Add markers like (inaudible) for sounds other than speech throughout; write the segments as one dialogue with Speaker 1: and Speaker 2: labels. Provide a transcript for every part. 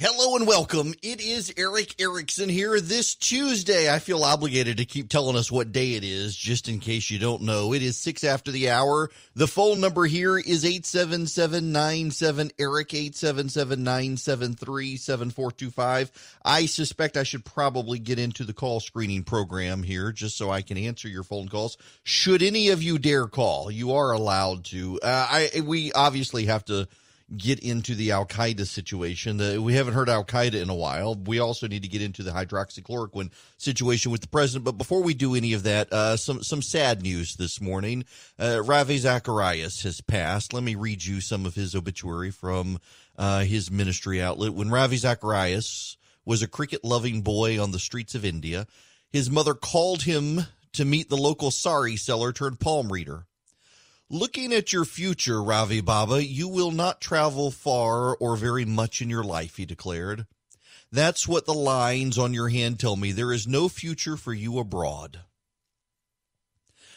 Speaker 1: Hello and welcome. It is Erick Erickson here this Tuesday. I feel obligated to keep telling us what day it is, just in case you don't know. It is six after the hour. The phone number here is 877-97-ERIC, 877-973-7425. I suspect I should probably get into the call screening program here, just so I can answer your phone calls. Should any of you dare call, you are allowed to. Uh, I, we obviously have to get into the Al Qaeda situation. The, we haven't heard Al Qaeda in a while. We also need to get into the hydroxychloroquine situation with the president. But before we do any of that, uh, some some sad news this morning. Uh, Ravi Zacharias has passed. Let me read you some of his obituary from uh, his ministry outlet. When Ravi Zacharias was a cricket loving boy on the streets of India, his mother called him to meet the local sari seller turned palm reader. Looking at your future, Ravi Baba, you will not travel far or very much in your life, he declared. That's what the lines on your hand tell me. There is no future for you abroad.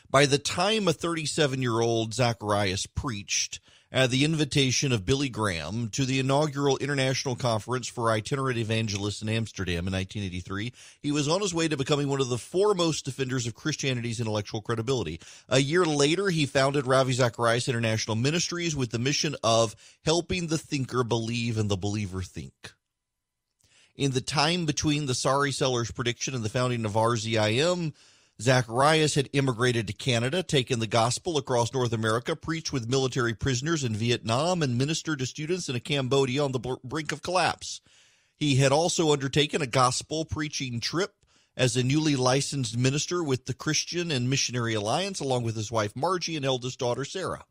Speaker 1: By the time a 37 year old Zacharias preached, at the invitation of Billy Graham to the inaugural International Conference for Itinerant Evangelists in Amsterdam in 1983. He was on his way to becoming one of the foremost defenders of Christianity's intellectual credibility. A year later, he founded Ravi Zacharias International Ministries with the mission of helping the thinker believe and the believer think. In the time between the Sari Sellers prediction and the founding of RZIM, Zacharias had immigrated to Canada, taken the gospel across North America, preached with military prisoners in Vietnam, and ministered to students in a Cambodia on the brink of collapse. He had also undertaken a gospel preaching trip as a newly licensed minister with the Christian and Missionary Alliance, along with his wife Margie and eldest daughter Sarah.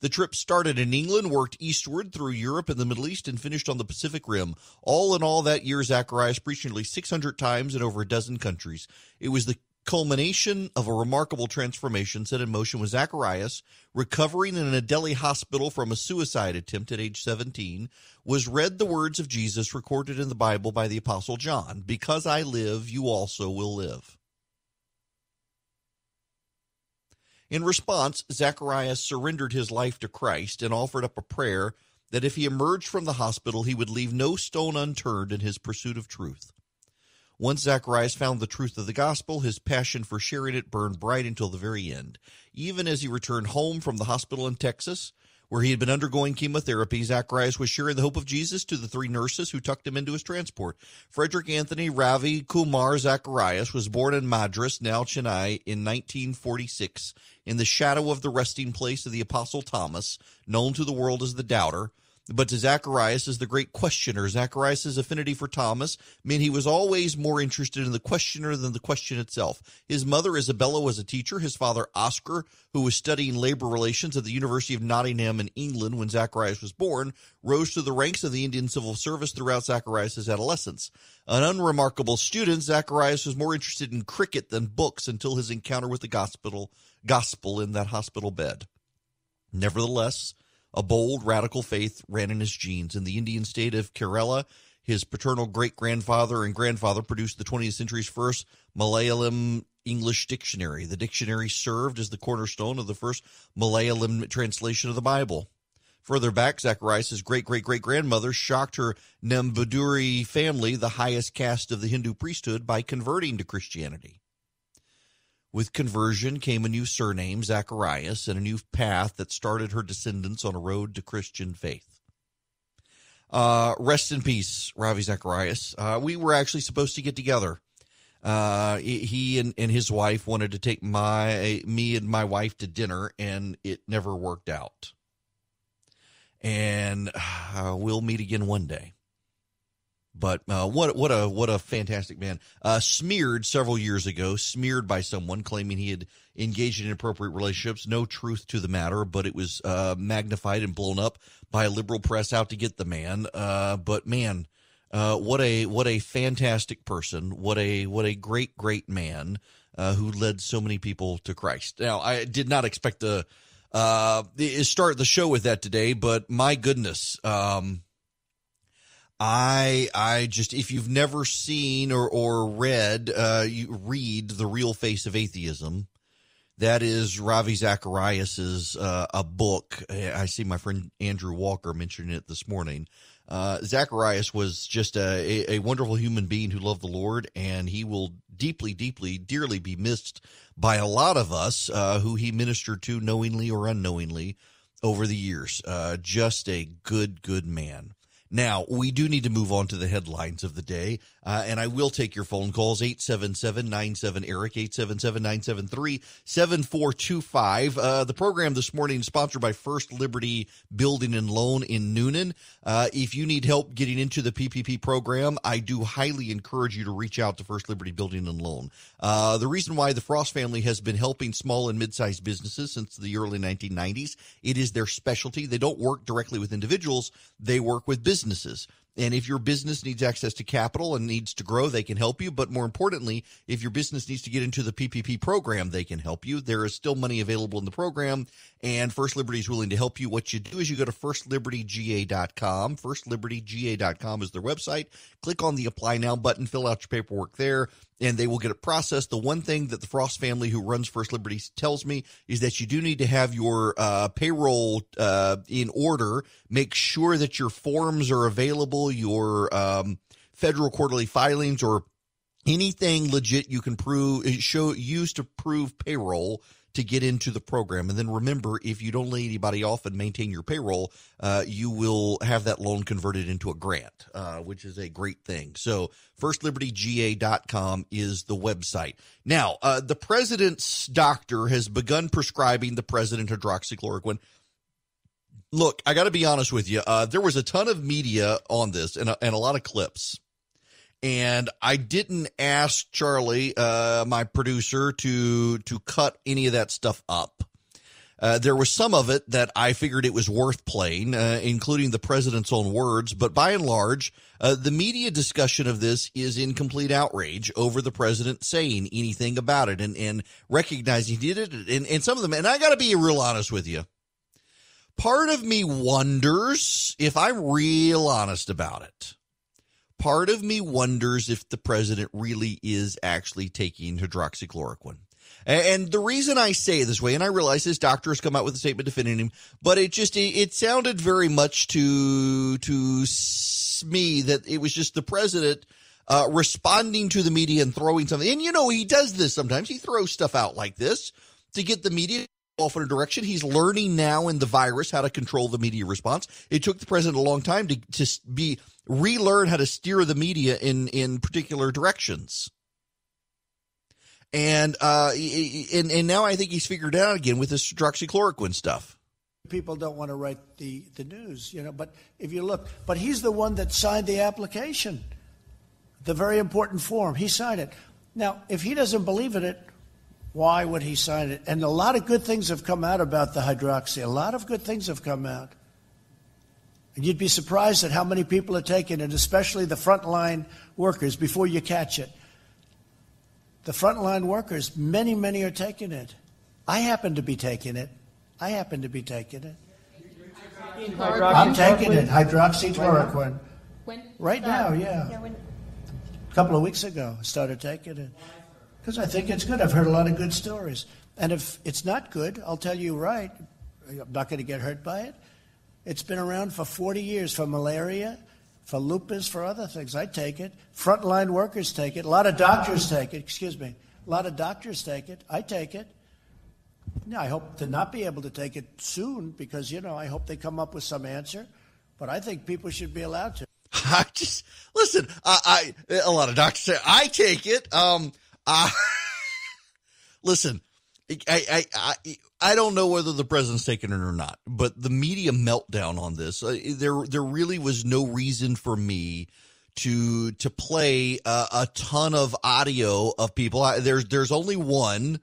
Speaker 1: The trip started in England, worked eastward through Europe and the Middle East, and finished on the Pacific Rim. All in all, that year, Zacharias preached nearly 600 times in over a dozen countries. It was the culmination of a remarkable transformation set in motion with Zacharias recovering in a Delhi hospital from a suicide attempt at age 17 was read the words of Jesus recorded in the Bible by the apostle John, because I live you also will live. In response, Zacharias surrendered his life to Christ and offered up a prayer that if he emerged from the hospital, he would leave no stone unturned in his pursuit of truth. Once Zacharias found the truth of the gospel, his passion for sharing it burned bright until the very end. Even as he returned home from the hospital in Texas, where he had been undergoing chemotherapy, Zacharias was sharing the hope of Jesus to the three nurses who tucked him into his transport. Frederick Anthony Ravi Kumar Zacharias was born in Madras, now Chennai, in 1946, in the shadow of the resting place of the Apostle Thomas, known to the world as the Doubter but to Zacharias as the great questioner. Zacharias' affinity for Thomas meant he was always more interested in the questioner than the question itself. His mother, Isabella, was a teacher. His father, Oscar, who was studying labor relations at the University of Nottingham in England when Zacharias was born, rose to the ranks of the Indian Civil Service throughout Zacharias' adolescence. An unremarkable student, Zacharias was more interested in cricket than books until his encounter with the gospel, gospel in that hospital bed. Nevertheless, a bold, radical faith ran in his genes. In the Indian state of Kerala, his paternal great grandfather and grandfather produced the 20th century's first Malayalam English dictionary. The dictionary served as the cornerstone of the first Malayalam translation of the Bible. Further back, Zacharias' great great great grandmother shocked her Nambudiri family, the highest caste of the Hindu priesthood, by converting to Christianity. With conversion came a new surname, Zacharias, and a new path that started her descendants on a road to Christian faith. Uh, rest in peace, Ravi Zacharias. Uh, we were actually supposed to get together. Uh, he and, and his wife wanted to take my me and my wife to dinner, and it never worked out. And uh, we'll meet again one day. But uh, what what a what a fantastic man! Uh, smeared several years ago, smeared by someone claiming he had engaged in inappropriate relationships. No truth to the matter, but it was uh, magnified and blown up by a liberal press out to get the man. Uh, but man, uh, what a what a fantastic person! What a what a great great man uh, who led so many people to Christ. Now, I did not expect to start the show with that today, but my goodness. Um, I I just if you've never seen or or read uh, you read the real face of atheism. That is Ravi Zacharias's uh, a book. I see my friend Andrew Walker mentioning it this morning. Uh, Zacharias was just a, a, wonderful human being who loved the Lord, and he will deeply, deeply, dearly be missed by a lot of us uh, who he ministered to knowingly or unknowingly over the years. Uh, just a good, good man. Now, we do need to move on to the headlines of the day, uh, and I will take your phone calls 877 97 Eric, 877 973 7425. Uh, the program this morning is sponsored by First Liberty Building and Loan in Newnan. Uh, if you need help getting into the PPP program, I do highly encourage you to reach out to First Liberty Building and Loan. Uh, the reason why the Frost family has been helping small and mid sized businesses since the early 1990s, it is their specialty. They don't work directly with individuals, they work with businesses businesses. And if your business needs access to capital and needs to grow, they can help you. But more importantly, if your business needs to get into the PPP program, they can help you. There is still money available in the program, and First Liberty is willing to help you. What you do is you go to firstlibertyga.com. Firstlibertyga.com is their website. Click on the apply now button, fill out your paperwork there and they will get it processed. The one thing that the Frost family who runs First Liberty tells me is that you do need to have your uh, payroll uh, in order. Make sure that your forms are available, your um, federal quarterly filings, or anything legit you can prove show use to prove payroll to get into the program. And then remember, if you don't lay anybody off and maintain your payroll, uh, you will have that loan converted into a grant, uh, which is a great thing. So firstlibertyga.com is the website. Now, uh, the president's doctor has begun prescribing the president hydroxychloroquine. Look, I got to be honest with you. Uh, there was a ton of media on this and a, and a lot of clips and I didn't ask Charlie, uh, my producer, to to cut any of that stuff up. Uh, there was some of it that I figured it was worth playing, uh, including the president's own words. But by and large, uh, the media discussion of this is in complete outrage over the president saying anything about it and, and recognizing he did it. And, and some of them, and I got to be real honest with you. Part of me wonders if I'm real honest about it part of me wonders if the president really is actually taking hydroxychloroquine. And the reason I say it this way, and I realize his doctor has come out with a statement defending him, but it just it, it sounded very much to to me that it was just the president uh, responding to the media and throwing something. And you know he does this sometimes. He throws stuff out like this to get the media off in a direction. He's learning now in the virus how to control the media response. It took the president a long time to to be relearn how to steer the media in in particular directions. And uh, and and now I think he's figured it out again with this hydroxychloroquine stuff.
Speaker 2: People don't want to write the the news, you know. But if you look, but he's the one that signed the application, the very important form. He signed it. Now, if he doesn't believe in it, why would he sign it? And a lot of good things have come out about the hydroxy. A lot of good things have come out. And you'd be surprised at how many people are taking it, especially the frontline workers, before you catch it. The frontline workers, many, many are taking it. I happen to be taking it. I happen to be taking it. I'm taking it, hydroxychloroquine. When? Right now, um, yeah. A couple of weeks ago, I started taking it. Because I think it's good. I've heard a lot of good stories. And if it's not good, I'll tell you right. I'm not going to get hurt by it. It's been around for 40 years for malaria, for lupus, for other things. I take it. Frontline workers take it. A lot of doctors take it. Excuse me. A lot of doctors take it. I take it. Yeah, I hope to not be able to take it soon because, you know, I hope they come up with some answer. But I think people should be allowed to. (laughs)
Speaker 1: I just listen. I, I a lot of doctors say I take it. Um, I (laughs) listen. I, I, I, I don't know whether the president's taking it or not, but the media meltdown on this, uh, there, there really was no reason for me to to play a, a ton of audio of people. I, there's there's only one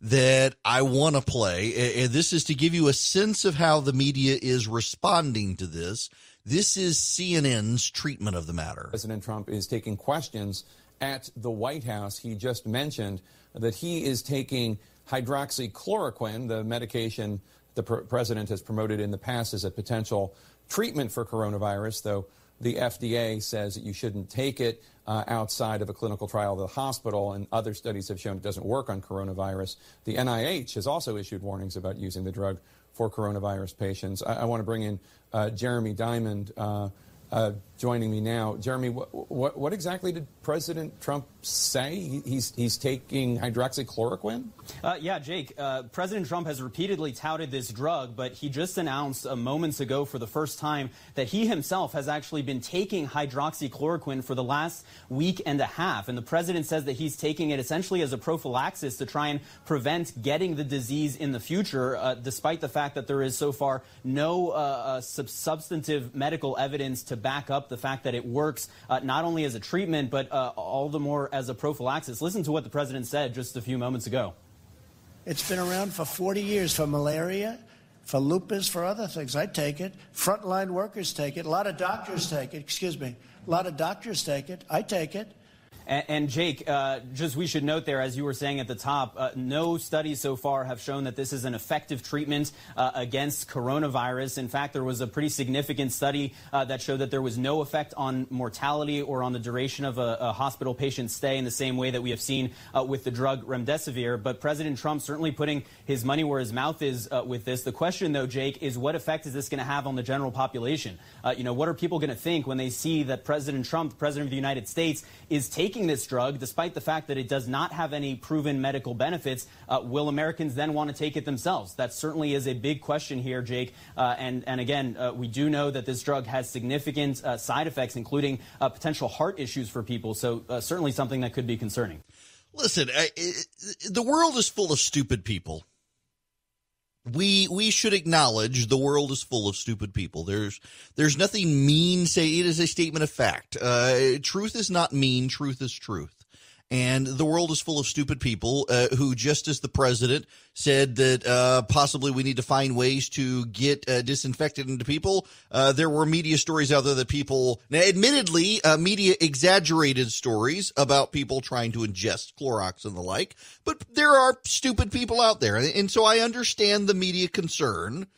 Speaker 1: that I want to play, and this is to give you a sense of how the media is responding to this. This is CNN's treatment of the matter.
Speaker 3: President Trump is taking questions at the White House. He just mentioned that he is taking hydroxychloroquine, the medication the pr- president has promoted in the past as a potential treatment for coronavirus, though the FDA says that you shouldn't take it uh, outside of a clinical trial of the hospital, and other studies have shown it doesn't work on coronavirus. The NIH has also issued warnings about using the drug for coronavirus patients. I, I want to bring in uh, Jeremy Diamond. Uh, uh, joining me now. Jeremy, what, what, what, exactly did President Trump say? He's, he's taking hydroxychloroquine?
Speaker 4: Uh, yeah, Jake. Uh, President Trump has repeatedly touted this drug, but he just announced uh, moments ago for the first time that he himself has actually been taking hydroxychloroquine for the last week and a half. And the president says that he's taking it essentially as a prophylaxis to try and prevent getting the disease in the future, uh, despite the fact that there is so far no uh, uh, substantive medical evidence to back up the fact that it works uh, not only as a treatment, but uh, all the more as a prophylaxis. Listen to what the president said just a few moments ago.
Speaker 2: It's been around for 40 years for malaria, for lupus, for other things. I take it. Frontline workers take it. A lot of doctors take it. Excuse me. A lot of doctors take it. I take it.
Speaker 4: And, and Jake, uh, just we should note there, as you were saying at the top, uh, no studies so far have shown that this is an effective treatment uh, against coronavirus. In fact, there was a pretty significant study uh, that showed that there was no effect on mortality or on the duration of a, a hospital patient's stay in the same way that we have seen uh, with the drug remdesivir. But President Trump certainly putting his money where his mouth is uh, with this. The question, though, Jake, is what effect is this going to have on the general population? you know, what are people going to think when they see that President Trump, the President of the United States, is taking taking this drug, despite the fact that it does not have any proven medical benefits, uh, will Americans then want to take it themselves? That certainly is a big question here, Jake. Uh, and, and again, uh, we do know that this drug has significant uh, side effects, including uh, potential heart issues for people. So uh, certainly something that could be concerning.
Speaker 1: Listen, I, the world is full of stupid people we we should acknowledge the world is full of stupid people. There's there's nothing mean. Say it is a statement of fact. Uh, truth is not mean. Truth is truth. And the world is full of stupid people uh, who, just as the president said that uh, possibly we need to find ways to get uh, disinfected into people, uh, there were media stories out there that people, now admittedly, uh, media exaggerated stories about people trying to ingest Clorox and the like, but there are stupid people out there. And so I understand the media concern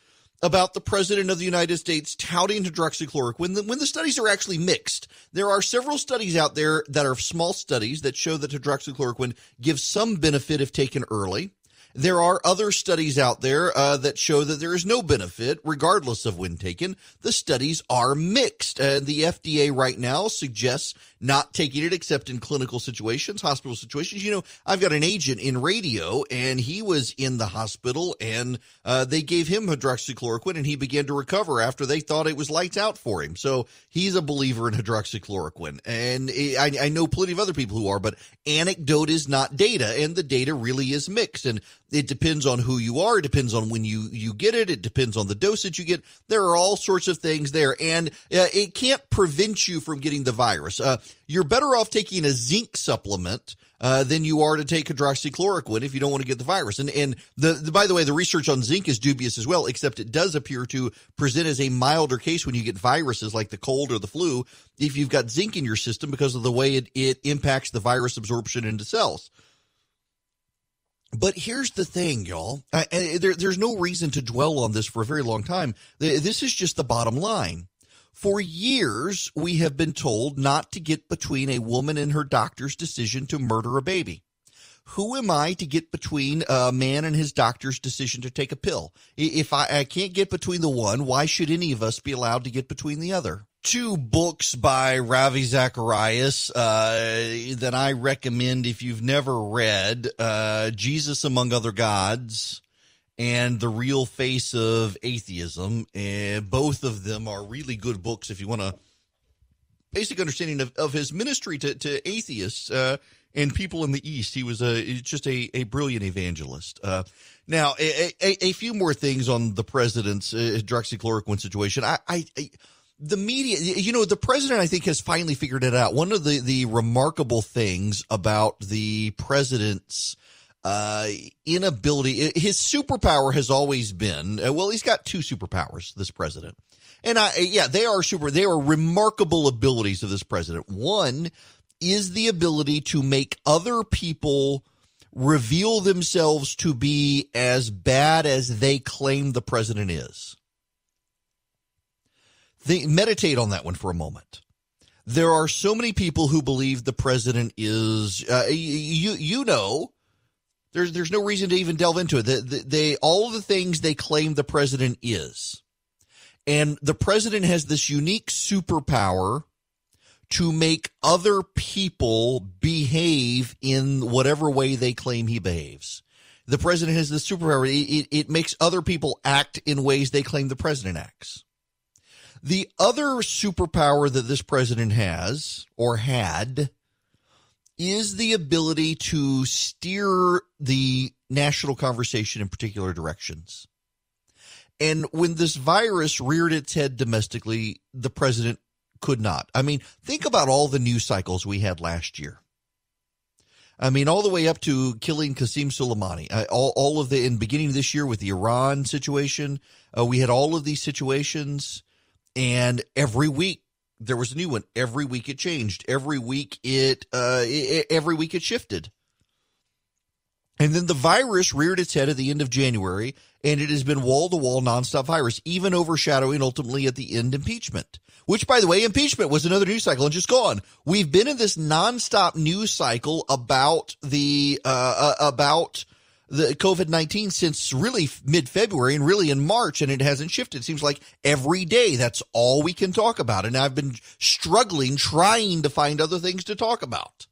Speaker 1: about the president of the United States touting hydroxychloroquine when the, when the studies are actually mixed. There are several studies out there that are small studies that show that hydroxychloroquine gives some benefit if taken early. There are other studies out there uh, that show that there is no benefit, regardless of when taken. The studies are mixed. Uh, the FDA right now suggests not taking it except in clinical situations, hospital situations. You know, I've got an agent in radio, and he was in the hospital, and uh, they gave him hydroxychloroquine, and he began to recover after they thought it was lights out for him. So he's a believer in hydroxychloroquine, and I, I know plenty of other people who are, but anecdote is not data, and the data really is mixed. And it depends on who you are. It depends on when you, you get it. It depends on the dosage you get. There are all sorts of things there. And uh, it can't prevent you from getting the virus. Uh, you're better off taking a zinc supplement uh, than you are to take hydroxychloroquine if you don't want to get the virus. And and the, the, by the way, the research on zinc is dubious as well, except it does appear to present as a milder case when you get viruses like the cold or the flu if you've got zinc in your system because of the way it, it impacts the virus absorption into cells. But here's the thing, y'all. Uh, there, there's no reason to dwell on this for a very long time. This is just the bottom line. For years, we have been told not to get between a woman and her doctor's decision to murder a baby. Who am I to get between a man and his doctor's decision to take a pill? If I, I can't get between the one, why should any of us be allowed to get between the other? Two books by Ravi Zacharias uh, that I recommend if you've never read uh, Jesus Among Other Gods and The Real Face of Atheism. And both of them are really good books if you want a basic understanding of, of his ministry to, to atheists uh, and people in the East. He was a just a, a brilliant evangelist. Uh, now, a, a, a, few more things on the president's uh, hydroxychloroquine situation. I, I, I the media, you know, the president, I think, has finally figured it out. One of the, the remarkable things about the president's uh, inability, his superpower has always been, uh, well, he's got two superpowers, this president. And I, yeah, they are super, they are remarkable abilities of this president. One is the ability to make other people reveal themselves to be as bad as they claim the president is. Think, meditate on that one for a moment. There are so many people who believe the president is, uh, you, you know, there's, there's no reason to even delve into it. They, they, all the things they claim the president is. And the president has this unique superpower to make other people behave in whatever way they claim he behaves. The president has this superpower. It, it, it makes other people act in ways they claim the president acts. The other superpower that this president has or had is the ability to steer the national conversation in particular directions. And when this virus reared its head domestically, the president could not. I mean, think about all the news cycles we had last year. I mean, all the way up to killing Qasem Soleimani, uh, all, all of the, in beginning of this year with the Iran situation, uh, we had all of these situations and every week there was a new one. Every week it changed. Every week it, uh, it, every week it shifted. And then the virus reared its head at the end of January, and it has been wall to wall nonstop virus, even overshadowing ultimately at the end impeachment. Which, by the way, impeachment was another news cycle and just gone. We've been in this nonstop news cycle about the uh, uh, about the COVID 19 since really mid February and really in March, and it hasn't shifted. It seems like every day that's all we can talk about. And I've been struggling trying to find other things to talk about.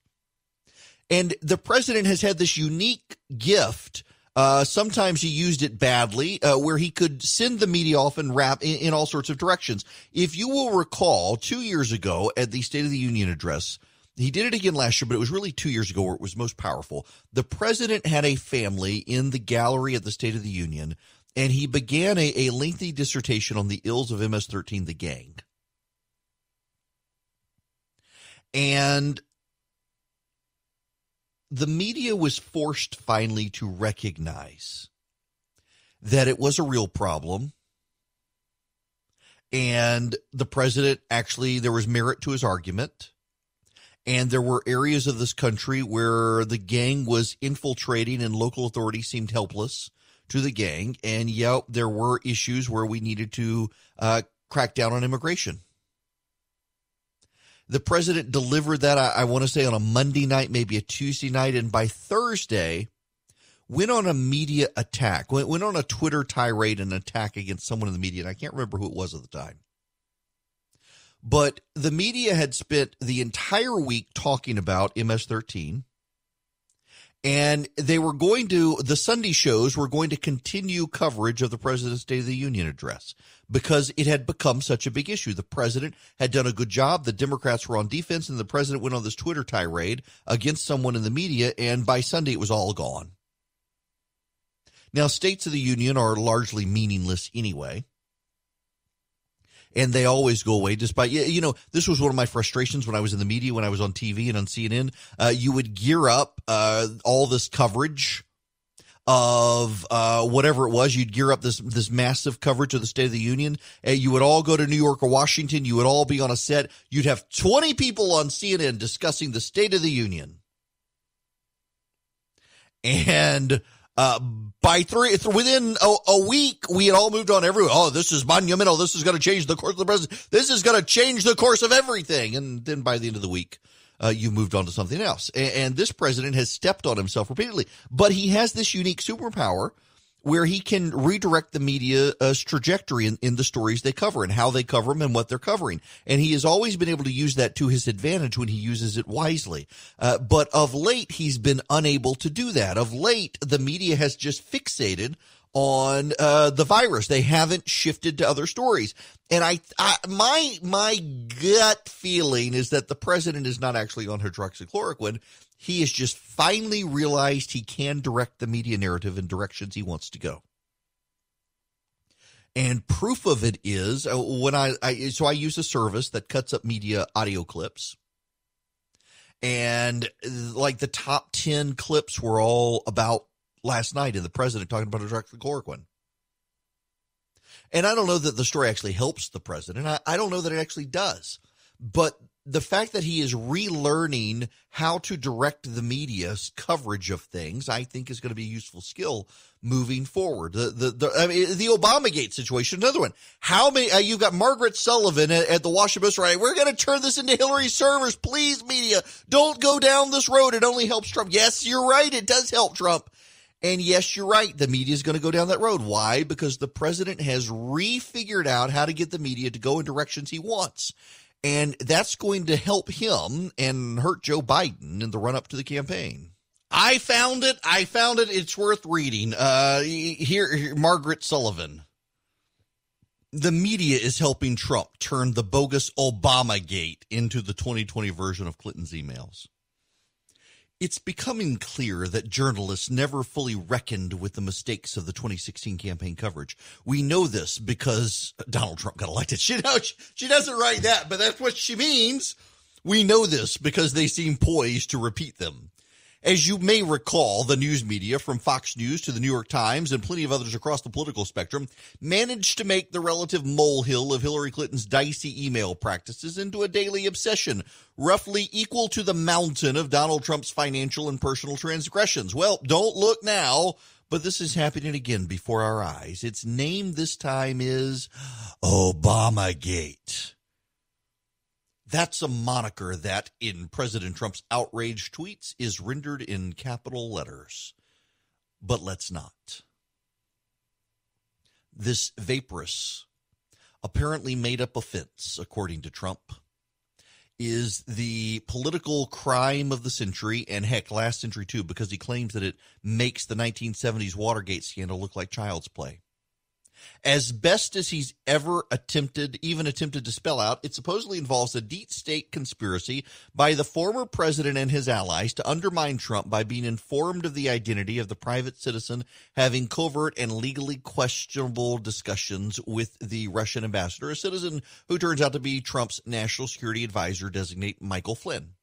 Speaker 1: And the president has had this unique gift. Uh, sometimes he used it badly, uh, where he could send the media off and wrap in, in all sorts of directions. If you will recall, two years ago at the State of the Union address, he did it again last year, but it was really two years ago where it was most powerful. The president had a family in the gallery at the State of the Union, and he began a, a lengthy dissertation on the ills of MS 13, the gang. And the media was forced finally to recognize that it was a real problem. And the president actually, there was merit to his argument. And there were areas of this country where the gang was infiltrating and local authorities seemed helpless to the gang. And yeah, there were issues where we needed to uh, crack down on immigration. The president delivered that, I, I want to say, on a Monday night, maybe a Tuesday night. And by Thursday, went on a media attack, went, went on a Twitter tirade and attack against someone in the media. And I can't remember who it was at the time. But the media had spent the entire week talking about MS 13 and they were going to the Sunday shows were going to continue coverage of the President's State of the Union address because it had become such a big issue. The president had done a good job. The Democrats were on defense, and the president went on this Twitter tirade against someone in the media, and by Sunday it was all gone. Now, states of the Union are largely meaningless anyway and they always go away. Despite you know this was one of my frustrations when i was in the media when i was on tv and on cnn uh, you would gear up uh, all this coverage of uh, whatever it was. You'd gear up this this massive coverage of the state of the union and you would all go to new york or washington. You would all be on a set. You'd have 20 people on cnn discussing the state of the union. And uh, by three, within a, a, week, we had all moved on. Everyone, oh, this is monumental. This is going to change the course of the president. This is going to change the course of everything. And then by the end of the week, uh, you moved on to something else. And this president has stepped on himself repeatedly, but he has this unique superpower where he can redirect the media's uh, trajectory in, in the stories they cover and how they cover them and what they're covering. And he has always been able to use that to his advantage when he uses it wisely. Uh, but of late, he's been unable to do that. Of late, the media has just fixated on uh, the virus. They haven't shifted to other stories. And I, I, my my gut feeling is that the president is not actually on hydroxychloroquine he has just finally realized he can direct the media narrative in directions he wants to go. And proof of it is uh, when I, I so I use a service that cuts up media audio clips. And like the top 10 clips were all about last night and the president talking about hydroxychloroquine. And I don't know that the story actually helps the president. I, I don't know that it actually does. But the fact that he is relearning how to direct the media's coverage of things, I think, is going to be a useful skill moving forward. The the the, I mean, the Obamagate situation, another one. How many? Uh, you've got Margaret Sullivan at, at the Washington Post, right? We're going to turn this into Hillary servers, please, media. Don't go down this road. It only helps Trump. Yes, you're right. It does help Trump. And yes, you're right. The media is going to go down that road. Why? Because the president has refigured out how to get the media to go in directions he wants. And that's going to help him and hurt Joe Biden in the run up to the campaign. I found it. I found it. It's worth reading. Uh, here, here, Margaret Sullivan. The media is helping Trump turn the bogus Obama gate into the 2020 version of Clinton's emails. It's becoming clear that journalists never fully reckoned with the mistakes of the 2016 campaign coverage. We know this because Donald Trump got elected. (laughs) She knows she doesn't write that, but that's what she means. We know this because they seem poised to repeat them. As you may recall, the news media, from Fox News to the New York Times and plenty of others across the political spectrum, managed to make the relative molehill of Hillary Clinton's dicey email practices into a daily obsession, roughly equal to the mountain of Donald Trump's financial and personal transgressions. Well, don't look now, but this is happening again before our eyes. Its name this time is Obamagate. That's a moniker that, in President Trump's outraged tweets, is rendered in capital letters. But let's not. This vaporous, apparently made up offense, according to Trump, is the political crime of the century, and heck, last century too, because he claims that it makes the 1970s Watergate scandal look like child's play as best as he's ever attempted, even attempted to spell out, it supposedly involves a deep state conspiracy by the former president and his allies to undermine Trump by being informed of the identity of the private citizen having covert and legally questionable discussions with the Russian ambassador, a citizen who turns out to be Trump's national security advisor designate Michael Flynn.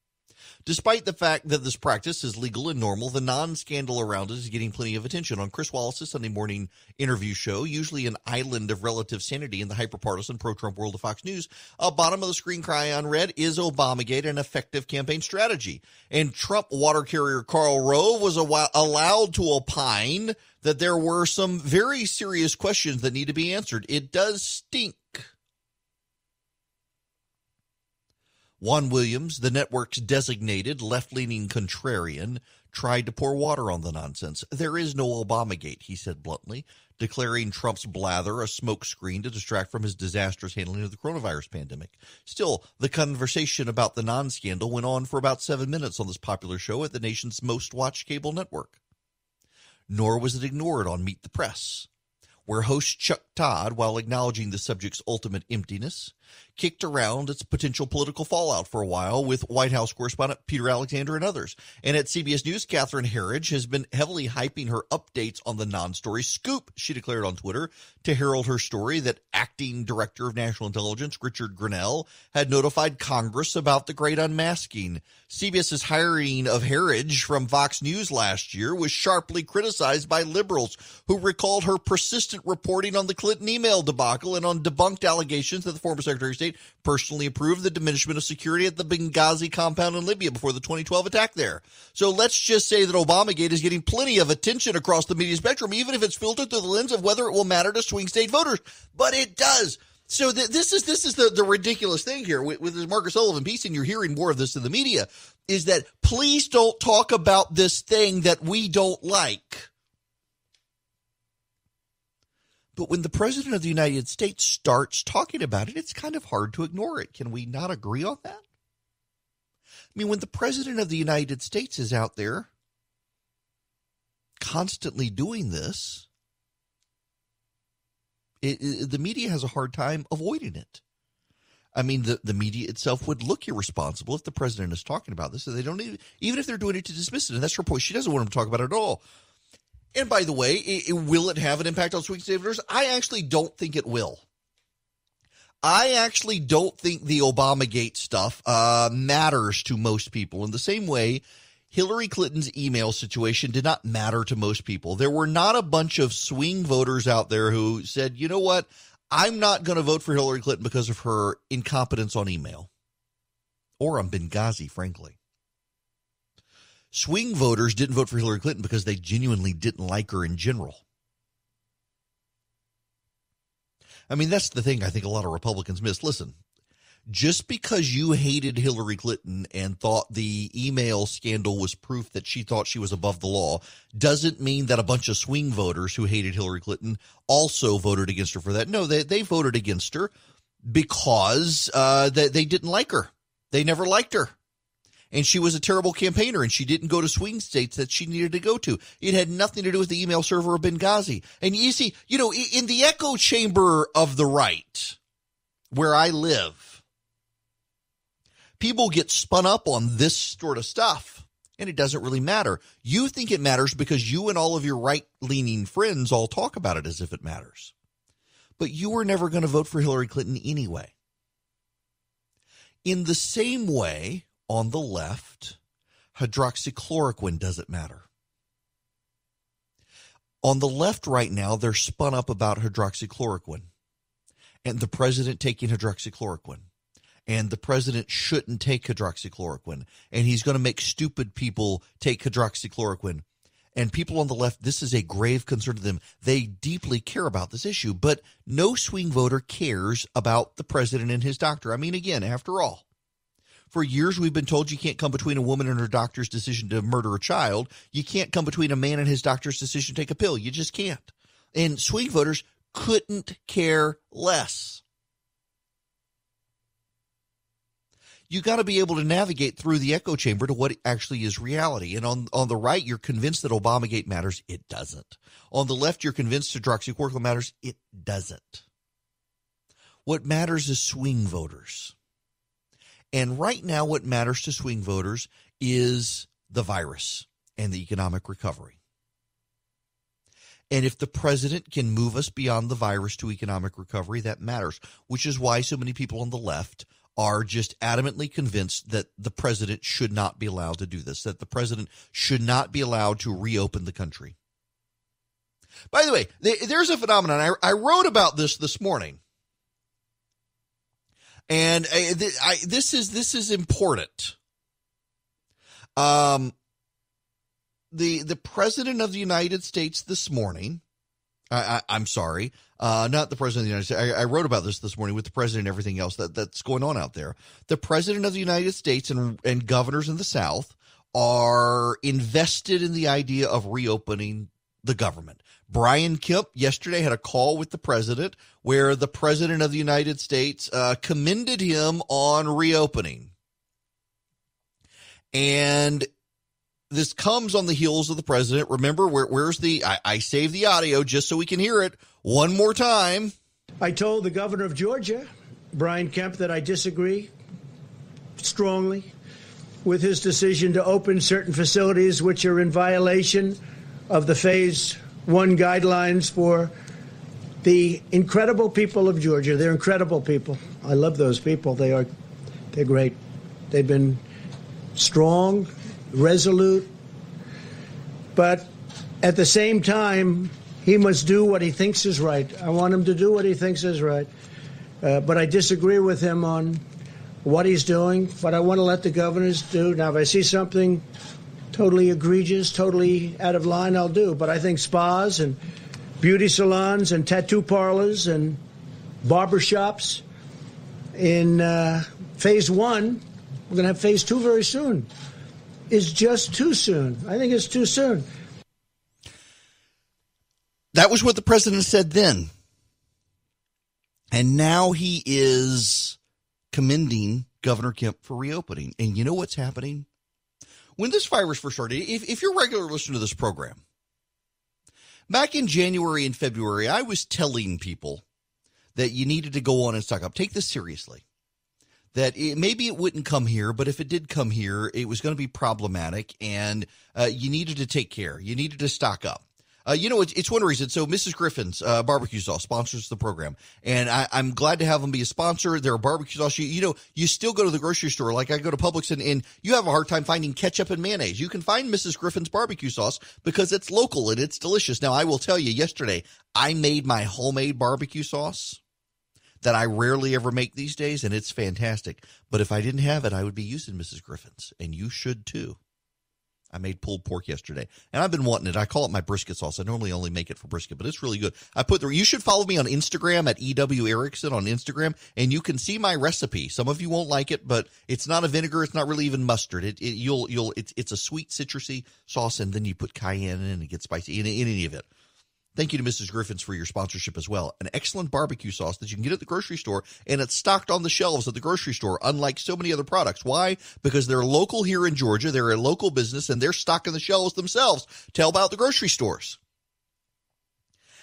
Speaker 1: Despite the fact that this practice is legal and normal, the non scandal around it is getting plenty of attention. On Chris Wallace's Sunday morning interview show, usually an island of relative sanity in the hyperpartisan pro Trump world of Fox News, a bottom of the screen chyron read is Obamagate an effective campaign strategy? And Trump water carrier Karl Rove was allowed to opine that there were some very serious questions that need to be answered. It does stink Juan Williams, the network's designated left leaning contrarian, tried to pour water on the nonsense. There is no Obamagate, he said bluntly, declaring Trump's blather a smokescreen to distract from his disastrous handling of the coronavirus pandemic. Still, the conversation about the non scandal went on for about seven minutes on this popular show at the nation's most watched cable network. Nor was it ignored on Meet the Press, where host Chuck Todd, while acknowledging the subject's ultimate emptiness, kicked around its potential political fallout for a while with White House correspondent Peter Alexander and others. And at CBS News, Catherine Herridge has been heavily hyping her updates on the non story scoop, she declared on Twitter, to herald her story that acting director of national intelligence Richard Grenell had notified Congress about the great unmasking. CBS's hiring of Herridge from Fox News last year was sharply criticized by liberals who recalled her persistent reporting on the Clinton email debacle and on debunked allegations that the former Secretary of State personally approved the diminishment of security at the Benghazi compound in Libya before the 2012 attack there. So let's just say that Obamagate is getting plenty of attention across the media spectrum, even if it's filtered through the lens of whether it will matter to swing state voters. But it does. So th- this is this is the, the ridiculous thing here with, with this Margaret Sullivan piece, and you're hearing more of this in the media, is that please don't talk about this thing that we don't like. But when the president of the United States starts talking about it, it's kind of hard to ignore it. Can we not agree on that? I mean, when the president of the United States is out there constantly doing this, it, it, the media has a hard time avoiding it. I mean, the, the media itself would look irresponsible if the president is talking about this. So they don't even, even if they're doing it to dismiss it. And that's her point. She doesn't want him to talk about it at all. And by the way, it, it, will it have an impact on swing voters? I actually don't think it will. I actually don't think the Obamagate stuff uh, matters to most people in the same way Hillary Clinton's email situation did not matter to most people. There were not a bunch of swing voters out there who said, you know what, I'm not going to vote for Hillary Clinton because of her incompetence on email or on Benghazi, frankly. Swing voters didn't vote for Hillary Clinton because they genuinely didn't like her in general. I mean, that's the thing I think a lot of Republicans miss. Listen, just because you hated Hillary Clinton and thought the email scandal was proof that she thought she was above the law doesn't mean that a bunch of swing voters who hated Hillary Clinton also voted against her for that. No, they, they voted against her because uh, they, they didn't like her. They never liked her. And she was a terrible campaigner and she didn't go to swing states that she needed to go to. It had nothing to do with the email server of Benghazi. And you see, you know, in the echo chamber of the right, where I live, people get spun up on this sort of stuff and it doesn't really matter. You think it matters because you and all of your right leaning friends all talk about it as if it matters. But you were never going to vote for Hillary Clinton anyway. In the same way, on the left, hydroxychloroquine doesn't matter. On the left right now, they're spun up about hydroxychloroquine and the president taking hydroxychloroquine. And the president shouldn't take hydroxychloroquine. And he's going to make stupid people take hydroxychloroquine. And people on the left, this is a grave concern to them. They deeply care about this issue, but no swing voter cares about the president and his doctor. I mean, again, after all, for years, we've been told you can't come between a woman and her doctor's decision to murder a child. You can't come between a man and his doctor's decision to take a pill. You just can't. And swing voters couldn't care less. You got to be able to navigate through the echo chamber to what actually is reality. And on, on the right, you're convinced that Obamagate matters. It doesn't. On the left, you're convinced hydroxychloroquine matters. It doesn't. What matters is swing voters. And right now, what matters to swing voters is the virus and the economic recovery. And if the president can move us beyond the virus to economic recovery, that matters, which is why so many people on the left are just adamantly convinced that the president should not be allowed to do this, that the president should not be allowed to reopen the country. By the way, there's a phenomenon. I, wrote about this this morning and I, I, this is this is important. Um, the the president of the United States this morning. I, am sorry, uh, not the president of the United States. I, I, wrote about this this morning with the president and everything else that, that's going on out there. The president of the United States and, and governors in the South are invested in the idea of reopening the government. Brian Kemp yesterday had a call with the president where the president of the United States uh, commended him on reopening. And this comes on the heels of the president. Remember, where, where's the, I, I saved the audio just so we can hear it one more time.
Speaker 2: I told the governor of Georgia, Brian Kemp, that I disagree strongly with his decision to open certain facilities which are in violation of the phase one guidelines for the incredible people of Georgia. They're incredible people. I love those people. They are they're great. They've been strong, resolute, but at the same time, he must do what he thinks is right. I want him to do what he thinks is right. Uh, but I disagree with him on what he's doing. But I want to let the governors do. Now, if I see something totally egregious, totally out of line, I'll do. But I think spas and beauty salons and tattoo parlors and barber shops in uh, phase one, we're going to have phase two very soon, is just too soon. I think it's too soon.
Speaker 1: That was what the president said then. And now he is commending Governor Kemp for reopening. And you know what's happening? When this virus first started, if, if you're a regular listener to this program, back in January and February, I was telling people that you needed to go on and stock up. Take this seriously. That it, maybe it wouldn't come here, but if it did come here, it was going to be problematic, and uh, you needed to take care. You needed to stock up. Uh, you know, it's, it's one reason. So Mrs. Griffin's uh, barbecue sauce sponsors the program, and I, am glad to have them be a sponsor. They're a barbecue sauce. You, you, know, you still go to the grocery store, like I go to Publix, and, and you have a hard time finding ketchup and mayonnaise. You can find Mrs. Griffin's barbecue sauce because it's local and it's delicious. Now, I will tell you, yesterday I made my homemade barbecue sauce that I rarely ever make these days, and it's fantastic. But if I didn't have it, I would be using Mrs. Griffin's, and you should too. I made pulled pork yesterday, and I've been wanting it. I call it my brisket sauce. I normally only make it for brisket, but it's really good. I put the. You should follow me on Instagram at ew erickson on Instagram, and you can see my recipe. Some of you won't like it, but it's not a vinegar. It's not really even mustard. It, it you'll you'll it's it's a sweet citrusy sauce, and then you put cayenne in and it gets spicy in, in any of it. Thank you to Mrs. Griffins for your sponsorship as well. An excellent barbecue sauce that you can get at the grocery store, and it's stocked on the shelves at the grocery store, unlike so many other products. Why? Because they're local here in Georgia. They're a local business, and they're stocking the shelves themselves Tell about the grocery stores.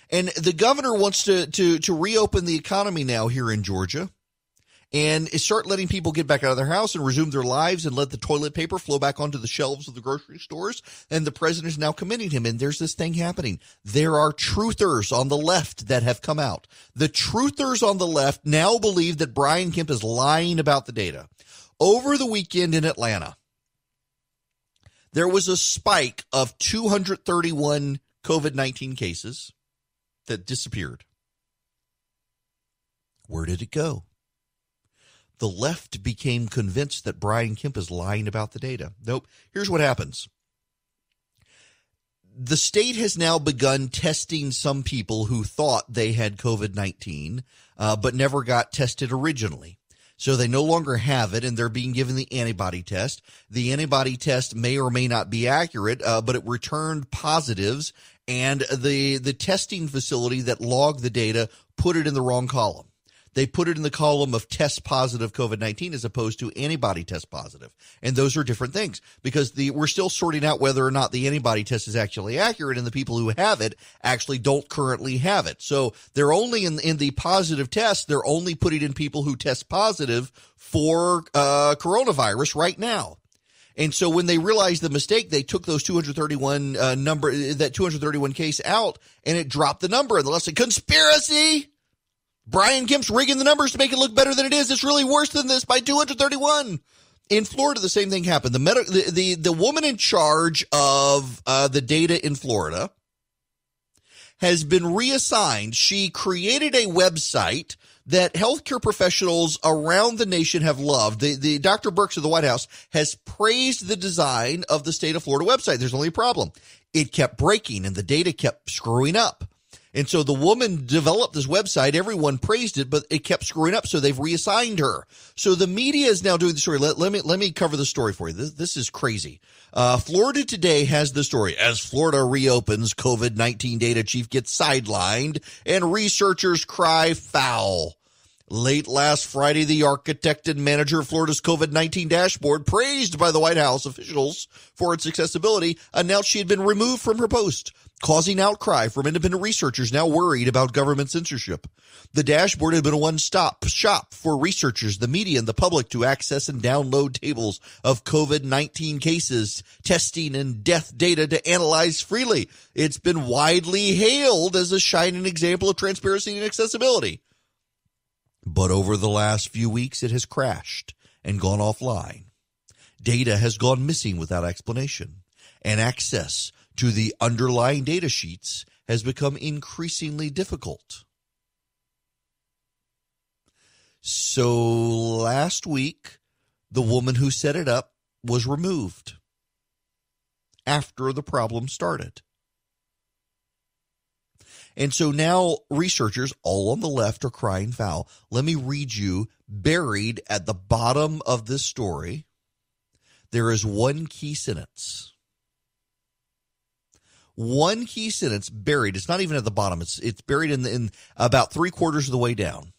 Speaker 1: And the governor wants to to to reopen the economy now here in Georgia and start letting people get back out of their house and resume their lives and let the toilet paper flow back onto the shelves of the grocery stores. And the president is now commending him. And there's this thing happening. There are truthers on the left that have come out. The truthers on the left now believe that Brian Kemp is lying about the data. Over the weekend in Atlanta, there was a spike of 231 COVID 19 cases that disappeared. Where did it go? The left became convinced that Brian Kemp is lying about the data. Nope. Here's what happens. The state has now begun testing some people who thought they had COVID 19, uh, but never got tested originally. So they no longer have it and they're being given the antibody test. The antibody test may or may not be accurate, uh, but it returned positives and the, the testing facility that logged the data put it in the wrong column they put it in the column of test positive COVID 19 as opposed to antibody test positive. And those are different things because the, we're still sorting out whether or not the antibody test is actually accurate and the people who have it actually don't currently have it. So they're only in, in the positive test, they're only putting in people who test positive for uh, coronavirus right now. And so when they realized the mistake, they took those 231 uh, number, that 231 case out and it dropped the number. And the lesson conspiracy. Brian Kemp's rigging the numbers to make it look better than it is. It's really worse than this by 231. In Florida, the same thing happened. The med- the, the, the woman in charge of uh, the data in Florida has been reassigned. She created a website that healthcare professionals around the nation have loved. The, the Dr. Birx of the White House has praised the design of the state of Florida website. There's only a problem. It kept breaking and the data kept screwing up. And so the woman developed this website. Everyone praised it, but it kept screwing up. So they've reassigned her. So the media is now doing the story. Let, let me, let me cover the story for you. This, this is crazy. Uh, Florida Today has the story as Florida reopens COVID-19 data chief gets sidelined and researchers cry foul. Late last Friday, the architect and manager of Florida's COVID 19 dashboard, praised by the White House officials for its accessibility, announced she had been removed from her post causing outcry from independent researchers now worried about government censorship. The dashboard had been a one-stop shop for researchers, the media, and the public to access and download tables of COVID-19 cases, testing, and death data to analyze freely. It's been widely hailed as a shining example of transparency and accessibility. But over the last few weeks, it has crashed and gone offline. Data has gone missing without explanation, and access to the underlying data sheets has become increasingly difficult. So last week, the woman who set it up was removed after the problem started. And so now researchers all on the left are crying foul. Let me read you buried at the bottom of this story. There is one key sentence one key sentence buried. It's not even at the bottom. It's it's buried in the, in about three quarters of the way down.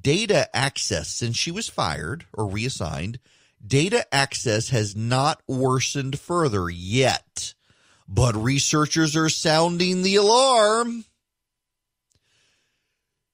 Speaker 1: Data access since she was fired or reassigned, data access has not worsened further yet, but researchers are sounding the alarm.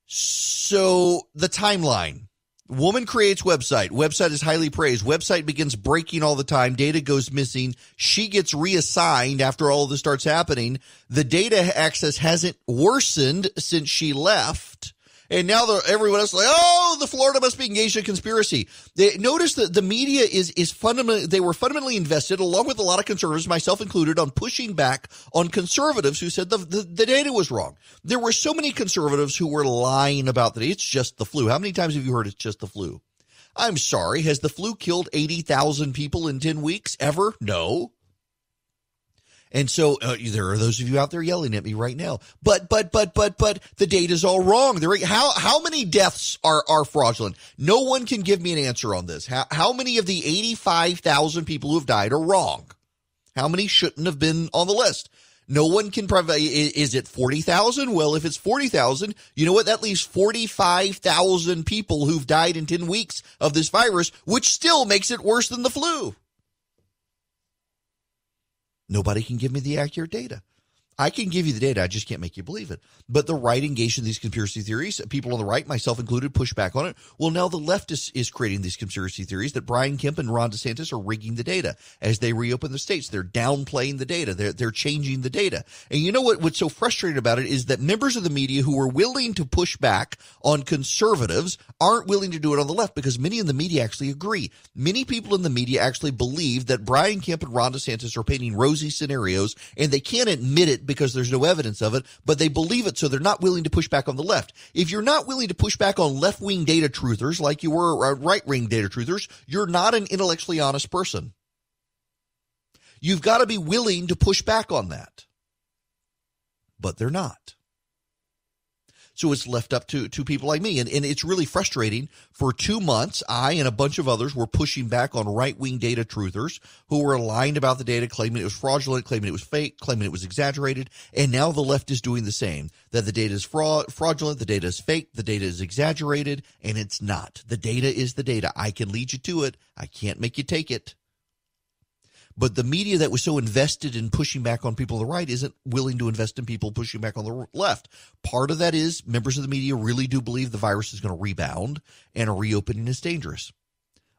Speaker 1: So the timeline Woman creates website. Website is highly praised. Website begins breaking all the time. Data goes missing. She gets reassigned after all this starts happening. The data access hasn't worsened since she left. And now the, everyone else is like, oh, the Florida must be engaged in conspiracy. They notice that the media is is fundamentally they were fundamentally invested, along with a lot of conservatives, myself included, on pushing back on conservatives who said the, the, the data was wrong. There were so many conservatives who were lying about that. It's just the flu. How many times have you heard it's just the flu? I'm sorry. Has the flu killed 80,000 people in 10 weeks ever? No. And so uh, there are those of you out there yelling at me right now. But but but but but the data's all wrong. There how how many deaths are are fraudulent? No one can give me an answer on this. How how many of the 85,000 people who have died are wrong? How many shouldn't have been on the list? No one can provide. Is it 40,000? Well, if it's 40,000, you know what? That leaves 45,000 people who've died in 10 weeks of this virus, which still makes it worse than the flu. Nobody can give me the accurate data. I can give you the data, I just can't make you believe it. But the right engaged in these conspiracy theories. People on the right, myself included, push back on it. Well, now the left is, is creating these conspiracy theories that Brian Kemp and Ron DeSantis are rigging the data as they reopen the states. They're downplaying the data. They're they're changing the data. And you know what? What's so frustrating about it is that members of the media who are willing to push back on conservatives aren't willing to do it on the left because many in the media actually agree. Many people in the media actually believe that Brian Kemp and Ron DeSantis are painting rosy scenarios, and they can't admit it because there's no evidence of it, but they believe it, so they're not willing to push back on the left. If you're not willing to push back on left wing data truthers like you were uh, right wing data truthers, you're not an intellectually honest person. You've got to be willing to push back on that. But they're not. So it's left up to, to people like me. And, and it's really frustrating. For two months, I and a bunch of others were pushing back on right wing data truthers who were lying about the data, claiming it was fraudulent, claiming it was fake, claiming it was exaggerated. And now the left is doing the same that the data is fraud, fraudulent, the data is fake, the data is exaggerated, and it's not. The data is the data. I can lead you to it. I can't make you take it. But the media that was so invested in pushing back on people on the right isn't willing to invest in people pushing back on the left. Part of that is members of the media really do believe the virus is going to rebound and a reopening is dangerous.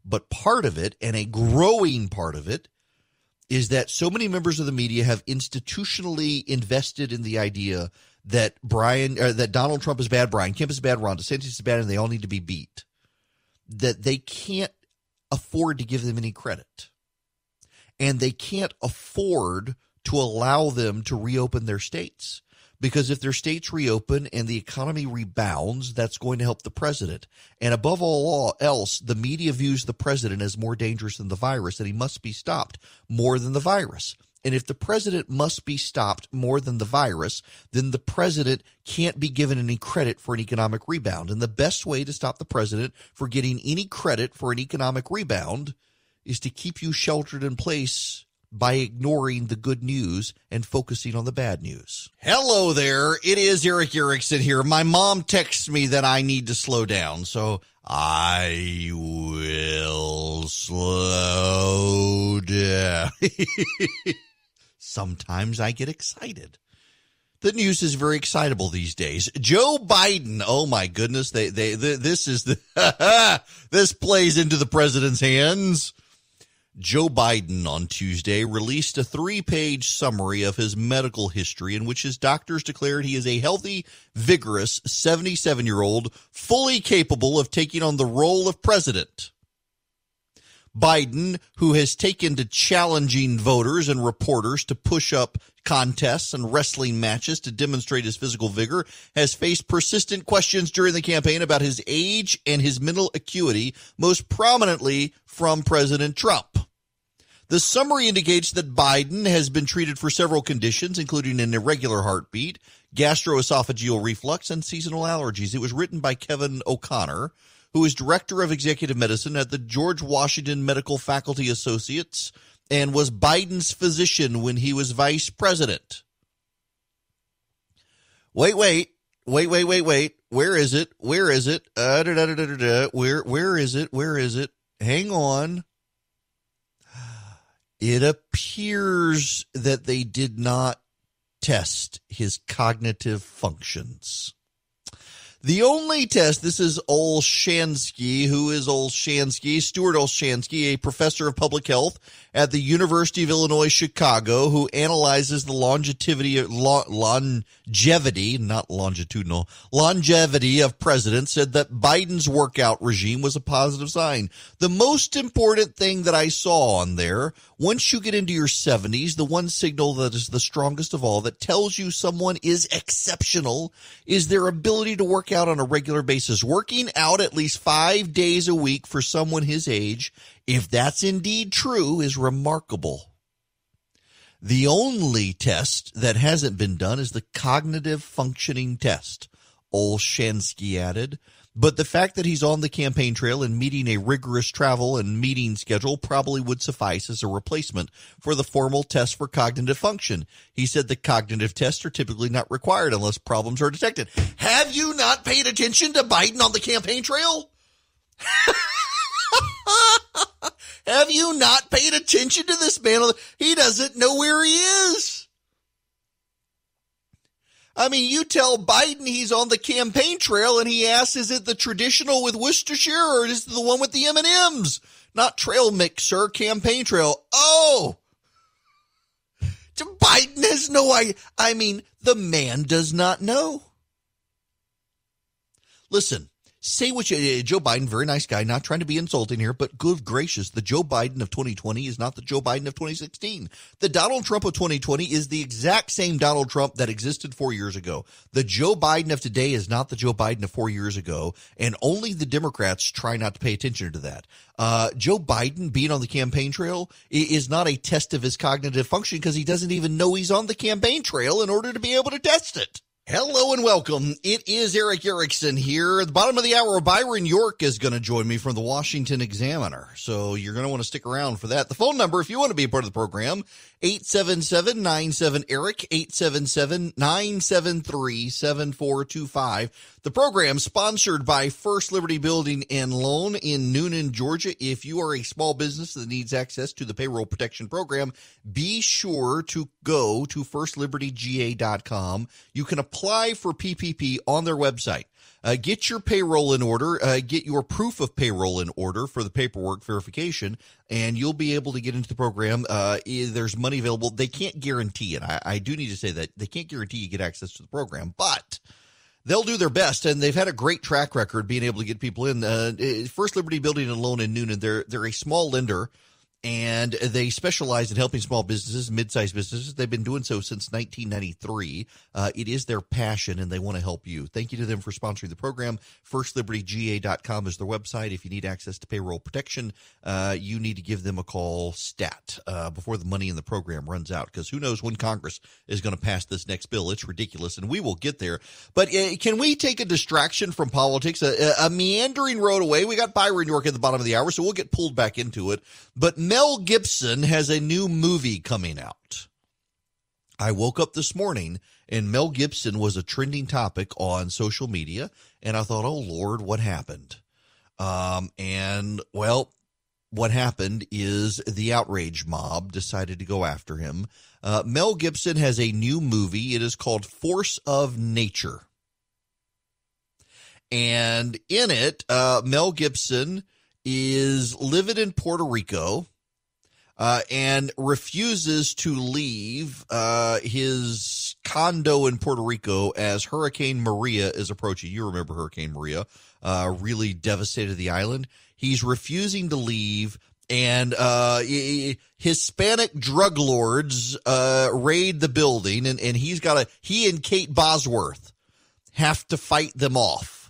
Speaker 1: But part of it, and a growing part of it, is that so many members of the media have institutionally invested in the idea that Brian, uh, that Donald Trump is bad, Brian Kemp is bad, Ron DeSantis is bad, and they all need to be beat. That they can't afford to give them any credit and they can't afford to allow them to reopen their states. Because if their states reopen and the economy rebounds, that's going to help the president. And above all else, the media views the president as more dangerous than the virus, and he must be stopped more than the virus. And if the president must be stopped more than the virus, then the president can't be given any credit for an economic rebound. And the best way to stop the president for getting any credit for an economic rebound is to keep you sheltered in place by ignoring the good news and focusing on the bad news. Hello there. It is Erick Erickson here. My mom texts me that I need to slow down, so I will slow down. (laughs) Sometimes I get excited. The news is very excitable these days. Joe Biden. Oh my goodness. They, they, they this is the, (laughs) this plays into the president's hands. Joe Biden on Tuesday released a three page summary of his medical history in which his doctors declared he is a healthy, vigorous 77 year old, fully capable of taking on the role of president. Biden, who has taken to challenging voters and reporters to push up contests and wrestling matches to demonstrate his physical vigor, has faced persistent questions during the campaign about his age and his mental acuity, most prominently from President Trump. The summary indicates that Biden has been treated for several conditions, including an irregular heartbeat, gastroesophageal reflux, and seasonal allergies. It was written by Kevin O'Connor, who is director of executive medicine at the George Washington Medical Faculty Associates and was Biden's physician when he was vice president. Wait, wait, wait, wait, wait, wait. Where is it? Where is it? Uh, da, da, da, where, where is it? Where is it? Hang on. It appears that they did not test his cognitive functions. The only test, this is Olshansky. Who is Olshansky? Stuart Olshansky, a professor of public health at the University of Illinois Chicago, who analyzes the longevity, longevity, not longitudinal, longevity of presidents, said that Biden's workout regime was a positive sign. The most important thing that I saw on there, once you get into your 70s, the one signal that is the strongest of all that tells you someone is exceptional is their ability to work out on a regular basis. Working out at least five days a week for someone his age, if that's indeed true, is remarkable. The only test that hasn't been done is the cognitive functioning test, Olshansky added. But the fact that he's on the campaign trail and meeting a rigorous travel and meeting schedule probably would suffice as a replacement for the formal test for cognitive function. He said the cognitive tests are typically not required unless problems are detected. Have you not paid attention to Biden on the campaign trail? (laughs) Have you not paid attention to this man? He doesn't know where he is. I mean, you tell Biden he's on the campaign trail and he asks, is it the traditional with Worcestershire or is it the one with the M&Ms? Not trail mix, sir, campaign trail. Oh! (laughs) Biden has no idea. I mean, the man does not know. Listen, say what you, uh, Joe Biden, very nice guy, not trying to be insulting here, but good gracious, the Joe Biden of 2020 is not the Joe Biden of 2016. The Donald Trump of 2020 is the exact same Donald Trump that existed four years ago. The Joe Biden of today is not the Joe Biden of four years ago, and only the Democrats try not to pay attention to that. Uh, Joe Biden being on the campaign trail is not a test of his cognitive function because he doesn't even know he's on the campaign trail in order to be able to test it. Hello and welcome. It is Erick Erickson here. At the bottom of the hour, Byron York is going to join me from the Washington Examiner. So you're going to want to stick around for that. The phone number, if you want to be a part of the program, 877-97-ERIC, 877-973-7425. The program sponsored by First Liberty Building and Loan in Newnan, Georgia. If you are a small business that needs access to the payroll protection program, be sure to go to firstlibertyga.com. You can apply for PPP on their website. Uh, get your payroll in order. Uh, get your proof of payroll in order for the paperwork verification, and you'll be able to get into the program. Uh, there's money available. They can't guarantee it. I, I do need to say that they can't guarantee you get access to the program, but they'll do their best, and they've had a great track record being able to get people in. Uh, First Liberty Building and Loan in Newnan, they're they're a small lender and they specialize in helping small businesses, mid-sized businesses. They've been doing so since 1993. Uh, it is their passion, and they want to help you. Thank you to them for sponsoring the program. FirstLibertyGA.com is their website. If you need access to payroll protection, uh, you need to give them a call stat uh, before the money in the program runs out, because who knows when Congress is going to pass this next bill. It's ridiculous, and we will get there. But uh, can we take a distraction from politics, a, a meandering road away? We got Byron York at the bottom of the hour, so we'll get pulled back into it. But Mel Gibson has a new movie coming out. I woke up this morning and Mel Gibson was a trending topic on social media, and I thought, oh Lord, what happened? Um, and well, what happened is the outrage mob decided to go after him. Uh, Mel Gibson has a new movie. It is called Force of Nature. And in it, uh, Mel Gibson is living in Puerto Rico uh, and refuses to leave uh, his condo in Puerto Rico as Hurricane Maria is approaching. You remember Hurricane Maria uh, really devastated the island. He's refusing to leave, and uh, Hispanic drug lords uh, raid the building, and, and he's got a he and Kate Bosworth have to fight them off.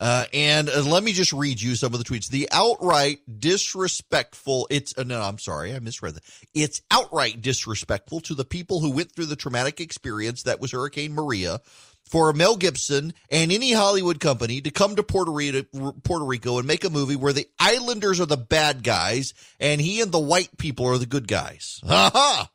Speaker 1: Uh, and uh, let me just read you some of the tweets. The outright disrespectful. It's uh, no, I'm sorry, I misread that. It's outright disrespectful to the people who went through the traumatic experience that was Hurricane Maria. For Mel Gibson and any Hollywood company to come to Puerto Rico, Puerto Rico and make a movie where the Islanders are the bad guys and he and the white people are the good guys. Ha ha!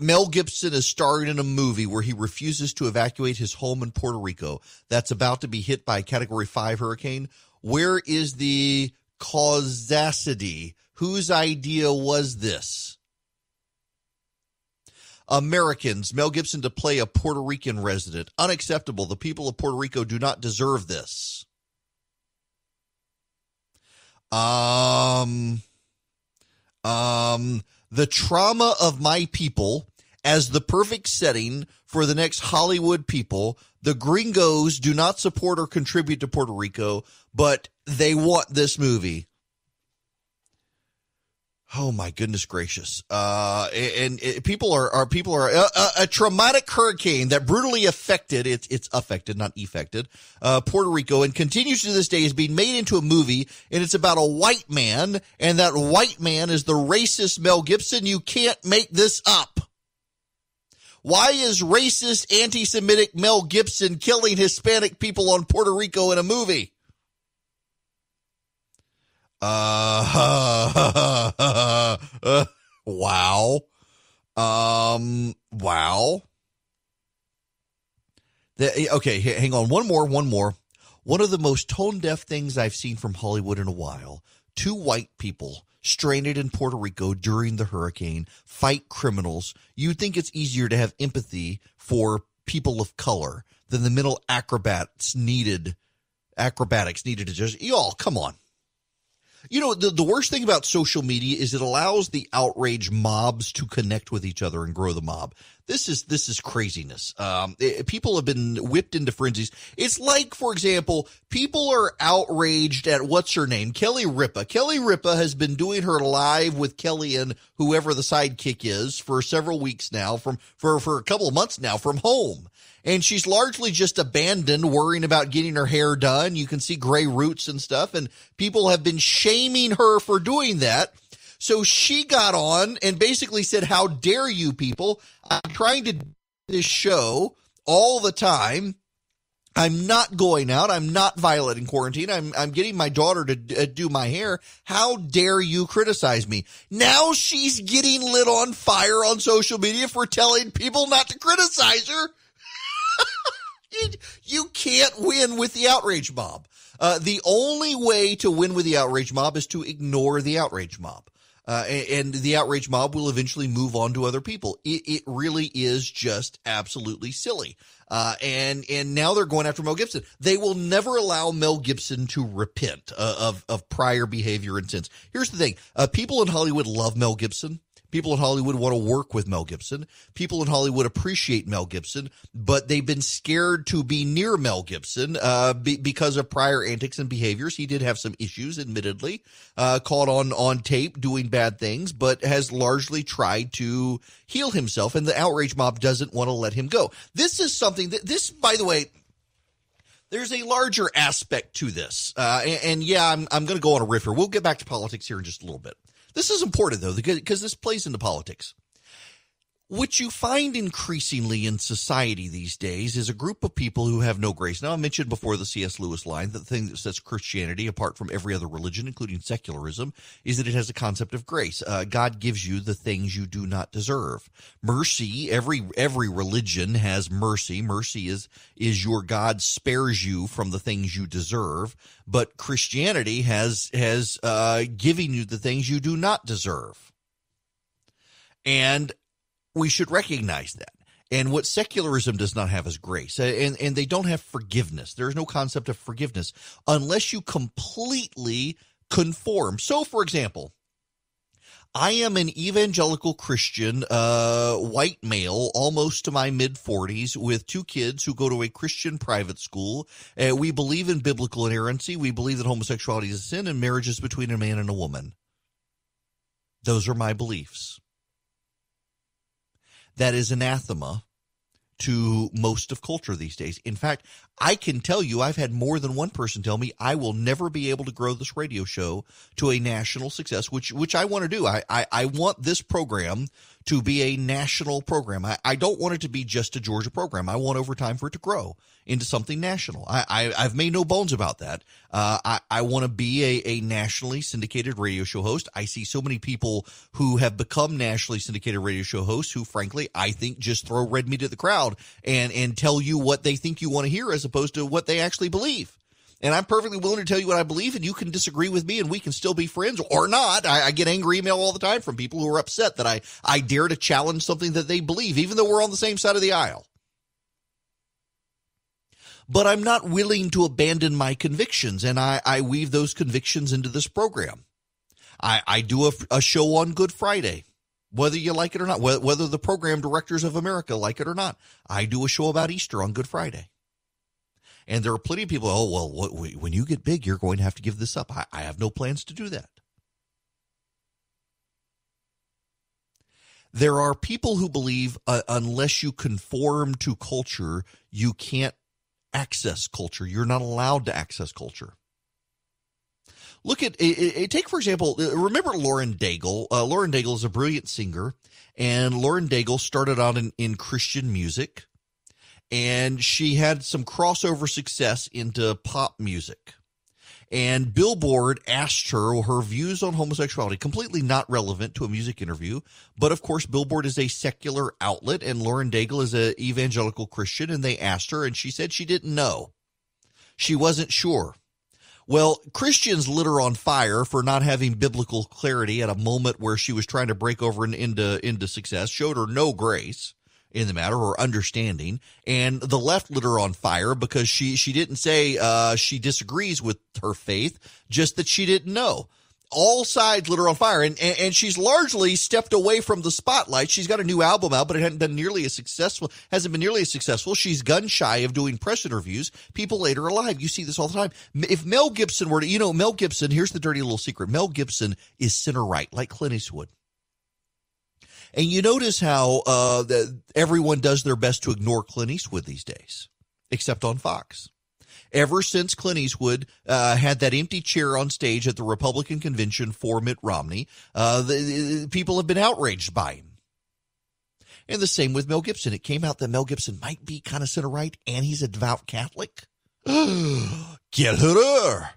Speaker 1: Mel Gibson is starring in a movie where he refuses to evacuate his home in Puerto Rico that's about to be hit by a category five hurricane. Where is the causacity? Whose idea was this? Americans, Mel Gibson to play a Puerto Rican resident. Unacceptable. The people of Puerto Rico do not deserve this. Um, um, the trauma of my people as the perfect setting for the next Hollywood people. The gringos do not support or contribute to Puerto Rico, but they want this movie. Oh my goodness gracious! Uh, and, and people are, are people are a, a, a, traumatic hurricane that brutally affected it's it's affected not affected uh, Puerto Rico and continues to this day is being made into a movie and it's about a white man and that white man is the racist Mel Gibson. You can't make this up. Why is racist anti-Semitic Mel Gibson killing Hispanic people on Puerto Rico in a movie? Uh, (laughs) wow. Um, wow. The, okay, hang on. One more, one more. One of the most tone deaf things I've seen from Hollywood in a while. Two white people stranded in Puerto Rico during the hurricane fight criminals. You'd think it's easier to have empathy for people of color than the mental acrobats needed, acrobatics needed to just, y'all, come on. You know, the, the worst thing about social media is it allows the outrage mobs to connect with each other and grow the mob. This is this is craziness. Um, it, people have been whipped into frenzies. It's like, for example, people are outraged at what's her name, Kelly Ripa. Kelly Ripa has been doing her live with Kelly and whoever the sidekick is for several weeks now, from for for a couple of months now from home and she's largely just abandoned worrying about getting her hair done. You can see gray roots and stuff, and people have been shaming her for doing that. So she got on and basically said, How dare you people? I'm trying to do this show all the time. I'm not going out. I'm not violating quarantine. I'm I'm getting my daughter to uh, do my hair. How dare you criticize me? Now she's getting lit on fire on social media for telling people not to criticize her (laughs) you, you can't win with the outrage mob. Uh, the only way to win with the outrage mob is to ignore the outrage mob. Uh, and, the outrage mob will eventually move on to other people. It, it really is just absolutely silly. Uh, and and now they're going after Mel Gibson. They will never allow Mel Gibson to repent uh, of of prior behavior and sins. Here's the thing: uh, people in Hollywood love Mel Gibson. People in Hollywood want to work with Mel Gibson. People in Hollywood appreciate Mel Gibson, but they've been scared to be near Mel Gibson uh, be, because of prior antics and behaviors. He did have some issues, admittedly, uh, caught on on tape doing bad things, but has largely tried to heal himself. And the outrage mob doesn't want to let him go. This is something that this, by the way, there's a larger aspect to this. Uh, and, and, yeah, I'm, I'm going to go on a riff here. We'll get back to politics here in just a little bit. This is important, though, because this plays into politics. What you find increasingly in society these days is a group of people who have no grace. Now, I mentioned before the C.S. Lewis line that the thing that sets Christianity apart from every other religion, including secularism, is that it has a concept of grace. Uh, God gives you the things you do not deserve. Mercy, every every religion has mercy. Mercy is is your God spares you from the things you deserve, but Christianity has has uh, giving you the things you do not deserve. And we should recognize that. And what secularism does not have is grace. And, and they don't have forgiveness. There is no concept of forgiveness unless you completely conform. So, for example, I am an evangelical Christian, uh, white male, almost to my mid 40s, with two kids who go to a Christian private school. Uh, we believe in biblical inerrancy. We believe that homosexuality is a sin and marriage is between a man and a woman. Those are my beliefs that is anathema to most of culture these days. In fact, I can tell you, I've had more than one person tell me I will never be able to grow this radio show to a national success, which which I want to do. I, I, I want this program to be a national program. I, I don't want it to be just a Georgia program. I want over time for it to grow into something national. I, I have made no bones about that. Uh, I I want to be a, a nationally syndicated radio show host. I see so many people who have become nationally syndicated radio show hosts who, frankly, I think just throw red meat at the crowd and and tell you what they think you want to hear as opposed to what they actually believe. And I'm perfectly willing to tell you what I believe, and you can disagree with me, and we can still be friends or not. I, I, get angry email all the time from people who are upset that I, I dare to challenge something that they believe, even though we're on the same side of the aisle. But I'm not willing to abandon my convictions, and I, I weave those convictions into this program. I, I do a, a show on Good Friday whether you like it or not, whether the program directors of America like it or not. I do a show about Easter on Good Friday. And there are plenty of people, oh, well, what, when you get big, you're going to have to give this up. I, I have no plans to do that. there are people who believe uh, unless you conform to culture, you can't access culture. You're not allowed to access culture. Look at take for example. Remember Lauren Daigle. Uh, Lauren Daigle is a brilliant singer, and Lauren Daigle started out in, in Christian music, and she had some crossover success into pop music. And Billboard asked her her views on homosexuality, completely not relevant to a music interview. But of course, Billboard is a secular outlet, and Lauren Daigle is an evangelical Christian, and they asked her, and she said she didn't know. She wasn't sure. Well, Christians lit her on fire for not having biblical clarity at a moment where she was trying to break over into, into success, showed her no grace in the matter or understanding. And the left lit her on fire because she, she didn't say, uh, she disagrees with her faith, just that she didn't know. All sides lit her on fire and, and, and she's largely stepped away from the spotlight. She's got a new album out but it hasn't been nearly as successful hasn't been nearly as successful. She's gun shy of doing press interviews. People later alive you see this all the time. If mel gibson were to you know mel gibson here's the dirty little secret. Mel gibson is center right like clint eastwood and you notice how uh, the, everyone does their best to ignore clint eastwood these days except on fox ever since Clint Eastwood uh, had that empty chair on stage at the Republican convention for Mitt Romney. Uh, the, the, people have been outraged by him. And the same with Mel Gibson. It came out that Mel Gibson might be kind of center right, and he's a devout Catholic. (gasps) Get her.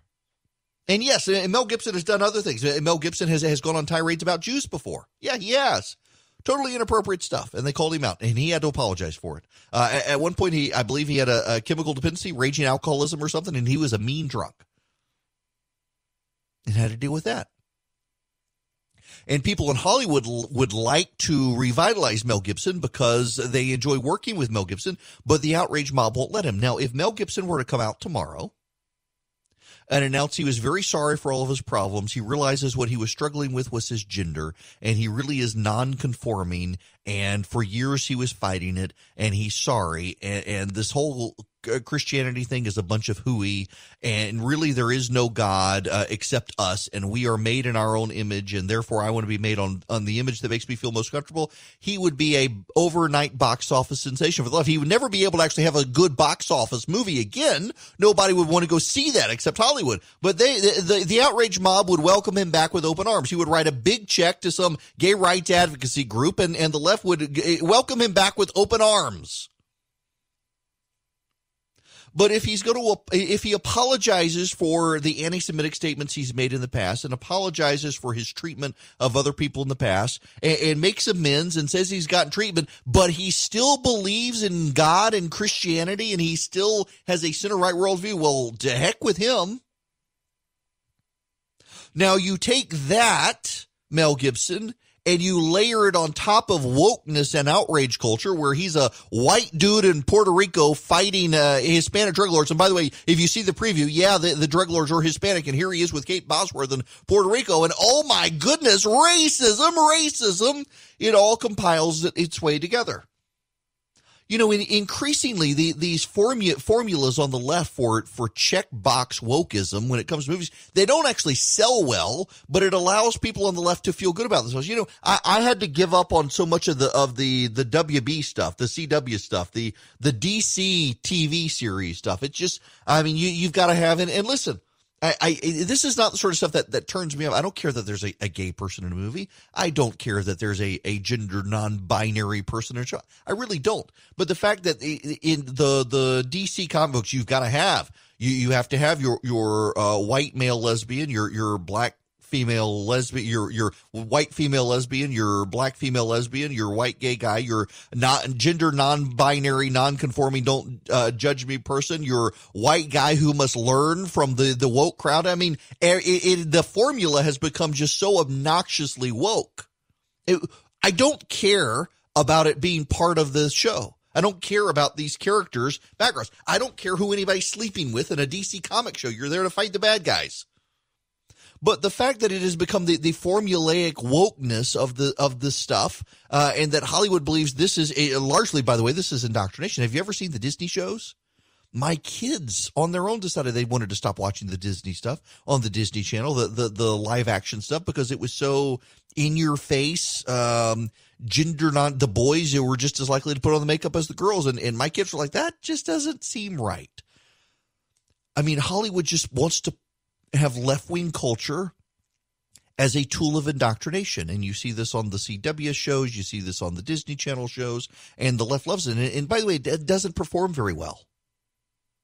Speaker 1: And yes, Mel Gibson has done other things. Mel Gibson has, has gone on tirades about Jews before. Yeah, he has totally inappropriate stuff, and they called him out, and he had to apologize for it. Uh, at, at, one point, he, I believe, he had a, a, chemical dependency, raging alcoholism, or something, and he was a mean drunk, and had to deal with that. And people in Hollywood would like to revitalize Mel Gibson because they enjoy working with Mel Gibson, but the outrage mob won't let him. Now, if Mel Gibson were to come out tomorrow and announced he was very sorry for all of his problems. He realizes what he was struggling with was his gender, and he really is non-conforming. And for years he was fighting it, and he's sorry. And, and this whole Christianity thing is a bunch of hooey, and really there is no God uh, except us, and we are made in our own image, and therefore I want to be made on on the image that makes me feel most comfortable. He would be a overnight box office sensation for the left. He would never be able to actually have a good box office movie again. Nobody would want to go see that except Hollywood. But they the, the, the outrage mob would welcome him back with open arms. He would write a big check to some gay rights advocacy group, and and the left would welcome him back with open arms. But if he's going to, if he apologizes for the anti-Semitic statements he's made in the past and apologizes for his treatment of other people in the past and, and makes amends and says he's gotten treatment, but he still believes in God and Christianity and he still has a center right worldview, well, to heck with him. Now you take that, Mel Gibson, and you layer it on top of wokeness and outrage culture where he's a white dude in Puerto Rico fighting uh, Hispanic drug lords. And by the way, if you see the preview, yeah, the, the drug lords are Hispanic and here he is with Kate Bosworth in Puerto Rico. And oh my goodness, racism, racism. It all compiles its way together you know, in, increasingly the, these formu- formulas on the left for for checkbox wokeism when it comes to movies, they don't actually sell well, but it allows people on the left to feel good about themselves. You know, I, I had to give up on so much of the of the the WB stuff, the CW stuff, the the DC TV series stuff. It's just, I mean, you you've got to have and, and listen. I, I, this is not the sort of stuff that, that turns me off. I don't care that there's a, a gay person in a movie. I don't care that there's a, a gender non-binary person in a show. I really don't. But the fact that in the the DC comic books, you've got to have you you have to have your your uh, white male lesbian, your your black female lesbian, your your white female lesbian, your black female lesbian, your white gay guy, your not gender non-binary, non-conforming, don't uh, judge me person, your white guy who must learn from the the woke crowd. I mean, it, it, the formula has become just so obnoxiously woke. It, I don't care about it being part of the show. I don't care about these characters' backgrounds. I don't care who anybody's sleeping with in a DC comic show. You're there to fight the bad guys. But the fact that it has become the, the formulaic wokeness of the of the stuff, uh, and that Hollywood believes this is a, largely, by the way, this is indoctrination. Have you ever seen the Disney shows? my kids on their own decided they wanted to stop watching the Disney stuff on the Disney Channel, the the, the live action stuff because it was so in your face, um, gender non the boys who were just as likely to put on the makeup as the girls. And, and my kids were like, that just doesn't seem right. I mean, Hollywood just wants to have left wing culture as a tool of indoctrination. And you see this on the CW shows, you see this on the Disney Channel shows, and the left loves it. And, and by the way, it doesn't perform very well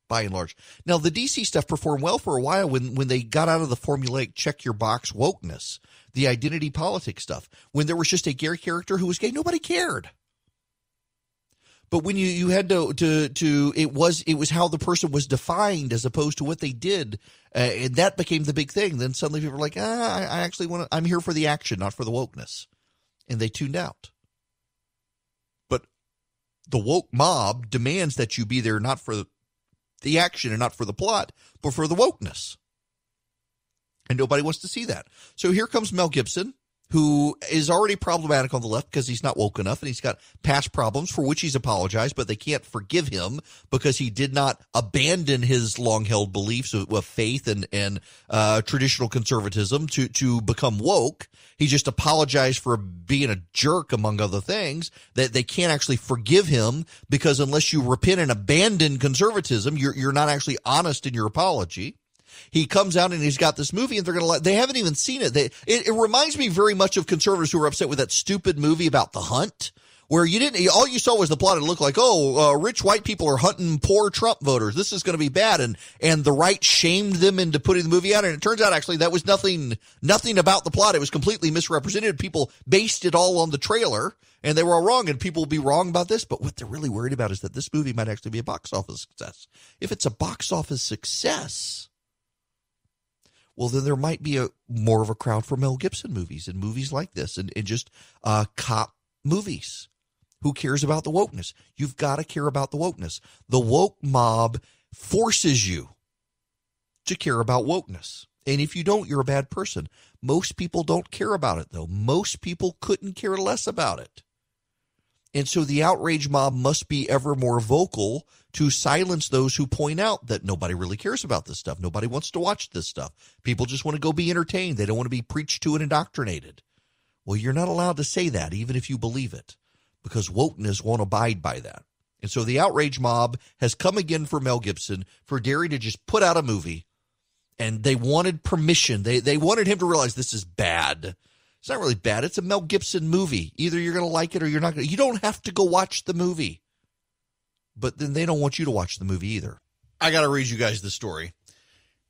Speaker 1: by and large. Now, the DC stuff performed well for a while when, when they got out of the formulaic check your box wokeness, the identity politics stuff. When there was just a gay character who was gay, nobody cared. But when you, you had to, to, to, it was, it was how the person was defined as opposed to what they did. Uh, and that became the big thing. Then suddenly people were like, ah, I, I actually want to, I'm here for the action, not for the wokeness. And they tuned out. But the woke mob demands that you be there not for the action and not for the plot, but for the wokeness. And nobody wants to see that. So here comes Mel Gibson who is already problematic on the left because he's not woke enough and he's got past problems for which he's apologized, but they can't forgive him because he did not abandon his long held beliefs of, of, faith and, and, uh, traditional conservatism to, to become woke. He just apologized for being a jerk, among other things, that they can't actually forgive him because unless you repent and abandon conservatism, you're, you're not actually honest in your apology he comes out and he's got this movie and they're going to let, they haven't even seen it. They, it, it reminds me very much of conservatives who were upset with that stupid movie about the hunt where you didn't, all you saw was the plot. It looked like, oh, uh, rich white people are hunting poor Trump voters. This is going to be bad. And, and the right shamed them into putting the movie out. And it turns out actually that was nothing, nothing about the plot. It was completely misrepresented. People based it all on the trailer and they were all wrong and people will be wrong about this. But what they're really worried about is that this movie might actually be a box office success. If it's a box office success, well, then there might be a more of a crowd for Mel Gibson movies and movies like this and, and just uh, cop movies. Who cares about the wokeness? You've got to care about the wokeness. The woke mob forces you to care about wokeness. And if you don't, you're a bad person. Most people don't care about it, though. Most people couldn't care less about it. And so the outrage mob must be ever more vocal to silence those who point out that nobody really cares about this stuff. Nobody wants to watch this stuff. People just want to go be entertained. They don't want to be preached to and indoctrinated. Well, you're not allowed to say that, even if you believe it, because wokeness won't abide by that. And so the outrage mob has come again for Mel Gibson for Derry to just put out a movie. And they wanted permission. They they wanted him to realize this is bad. It's not really bad. It's a Mel Gibson movie. Either you're going to like it or you're not going to. You don't have to go watch the movie but then they don't want you to watch the movie either. I got to read you guys the story.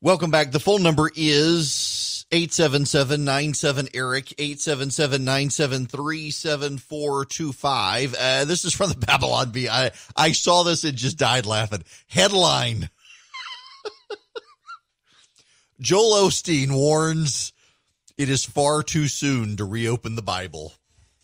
Speaker 1: Welcome back. The phone number is 877-97-ERIC, 877-973-7425. Uh, this is from the Babylon Bee. I, I saw this and just died laughing. Headline. (laughs) Joel Osteen warns it is far too soon to reopen the Bible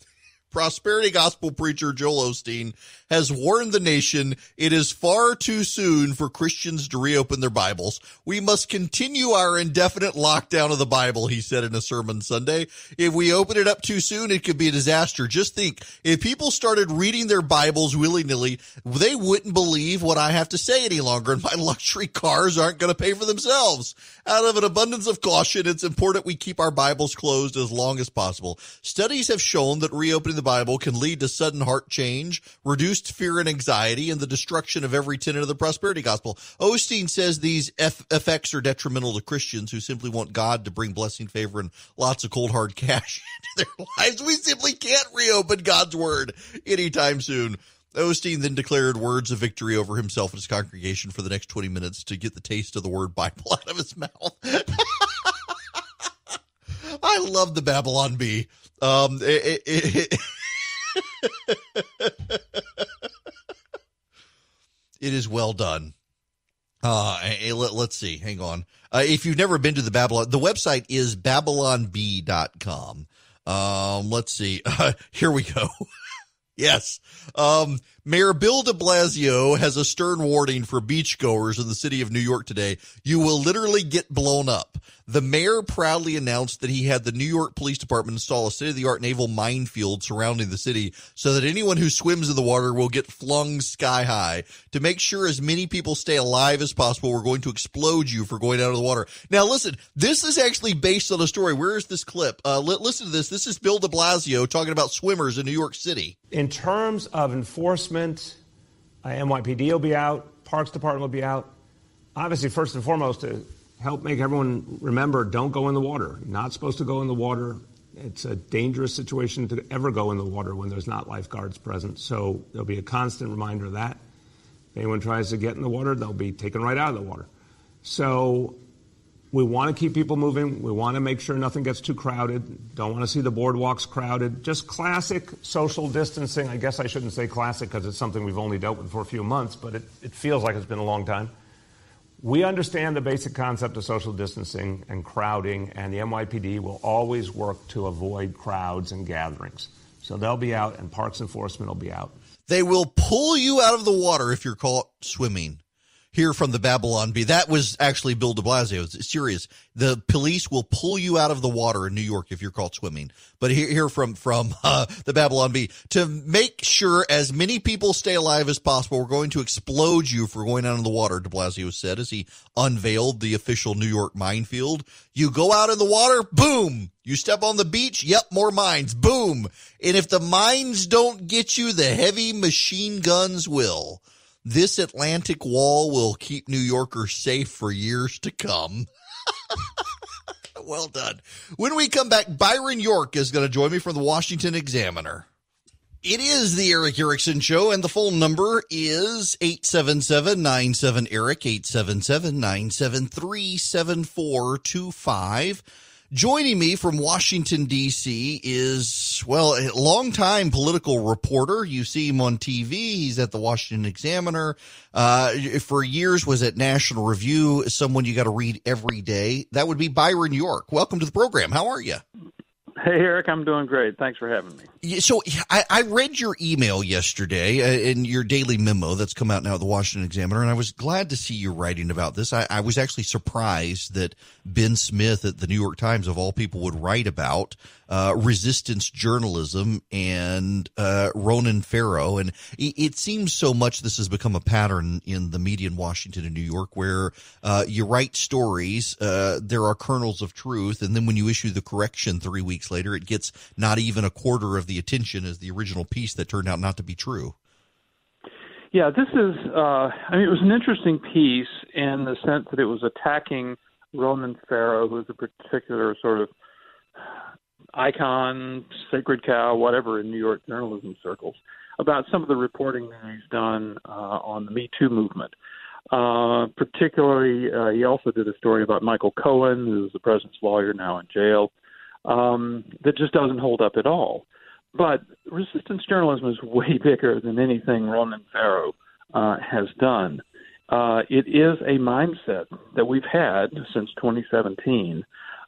Speaker 1: (laughs) prosperity gospel preacher Joel Osteen has warned the nation it is far too soon for Christians to reopen their Bibles. We must continue our indefinite lockdown of the Bible, he said in a sermon Sunday. If we open it up too soon, it could be a disaster. Just think, if people started reading their Bibles willy-nilly, they wouldn't believe what I have to say any longer, and my (laughs) luxury cars aren't going to pay for themselves. Out of an abundance of caution, it's important we keep our Bibles closed as long as possible. Studies have shown that reopening the Bible can lead to sudden heart change, fear and anxiety, and the destruction of every tenet of the prosperity gospel. Osteen says these F- effects are detrimental to Christians who simply want God to bring blessing, favor, and lots of cold hard cash (laughs) into their lives. We simply can't reopen God's word anytime soon. Osteen then declared words of victory over himself and his congregation for the next 20 minutes to get the taste of the word Bible (laughs) out of his mouth. (laughs) I love the Babylon Bee. Um, it, it, it, it is well done. Uh, let, us see. Hang on. Uh, if you've never been to the Babylon, the website is babylonbee.com. Um, let's see. Uh, (laughs) here we go. (laughs) yes. Um, Mayor Bill de Blasio has a stern warning for beachgoers in the city of New York today. You will literally get blown up. The mayor proudly announced that he had the New York Police Department install a state of the art naval minefield surrounding the city so that anyone who swims in the water will get flung sky high. To make sure as many people stay alive as possible, we're going to explode you for going out of the water. Now, listen, this is actually based on a story. Where is this clip? Uh, listen to this. This is Bill de Blasio talking about swimmers in New York City.
Speaker 5: In terms of enforcement, uh, NYPD will be out, Parks Department will be out. Obviously, first and foremost, to help make everyone remember don't go in the water. You're not supposed to go in the water. It's a dangerous situation to ever go in the water when there's not lifeguards present. So there'll be a constant reminder of that. If anyone tries to get in the water, they'll be taken right out of the water. So we want to keep people moving. We want to make sure nothing gets too crowded. Don't want to see the boardwalks crowded. Just classic social distancing. I guess I shouldn't say classic because it's something we've only dealt with for a few months, but it, it feels like it's been a long time. We understand the basic concept of social distancing and crowding, and the NYPD will always work to avoid crowds and gatherings. So they'll be out, and parks enforcement will be out.
Speaker 1: They will pull you out of the water if you're caught swimming here from the Babylon Bee. That was actually Bill de Blasio. It's serious. The police will pull you out of the water in New York if you're caught swimming. But here, from from uh, the Babylon Bee to make sure as many people stay alive as possible, we're going to explode you for going out in the water. De Blasio said as he unveiled the official New York minefield. You go out in the water, boom. You step on the beach, yep, more mines, boom. And if the mines don't get you, the heavy machine guns will. This Atlantic wall will keep New Yorkers safe for years to come. (laughs) well done. When we come back, Byron York is going to join me from the Washington Examiner. It is the Erick Erickson Show, and the phone number is 877-97-ERIC, 877-973-7425. Joining me from Washington, D.C. is, well, a longtime political reporter. You see him on TV. He's at the Washington Examiner. Uh, for years was at National Review, someone you got to read every day. That would be Byron York. Welcome to the program. How are you?
Speaker 6: Hey, Erick, I'm doing great. Thanks for having me.
Speaker 1: So I, I read your email yesterday uh, in your daily memo that's come out now at the Washington Examiner, and I was glad to see you writing about this. I, I was actually surprised that Ben Smith at the New York Times, of all people, would write about uh, resistance journalism and uh, Ronan Farrow. And it, seems so much this has become a pattern in the media in Washington and New York where uh, you write stories, uh, there are kernels of truth, and then when you issue the correction three weeks later, it gets not even a quarter of the attention as the original piece that turned out not to be true.
Speaker 6: Yeah, this is, uh, I mean, it was an interesting piece in the sense that it was attacking Ronan Farrow, who's a particular sort of icon, sacred cow, whatever in New York journalism circles about some of the reporting that he's done uh, on the Me Too movement. Uh, particularly, uh, he also did a story about Michael Cohen, who's the president's lawyer now in jail, um, that just doesn't hold up at all. But resistance journalism is way (laughs) bigger than anything Ronan Farrow uh, has done. Uh, it is a mindset that we've had since 2017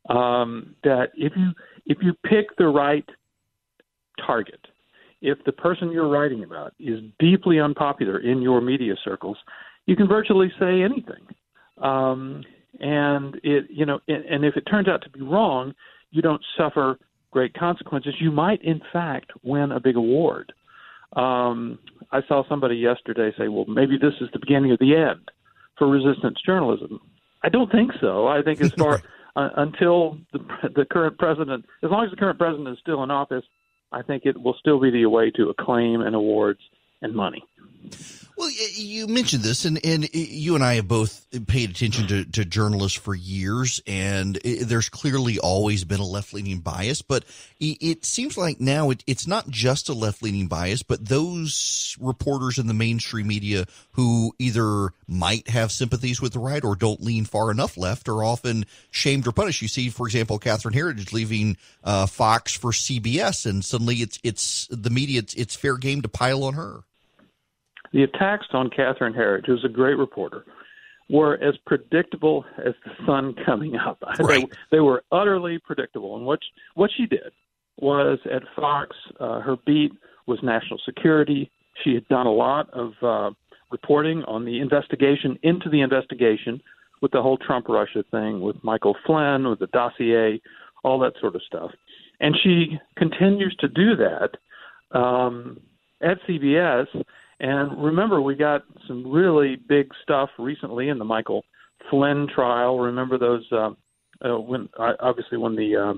Speaker 6: um, that if you if you pick the right target, if the person you're writing about is deeply unpopular in your media circles, you can virtually say anything. Um, and it, you know, and if it turns out to be wrong, you don't suffer great consequences. You might, in fact, win a big award. Um, I saw somebody yesterday say, "Well, maybe this is the beginning of the end for resistance journalism." I don't think so. I think as far (laughs) uh, until the, (laughs) the current president, as long as the current president is still in office, I think it will still be the way to acclaim and awards and money.
Speaker 1: Well, you mentioned this, and, and you and I have both paid attention to, to journalists for years, and there's clearly always been a left leaning bias, but it seems like now it, it's not just a left leaning bias, but those reporters in the mainstream media who either might have sympathies with the right or don't lean far enough left are often shamed or punished. You see, for example, Catherine Herridge leaving uh, Fox for CBS, and suddenly it's it's the media it's, it's fair game to pile on her.
Speaker 6: The attacks on Catherine Herridge, who's a great reporter, were as predictable as the sun (laughs) coming up.
Speaker 1: Right.
Speaker 6: They, they were utterly predictable. And what what she did was at Fox, uh, her beat was national security She had done a lot of uh, reporting on the investigation into the investigation with the whole Trump Russia thing, with Michael Flynn, with the dossier, all that sort of stuff. And she continues to do that um, at CBS. And remember, we got some really big stuff recently in the Michael Flynn trial. Remember those uh, uh, when uh, obviously when the uh,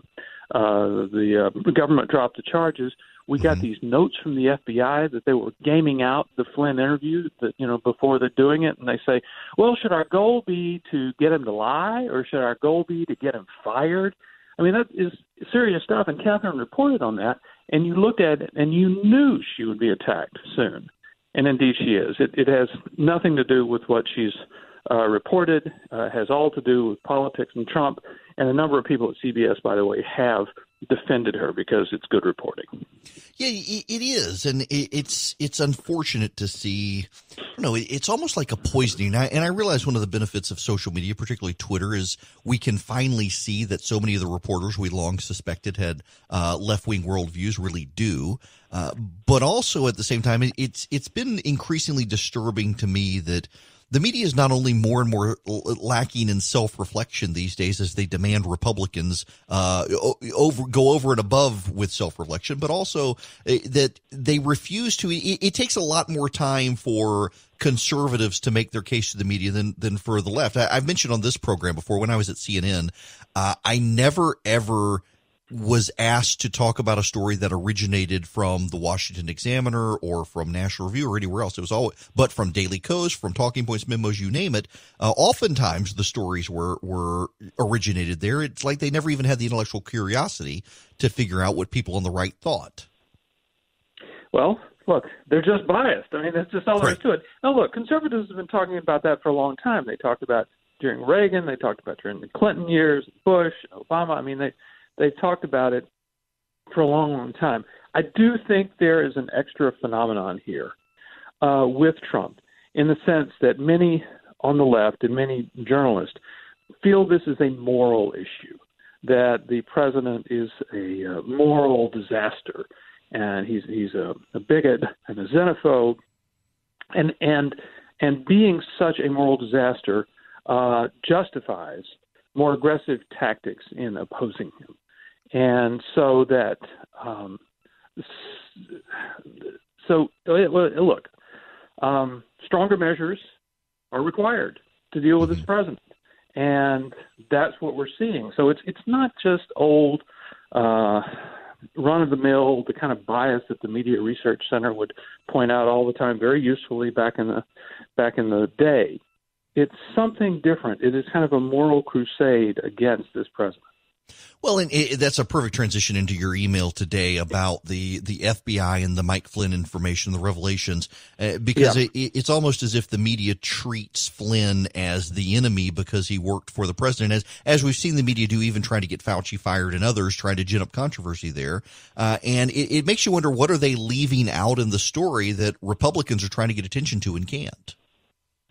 Speaker 6: uh, the uh, government dropped the charges. We got mm-hmm. these notes from the FBI that they were gaming out the Flynn interview that you know before they're doing it, and they say, "Well, should our goal be to get him to lie, or should our goal be to get him fired?" I mean, that is serious stuff. And Catherine reported on that, and you looked at it, and you knew she would be attacked soon, and indeed she is. It, it has nothing to do with what she's uh, reported uh, has all to do with politics and Trump. And a number of people at CBS, by the way, have defended her because it's good reporting.
Speaker 1: Yeah, it is, and it's it's unfortunate to see. Know, it's almost like a poisoning. And I realize one of the benefits of social media, particularly Twitter, is we can finally see that so many of the reporters we long suspected had uh, left wing worldviews really do. Uh, but also at the same time, it's it's been increasingly disturbing to me that the media is not only more and more lacking in self-reflection these days as they demand Republicans uh, over go over and above with self-reflection, but also uh, that they refuse to. It, it, takes a lot more time for conservatives to make their case to the media than than for the left. I, have mentioned on this program before when I was at CNN, uh, I never ever was asked to talk about a story that originated from the Washington Examiner or from National Review or anywhere else. It was all, but from Daily Kos, from Talking Points memos, you name it. Uh, oftentimes the stories were were originated there. It's like they never even had the intellectual curiosity to figure out what people on the right thought.
Speaker 6: Well, look, they're just biased. I mean, that's just all there is to it. Now, look, conservatives have been talking about that for a long time. They talked about during Reagan. They talked about during the Clinton years, Bush, Obama. I mean, they they've talked about it for a long, long time. I do think there is an extra phenomenon here uh, with Trump in the sense that many on the left and many journalists feel this is a moral issue, that the president is a uh, moral disaster, and he's he's a, a bigot and a xenophobe, and and and being such a moral disaster uh, justifies more aggressive tactics in opposing him and so that um, so look, um, stronger measures are required to deal with this president, and that's what we're seeing. So it's it's not just old. Uh, run of the mill, the kind of bias that the Media Research Center would point out all the time, very usefully back in the back in the day. It's something different. It is kind of a moral crusade against this president.
Speaker 1: Well, and it, that's a perfect transition into your email today about the, the FBI and the Mike Flynn information, the revelations, uh, because yeah. it, it's almost as if the media treats Flynn as the enemy because he worked for the president, as as we've seen the media do, even trying to get Fauci fired and others trying to gin up controversy there. Uh, and it, it makes you wonder what are they leaving out in the story that Republicans are trying to get attention to and can't.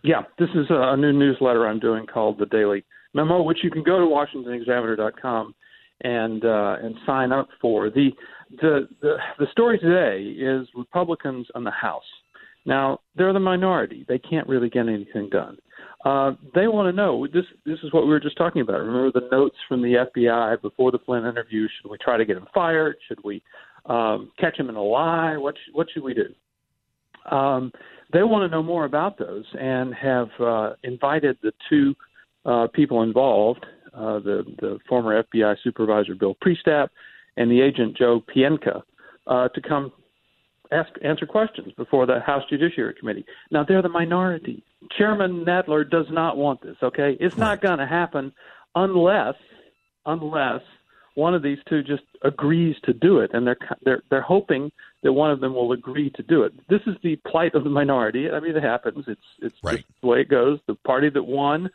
Speaker 6: Yeah, this is a new newsletter I'm doing called the Daily Memo, which you can go to WashingtonExaminer.com and uh, and sign up for. The, the the the story today is Republicans on the House. Now they're the minority; they can't really get anything done. Uh, they want to know this. This is what we were just talking about. Remember the notes from the FBI before the Flynn interview? Should we try to get him fired? Should we um, catch him in a lie? What sh- what should we do? Um, they want to know more about those and have uh, invited the two uh, people involved, uh, the the former FBI supervisor Bill Priestap and the agent Joe Pientka uh, to come ask answer questions before the House Judiciary Committee. Now they're the minority. Chairman Nadler does not want this. Okay, it's not going to happen unless unless one of these two just agrees to do it, and they're they're they're hoping that one of them will agree to do it. This is the plight of the minority. I mean, it happens. It's it's right. the way it goes. The party that won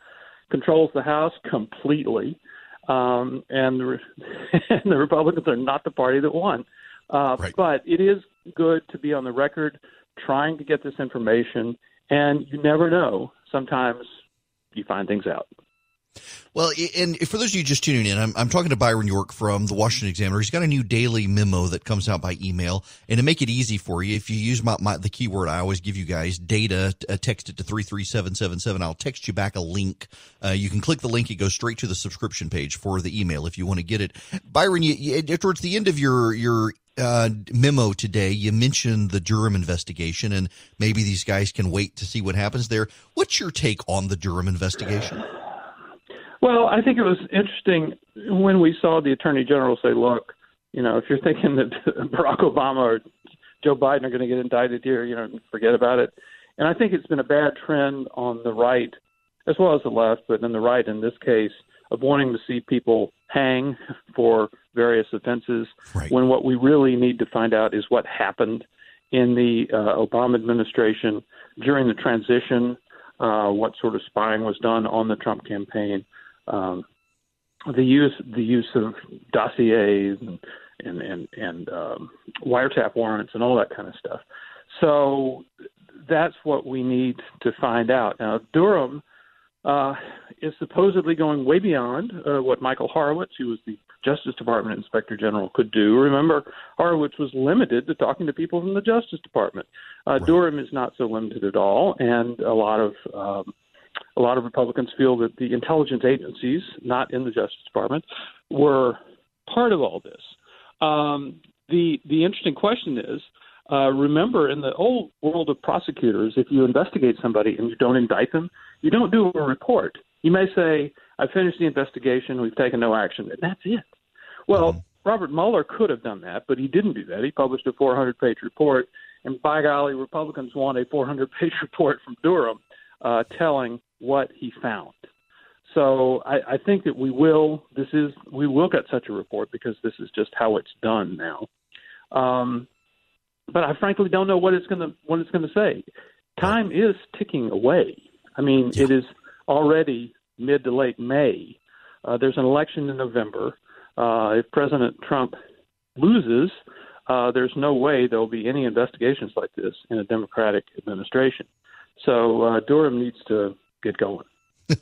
Speaker 6: controls the House completely, um, and, the, (laughs) and the Republicans are not the party that won. Uh, right. But it is good to be on the record trying to get this information, and you never know. Sometimes you find things out.
Speaker 1: Well, and for those of you just tuning in, I'm, I'm, talking to Byron York from the Washington Examiner. He's got a new daily memo that comes out by email. And to make it easy for you, if you use my, my the keyword I always give you guys, data, uh, text it to 33777. I'll text you back a link. Uh, you can click the link. It goes straight to the subscription page for the email if you want to get it. Byron, you, you, towards the end of your, your uh, memo today, you mentioned the Durham investigation, and maybe these guys can wait to see what happens there. What's your take on the Durham investigation?
Speaker 6: Well, I think it was interesting when we saw the Attorney General say, look, you know, if you're thinking that (laughs) Barack Obama or Joe Biden are going to get indicted here, you know, forget about it. And I think it's been a bad trend on the right as well as the left, but in the right in this case, of wanting to see people hang for various offenses right. when what we really need to find out is what happened in the uh, Obama administration during the transition, uh, what sort of spying was done on the Trump campaign, um, the use the use of dossiers and and and, and um, wiretap warrants and all that kind of stuff. So that's what we need to find out. Now Durham uh, is supposedly going way beyond uh, what Michael Horowitz, who was the Justice Department Inspector General, could do. Remember, Horowitz was limited to talking to people from the Justice Department. Uh, right. Durham is not so limited at all, and a lot of um, a lot of Republicans feel that the intelligence agencies, not in the Justice Department, were part of all this. Um, the the interesting question is. Uh, remember, in the old world of prosecutors, if you investigate somebody and you don't indict them, you don't do a report. You may say, I finished the investigation, we've taken no action, and that's it. Well, mm-hmm. Robert Mueller could have done that, but he didn't do that. He published a 400 page report, and by golly, Republicans want a 400 page (laughs) report from Durham uh, telling what he found. So I, I think that we will. This is we will get such a report because this is just how it's done now. Um, but I frankly don't know what it's going to what it's going to say. Time is ticking away. I mean, yeah. it is already mid to late May. Uh, there's an election in November. Uh, if President Trump loses, uh, there's no way there will be any investigations like this in a Democratic administration. So uh, Durham needs to get going. (laughs)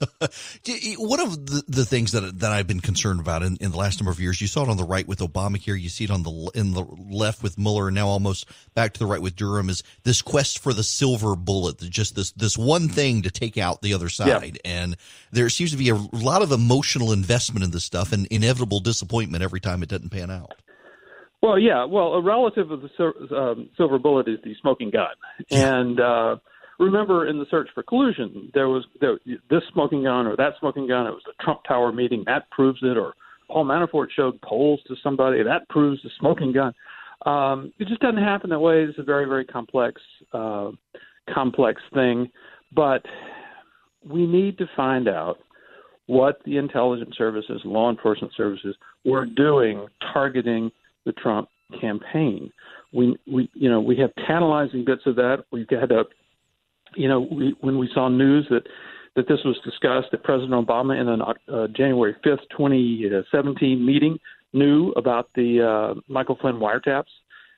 Speaker 1: One of the, the things that that I've been concerned about in, in the last number of years, you saw it on the right with Obamacare, you see it on the in the left with Mueller, and now almost back to the right with Durham, is this quest for the silver bullet, just this this one thing to take out the other side. Yeah. And there seems to be a lot of emotional investment in this stuff, and inevitable disappointment every time it doesn't pan out.
Speaker 6: Well, yeah. Well, a relative of the um, silver bullet is the smoking gun, and. Uh, remember in the search for collusion, there was there, this smoking gun or that smoking gun. It was the Trump Tower meeting that proves it, or Paul Manafort showed polls to somebody that proves the smoking gun. Um, it just doesn't happen that way. It's a very very complex uh, complex thing, but we need to find out what the intelligence services, law enforcement services were doing targeting the Trump campaign. We, we, you know, we have tantalizing bits of that. We've got a you know, we, when we saw news that that this was discussed, that President Obama in a uh, January 5th, 2017 meeting knew about the uh, Michael Flynn wiretaps.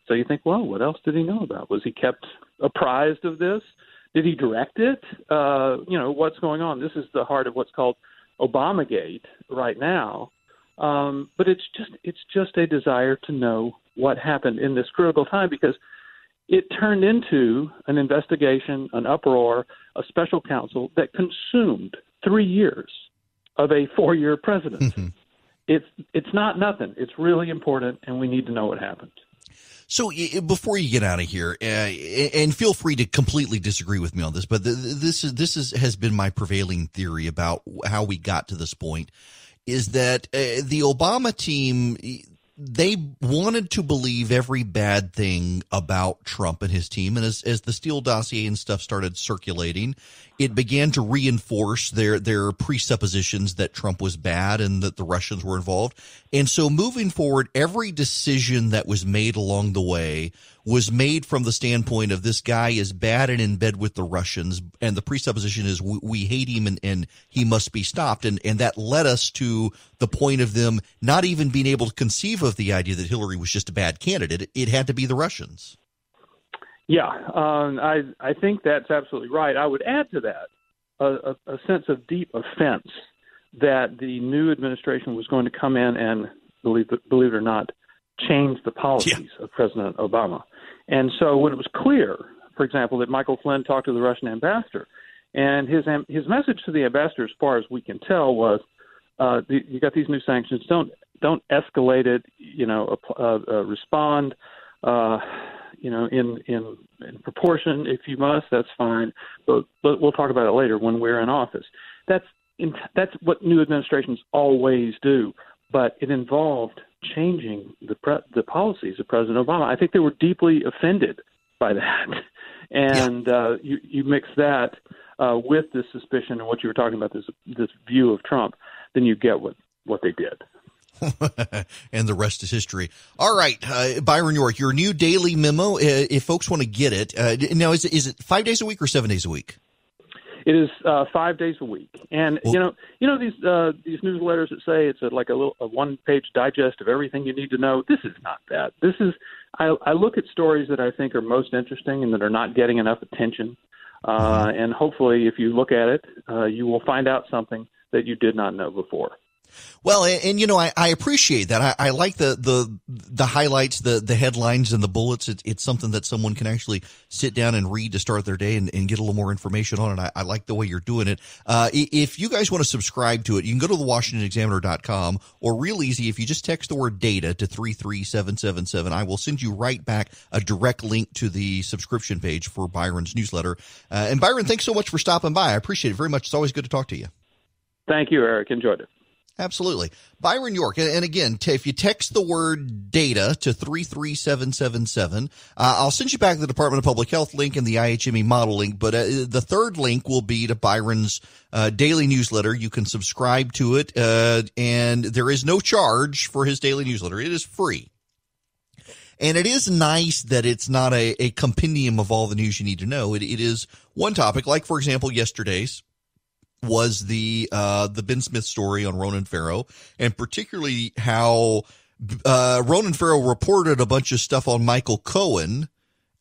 Speaker 6: So you think, well, what else did he know about? Was he kept apprised of this? Did he direct it? Uh, you know, what's going on? This is the heart of what's called Obamagate right now. Um, but it's just it's just a desire to know what happened in this critical time because – it turned into an investigation, an uproar, a special counsel that consumed three years of a four year presidency. Mm-hmm. It's it's not nothing. It's really important, and we need to know what happened.
Speaker 1: So before you get out of here, uh, and feel free to completely disagree with me on this, but this is this is has been my prevailing theory about how we got to this point. Is that uh, the Obama team? They wanted to believe every bad thing about Trump and his team. And as, as the Steele dossier and stuff started circulating, it began to reinforce their their presuppositions that Trump was bad and that the Russians were involved. And so moving forward, every decision that was made along the way was made from the standpoint of this guy is bad and in bed with the Russians, and the presupposition is we, we hate him and, and he must be stopped. And and that led us to the point of them not even being able to conceive of the idea that Hillary was just a bad candidate. It, it had to be the Russians.
Speaker 6: Yeah, um, I I think that's absolutely right. I would add to that a, a, a sense of deep offense that the new administration was going to come in and believe it, believe it or not, change the policies yeah. of President Obama. And so when it was clear, for example, that Michael Flynn talked to the Russian ambassador, and his his message to the ambassador, as far as we can tell, was, uh, "You got these new sanctions. Don't don't escalate it. You know, uh, uh, respond. Uh, you know, in, in in proportion if you must. That's fine. But, but we'll talk about it later when we're in office. That's in, that's what new administrations always do. But it involved changing the pre- the policies of President Obama. I think they were deeply offended by that, (laughs) and yeah. uh, you you mix that uh, with this suspicion and what you were talking about this this view of Trump, then you get what what they did. (laughs)
Speaker 1: and the rest is history. All right, uh, Byron York, your new daily memo. Uh, if folks want to get it, uh, now is it, is it five days a week or seven days a week?
Speaker 6: It is uh, five days a week, and well, you know, you know these uh, these newsletters that say it's a, like a little a one page digest of everything you need to know. This is not that. This is I, I look at stories that I think are most interesting and that are not getting enough attention, uh, mm-hmm. and hopefully, if you look at it, uh, you will find out something that you did not know before.
Speaker 1: Well, and, and you know, I, I, appreciate that. I, I, like the, the the highlights, the the headlines, and the bullets. It's, it's something that someone can actually sit down and read to start their day and, and get a little more information on it. I, I like the way you're doing it. Uh, if you guys want to subscribe to it, you can go to the WashingtonExaminer.com or real easy if you just text the word data to three three seven seven seven. I will send you right back a direct link to the subscription page for Byron's newsletter. Uh, and Byron, thanks so much for stopping by. I appreciate it very much. It's always good to talk to you.
Speaker 6: Thank you, Erick. Enjoyed it.
Speaker 1: Absolutely. Byron York. And again, if you text the word data to 33777, uh, I'll send you back the Department of Public Health link and the IHME model link. But uh, the third link will be to Byron's uh, daily newsletter. You can subscribe to it, uh, and there is no charge for his daily newsletter. It is free. And it is nice that it's not a, a compendium of all the news you need to know. It, it is one topic, like, for example, yesterday's was the uh, the Ben Smith story on Ronan Farrow, and particularly how uh, Ronan Farrow reported a bunch of stuff on Michael Cohen,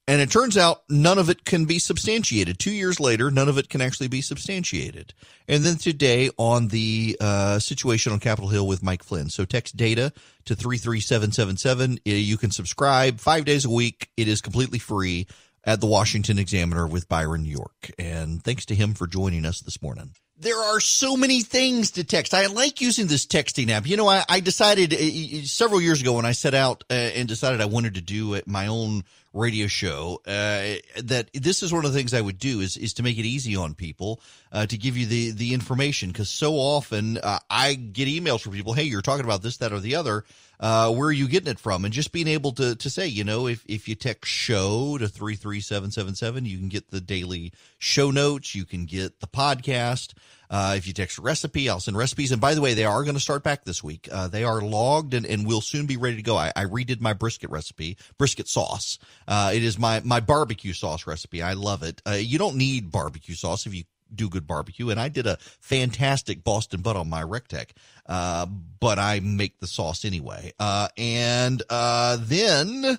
Speaker 1: and it turns out none of it can be substantiated. Two years later, none of it can actually be substantiated. And then today on the uh, situation on Capitol Hill with Mike Flynn. So text data to 33777. You can subscribe five days a week. It is completely free at the Washington Examiner with Byron York. And thanks to him for joining us this morning there are so many things to text. I like using this texting app. You know, I, I decided uh, several years ago when I set out uh, and decided I wanted to do my own radio show uh, that this is one of the things I would do is is to make it easy on people uh, to give you the the information because so often uh, I get emails from people, hey, you're talking about this, that, or the other. Uh, where are you getting it from? And just being able to to say, you know, if if you text show to three three seven seven seven, you can get the daily show notes, you can get the podcast. Uh, if you text recipe, I'll send recipes. And by the way, they are going to start back this week. Uh, they are logged and, and will soon be ready to go. I, I redid my brisket recipe, brisket sauce. Uh, it is my, my barbecue sauce recipe. I love it. Uh, you don't need barbecue sauce if you do good barbecue. And I did a fantastic Boston butt on my Recteq, uh, but I make the sauce anyway. Uh, and uh, then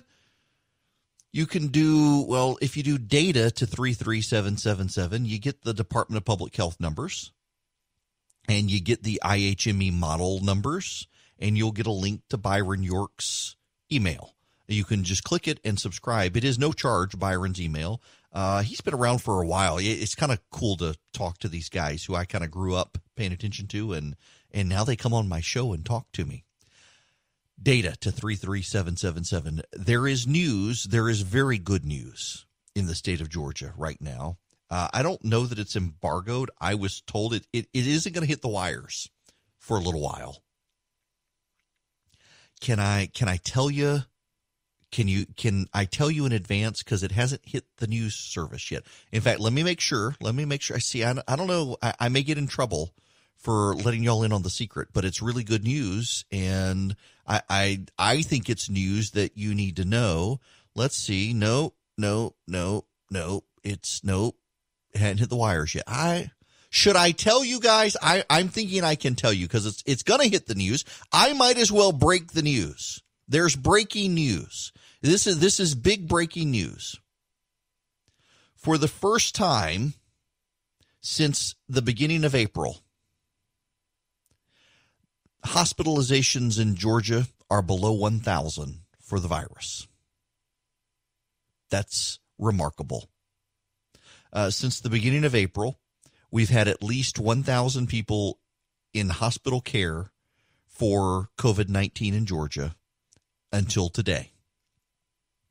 Speaker 1: you can do, well, if you do data to 33777, you get the Department of Public Health numbers and you get the IHME model numbers, and you'll get a link to Byron York's email. You can just click it and subscribe. It is no charge, Byron's email. Uh, he's been around for a while. It's kind of cool to talk to these guys who I kind of grew up paying attention to, and and now they come on my show and talk to me. Data to 33777. There is news. There is very good news in the state of Georgia right now. Uh, I don't know that it's embargoed. I was told it, it, it isn't going to hit the wires for a little while. Can I can I tell you? Can you can I tell you in advance because it hasn't hit the news service yet? In fact, let me make sure. Let me make sure. I see. I, I don't know. I, I may get in trouble for letting y'all in on the secret, but it's really good news, and I I I think it's news that you need to know. Let's see. No, no, no, no. It's no hadn't hit the wires yet. I should I tell you guys? I, I'm thinking I can tell you because it's it's gonna hit the news. I might as well break the news. There's breaking news. This is this is big breaking news. For the first time since the beginning of April, hospitalizations in Georgia are below 1,000 for the virus. That's remarkable. Uh, since the beginning of April, we've had at least 1,000 people in hospital care for COVID 19 in Georgia until today.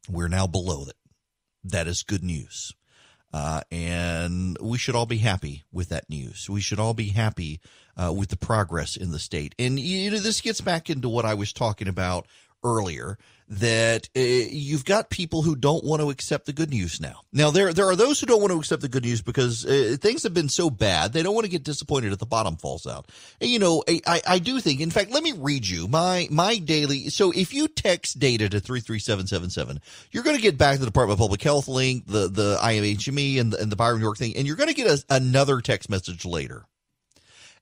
Speaker 1: We're now below it. That is good news. Uh, and we should all be happy with that news. We should all be happy uh, with the progress in the state. And you know, this gets back into what I was talking about earlier that uh, you've got people who don't want to accept the good news now. Now there there are those who don't want to accept the good news because uh, things have been so bad they don't want to get disappointed if the bottom falls out. And, you know, I I do think. In fact, let me read you my my daily. So if you text data to three three seven seven seven, you're going to get back to the Department of Public Health link, the the IHME, and the, and the Byron York thing, and you're going to get a, another text message later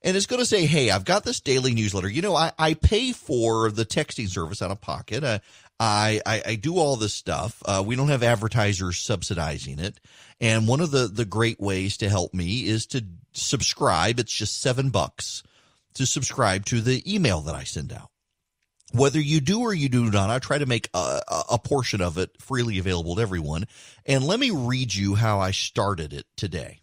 Speaker 1: and it's going to say, "Hey, I've got this daily newsletter. You know, I, I pay for the texting service out of pocket. Uh, I, I, I do all this stuff. Uh, we don't have advertisers subsidizing it, and one of the the great ways to help me is to subscribe. It's just seven bucks to subscribe to the email that I send out. Whether you do or you do not, I try to make a, a portion of it freely available to everyone. And let me read you how I started it today.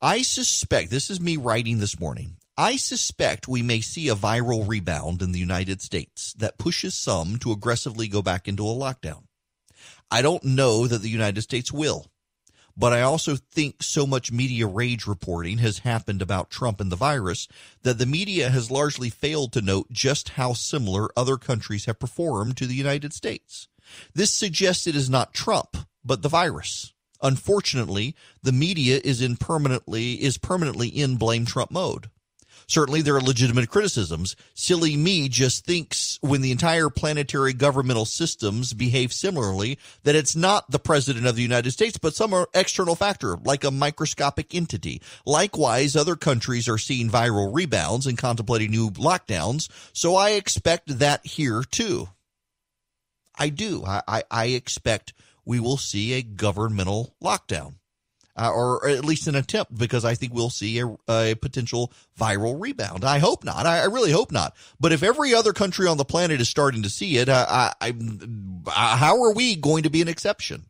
Speaker 1: I suspect, this is me writing this morning, I suspect we may see a viral rebound in the United States that pushes some to aggressively go back into a lockdown. I don't know that the United States will, but I also think so much media rage reporting has happened about Trump and the virus that the media has largely failed to note just how similar other countries have performed to the United States. This suggests it is not Trump, but the virus. Unfortunately, the media is in permanently is permanently in blame Trump mode. Certainly, there are legitimate criticisms. Silly me just thinks when the entire planetary governmental systems behave similarly that it's not the president of the United States, but some external factor, like a microscopic entity. Likewise, other countries are seeing viral rebounds and contemplating new lockdowns, so I expect that here too. I do. I, I, I expect we will see a governmental lockdown. Uh, or at least an attempt, because I think we'll see a, a potential viral rebound. I hope not. I, I, really hope not. But if every other country on the planet is starting to see it, I, I, how are we going to be an exception?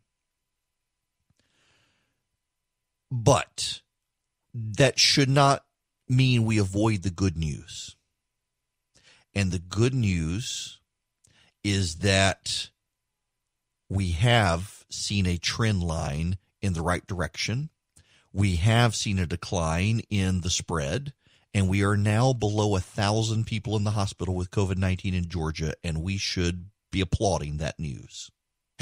Speaker 1: But that should not mean we avoid the good news. And the good news is that we have seen a trend line in the right direction. We have seen a decline in the spread, and we are now below a thousand people in the hospital with COVID 19 in Georgia, and we should be applauding that news.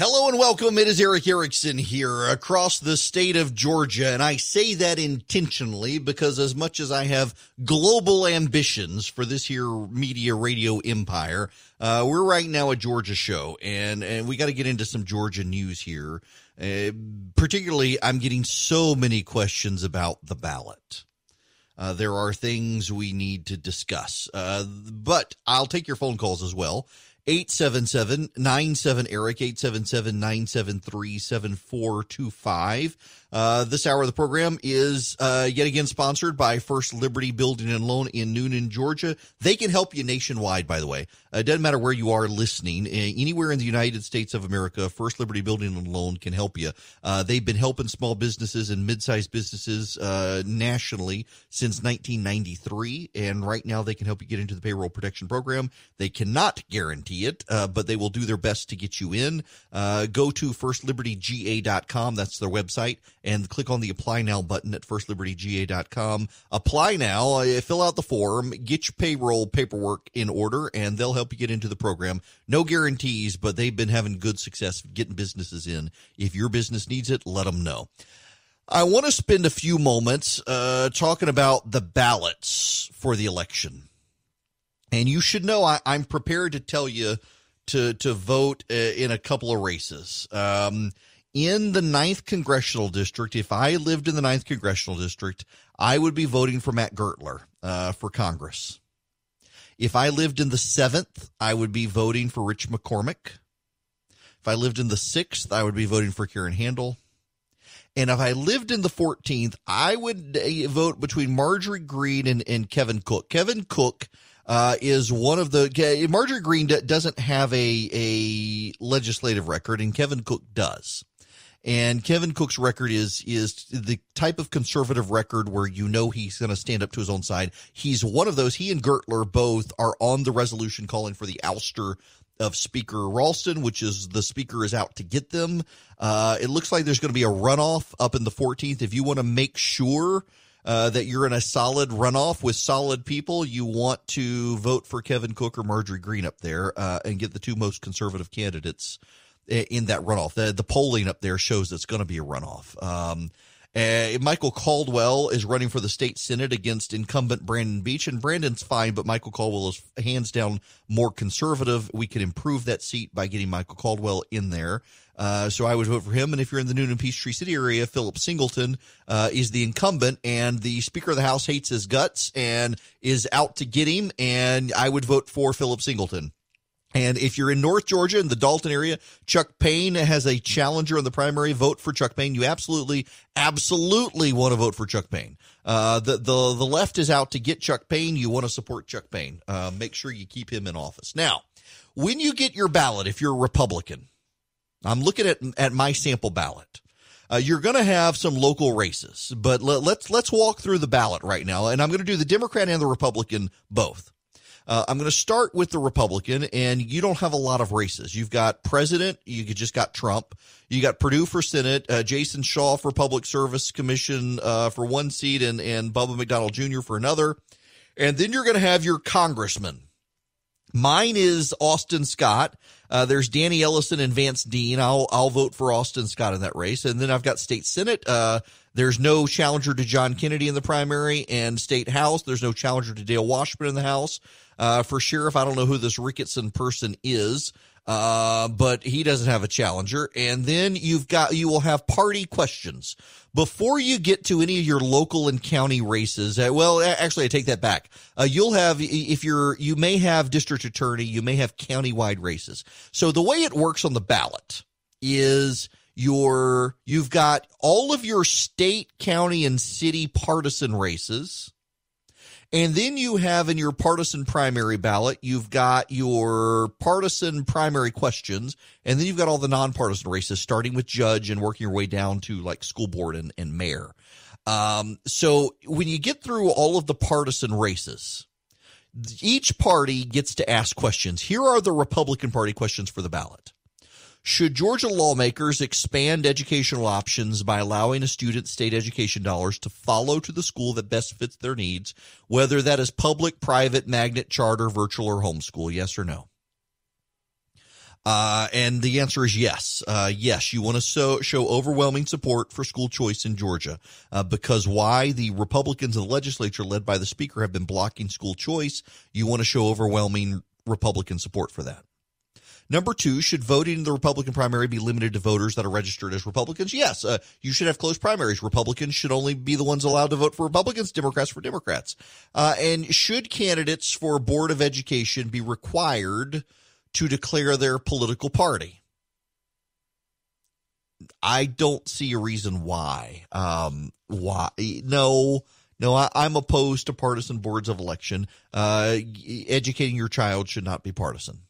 Speaker 1: Hello and welcome. It is Erick Erickson here across the state of Georgia. And I say that intentionally because as much as I have global ambitions for this here media radio empire, uh, we're right now a Georgia show and, and we got to get into some Georgia news here. Uh, particularly, I'm getting so many questions about the ballot. Uh, there are things we need to discuss, uh, but I'll take your phone calls as well. 877 97 Eric, 877 973 7425. Uh, this hour of the program is uh, yet again sponsored by First Liberty Building and Loan in Newnan, Georgia. They can help you nationwide, by the way. Uh, it doesn't matter where you are listening. Anywhere in the United States of America, First Liberty Building and Loan can help you. Uh, they've been helping small businesses and mid-sized businesses uh, nationally since 1993, and right now they can help you get into the payroll protection program. They cannot guarantee it, uh, but they will do their best to get you in. go to firstlibertyga.com. That's their website and click on the apply now button at firstlibertyga.com. Apply now, uh, fill out the form, get your payroll paperwork in order, and they'll help you get into the program. No guarantees, but they've been having good success getting businesses in. If your business needs it, let them know. I want to spend a few moments uh, talking about the ballots for the election. And you should know I, am prepared to tell you to to vote uh, in a couple of races. Um, in the ninth congressional district, if I lived in the ninth congressional district, I would be voting for Matt Gurtler uh, for Congress. If I lived in the seventh, I would be voting for Rich McCormick. If I lived in the sixth, I would be voting for Karen Handel. And if I lived in the 14th, I would uh, vote between Marjorie Greene and, and Kevin Cooke. Kevin Cooke uh, is one of the Marjorie Greene doesn't have a a legislative record, and Kevin Cooke does. And Kevin Cooke's record is is the type of conservative record where you know he's going to stand up to his own side. He's one of those. He and Gurtler both are on the resolution calling for the ouster of Speaker Ralston, which is the speaker is out to get them. Uh, it looks like there's going to be a runoff up in the 14th. If you want to make sure uh, that you're in a solid runoff with solid people, you want to vote for Kevin Cooke or Marjorie Greene up there uh, and get the two most conservative candidates in that runoff. The, the polling up there shows it's going to be a runoff. Um, uh, Michael Caldwell is running for the state senate against incumbent Brandon Beach, and Brandon's fine, but Michael Caldwell is hands down more conservative. We can improve that seat by getting Michael Caldwell in there. Uh, so I would vote for him. And if you're in the Newnan Peachtree City area, Philip Singleton uh, is the incumbent, and the Speaker of the House hates his guts and is out to get him. And I would vote for Philip Singleton. And if you're in North Georgia in the Dalton area, Chuck Payne has a challenger in the primary. Vote for Chuck Payne. You absolutely, absolutely want to vote for Chuck Payne. Uh, the, the, the left is out to get Chuck Payne. You want to support Chuck Payne. Uh, make sure you keep him in office. Now, when you get your ballot, if you're a Republican, I'm looking at, at my sample ballot. Uh, you're going to have some local races, but let, let's, let's walk through the ballot right now. And I'm going to do the Democrat and the Republican both. Uh, I'm going to start with the Republican, and you don't have a lot of races. You've got president, you just got Trump. You got Perdue for Senate, uh, Jason Shaw for Public Service Commission uh, for one seat, and and Bubba McDonald Jr. for another. And then you're going to have your congressman. Mine is Austin Scott. Uh, there's Danny Ellison and Vance Dean. I'll I'll vote for Austin Scott in that race. And then I've got state senate. Uh, there's no challenger to John Kennedy in the primary, and state house. There's no challenger to Dale Washburn in the house. Uh, for sheriff, I don't know who this Ricketson person is. Uh, but he doesn't have a challenger. And then you've got, you will have party questions before you get to any of your local and county races. Uh, well, actually, I take that back. Uh, you'll have, if you're, you may have district attorney, you may have county-wide races. So the way it works on the ballot is your, you've got all of your state, county, and city partisan races and then you have in your partisan primary ballot, you've got your partisan primary questions, and then you've got all the nonpartisan races, starting with judge and working your way down to like school board and, and mayor. Um, so when you get through all of the partisan races, each party gets to ask questions. Here are the Republican Party questions for the ballot. Should Georgia lawmakers expand educational options by allowing a student state education dollars to follow to the school that best fits their needs, whether that is public, private, magnet, charter, virtual, or homeschool? Yes or no? Uh, and the answer is yes. Uh, yes, you want to show, show overwhelming support for school choice in Georgia. Uh, because why? The Republicans in the legislature, led by the Speaker, have been blocking school choice. You want to show overwhelming Republican support for that. Number two, should voting in the Republican primary be limited to voters that are registered as Republicans? Yes, uh, you should have closed primaries. Republicans should only be the ones allowed to vote for Republicans, Democrats for Democrats. Uh, and should candidates for Board of Education be required to declare their political party? I don't see a reason why. Um, why? No. No, I, am opposed to partisan boards of election. Uh, educating your child should not be partisan.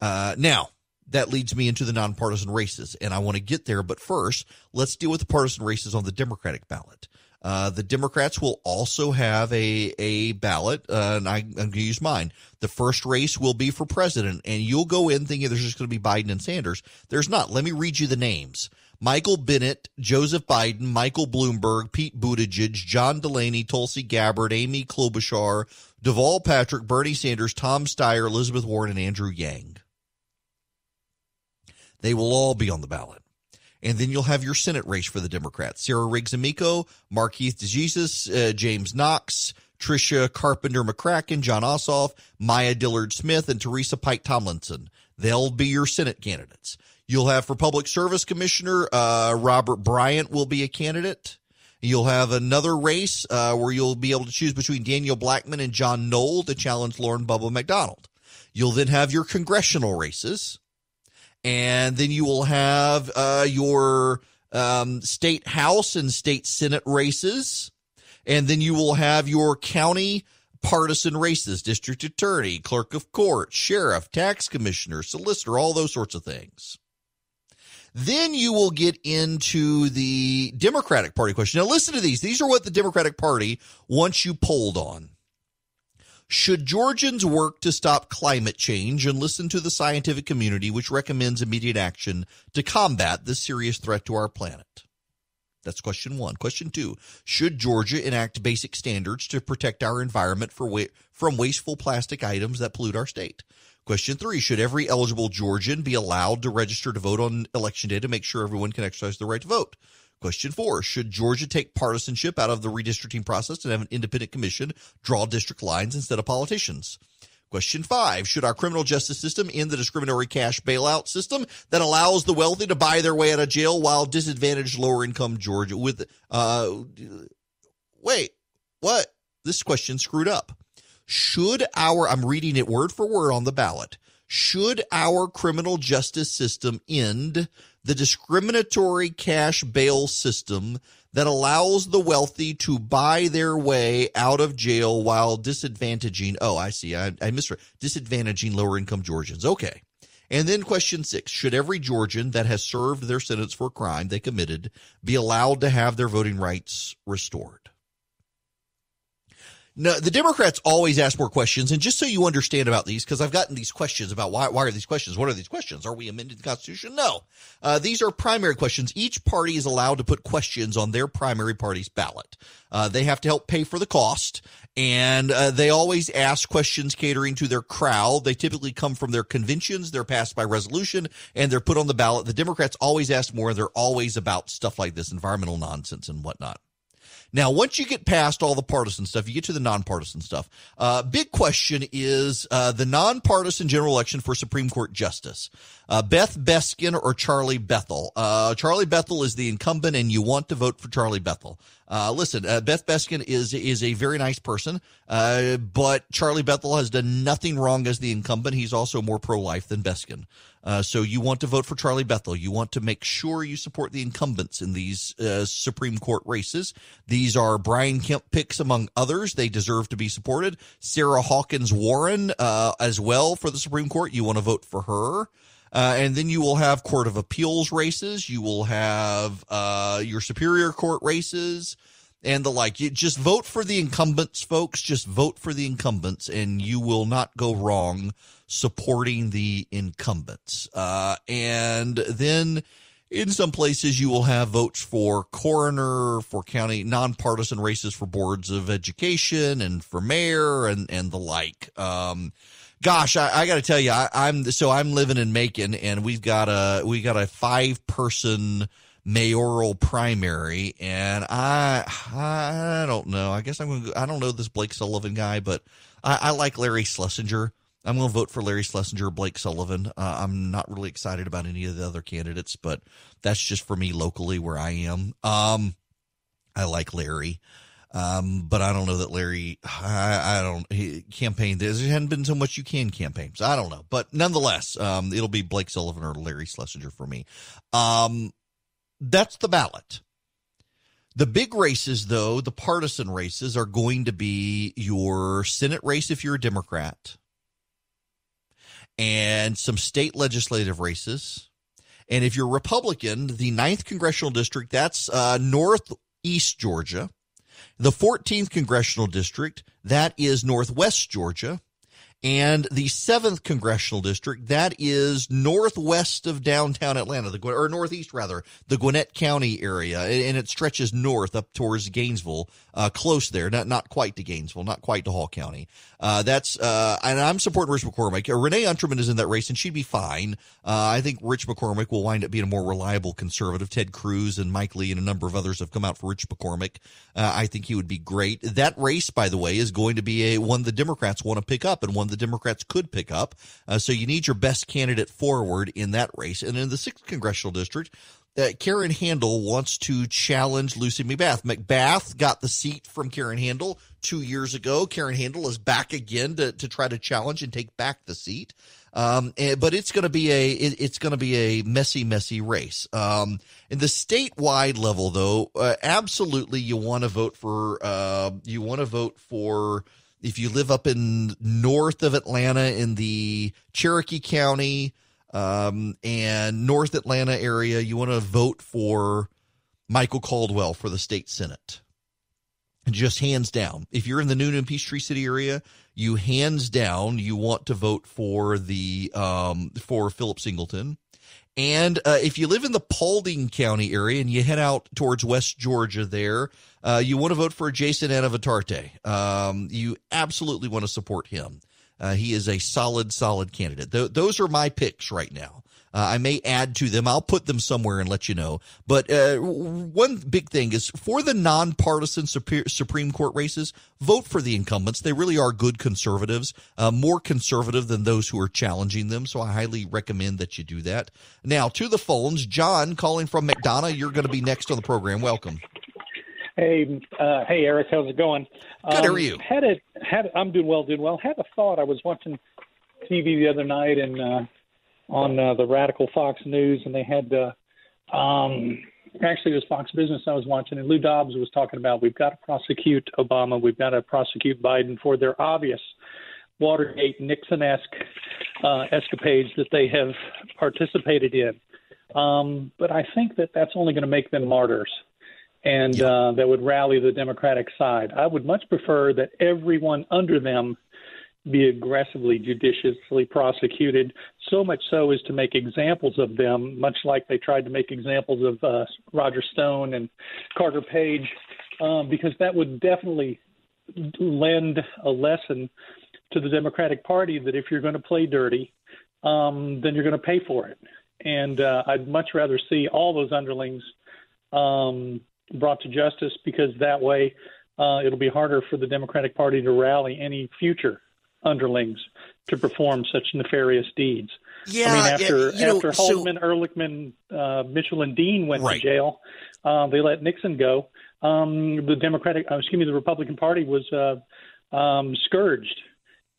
Speaker 1: Uh, now, that leads me into the nonpartisan races, and I want to get there. But first, let's deal with the partisan races on the Democratic ballot. Uh, the Democrats will also have a a ballot, uh, and I, am going to use mine. The first race will be for president, and you'll go in thinking there's just going to be Biden and Sanders. There's not. Let me read you the names: Michael Bennet, Joseph Biden, Michael Bloomberg, Pete Buttigieg, John Delaney, Tulsi Gabbard, Amy Klobuchar, Deval Patrick, Bernie Sanders, Tom Steyer, Elizabeth Warren, and Andrew Yang. They will all be on the ballot. And then you'll have your Senate race for the Democrats. Sarah Riggs Amico, Marckeith DeJesus, uh, James Knox, Tricia Carpenter McCracken, Jon Ossoff, Maya Dillard Smith, and Teresa Pike Tomlinson. They'll be your Senate candidates. You'll have for Public Service Commissioner, uh, Robert Bryant will be a candidate. You'll have another race uh, where you'll be able to choose between Daniel Blackman and John Noel to challenge Lauren Bubba McDonald. You'll then have your congressional races and then you will have uh, your um, state house and state senate races. And then you will have your county partisan races, district attorney, clerk of court, sheriff, tax commissioner, solicitor, all those sorts of things. Then you will get into the Democratic Party question. Now, listen to these. These are what the Democratic Party wants you polled on. Should Georgians work to stop climate change and listen to the scientific community, which recommends immediate action to combat this serious threat to our planet? That's question one. Question two Should Georgia enact basic standards to protect our environment wa- from wasteful plastic items that pollute our state? Question three Should every eligible Georgian be allowed to register to vote on election day to make sure everyone can exercise the right to vote? Question four Should Georgia take partisanship out of the redistricting process and have an independent commission draw district lines instead of politicians? Question five Should our criminal justice system end the discriminatory cash bailout system that allows the wealthy to buy their way out of jail while disadvantaged lower income Georgia with, uh, wait, what? This question screwed up. Should our, I'm reading it word for word on the ballot, should our criminal justice system end the discriminatory cash bail system that allows the wealthy to buy their way out of jail while disadvantaging, oh, I see, I, I misread, disadvantaging lower income Georgians. Okay. And then question six Should every Georgian that has served their sentence for a crime they committed be allowed to have their voting rights restored? No, the Democrats always ask more questions, and just so you understand about these, because I've gotten these questions about why why are these questions? What are these questions? Are we amending the Constitution? No, uh, these are primary questions. Each party is allowed to put questions on their primary party's ballot. Uh, they have to help pay for the cost, and uh, they always ask questions catering to their crowd. They typically come from their conventions. They're passed by resolution, and they're put on the ballot. The Democrats always ask more. They're always about stuff like this, environmental nonsense and whatnot. Now, once you get past all the partisan stuff, you get to the nonpartisan stuff. Uh, big question is uh, the nonpartisan general election for Supreme Court justice. Uh, Beth Beskin or Charlie Bethel. Uh, Charlie Bethel is the incumbent, and you want to vote for Charlie Bethel. Uh, listen, uh, Beth Beskin is is a very nice person, uh, but Charlie Bethel has done nothing wrong as the incumbent. He's also more pro life than Beskin. Uh, so you want to vote for Charlie Bethel. You want to make sure you support the incumbents in these uh, Supreme Court races. These are Brian Kemp picks among others. They deserve to be supported. Sarah Hawkins Warren uh, as well for the Supreme Court. You want to vote for her. Uh, and then you will have Court of Appeals races. You will have uh, your Superior Court races and the like. You just vote for the incumbents, folks. Just vote for the incumbents, and you will not go wrong supporting the incumbents. Uh, and then in some places, you will have votes for coroner, for county nonpartisan races for boards of education, and for mayor, and and the like. Um, gosh, I, I got to tell you, I, am so I'm living in Macon, and we've got a we got a five person mayoral primary, and I I don't know. I guess I'm going. To I don't know this Blake Sullivan guy, but I, I like Larry Schlesinger. I'm going to vote for Larry Schlesinger, Blake Sullivan. Uh, I'm not really excited about any of the other candidates, but that's just for me locally where I am. Um, I like Larry. Um, but I don't know that Larry, I, I don't, he, campaign, there hasn't been so much you can campaign. So I don't know. But nonetheless, um, it'll be Blake Sullivan or Larry Schlesinger for me. Um, that's the ballot. The big races, though, the partisan races, are going to be your Senate race if you're a Democrat, and some state legislative races. And if you're Republican, the ninth congressional district, that's uh, northeast Georgia. The 14th congressional district, that is northwest Georgia. And the 7th congressional district, that is northwest of downtown Atlanta, the, or northeast rather, the Gwinnett County area. And it stretches north up towards Gainesville, uh, close there, not, not quite to Gainesville, not quite to Hall County. Uh, that's, uh, and I'm supporting Rich McCormick. Uh, Renee Unterman is in that race and she'd be fine. Uh, I think Rich McCormick will wind up being a more reliable conservative. Ted Cruz and Mike Lee and a number of others have come out for Rich McCormick. Uh, I think he would be great. That race, by the way, is going to be a one the Democrats want to pick up and one the Democrats could pick up. Uh, so you need your best candidate forward in that race. And in the sixth congressional district, uh, Karen Handel wants to challenge Lucy McBath. McBath got the seat from Karen Handel two years ago. Karen Handel is back again to, to try to challenge and take back the seat. Um, and, but it's going to be a it, it's going to be a messy, messy race. Um, in the statewide level, though, uh, absolutely you want to vote for uh, you want to vote for if you live up in north of Atlanta in the Cherokee County um, and North Atlanta area, you want to vote for Michael Caldwell for the state senate. Just hands down. If you're in the Newnan Peachtree City area, you hands down you want to vote for the um, for Philip Singleton. And uh, if you live in the Paulding County area and you head out towards West Georgia, there uh, you want to vote for Jason Anavitarte. Um, you absolutely want to support him. Uh, he is a solid, solid candidate. Th- those are my picks right now. Uh, I may add to them. I'll put them somewhere and let you know. But uh, one big thing is for the nonpartisan Supreme Court races, vote for the incumbents. They really are good conservatives, uh, more conservative than those who are challenging them. So I highly recommend that you do that. Now to the phones, John calling from McDonough. You're going to be next on the program. Welcome.
Speaker 7: Hey, uh, hey, Erick, how's it going?
Speaker 1: Good. Um, how are you?
Speaker 7: Had it, had I'm doing well, doing well. Had a thought. I was watching TV the other night and uh, on uh, the Radical Fox News, and they had uh, um, actually it was Fox Business I was watching, and Lou Dobbs was talking about we've got to prosecute Obama, we've got to prosecute Biden for their obvious Watergate Nixon-esque uh, escapades that they have participated in. Um, but I think that that's only going to make them martyrs and uh, that would rally the Democratic side. I would much prefer that everyone under them be aggressively judiciously prosecuted, so much so as to make examples of them, much like they tried to make examples of uh, Roger Stone and Carter Page, um, because that would definitely lend a lesson to the Democratic Party that if you're going to play dirty, um, then you're going to pay for it. And uh, I'd much rather see all those underlings um, brought to justice because that way uh, it'll be harder for the Democratic Party to rally any future underlings to perform such nefarious deeds.
Speaker 1: Yeah,
Speaker 7: I mean, after
Speaker 1: yeah,
Speaker 7: after
Speaker 1: know,
Speaker 7: Haldeman, so, Ehrlichman, uh, Mitchell, and Dean went
Speaker 1: right.
Speaker 7: to jail, uh, they let Nixon go. Um, the Democratic, uh, excuse me, the Republican Party was uh, um, scourged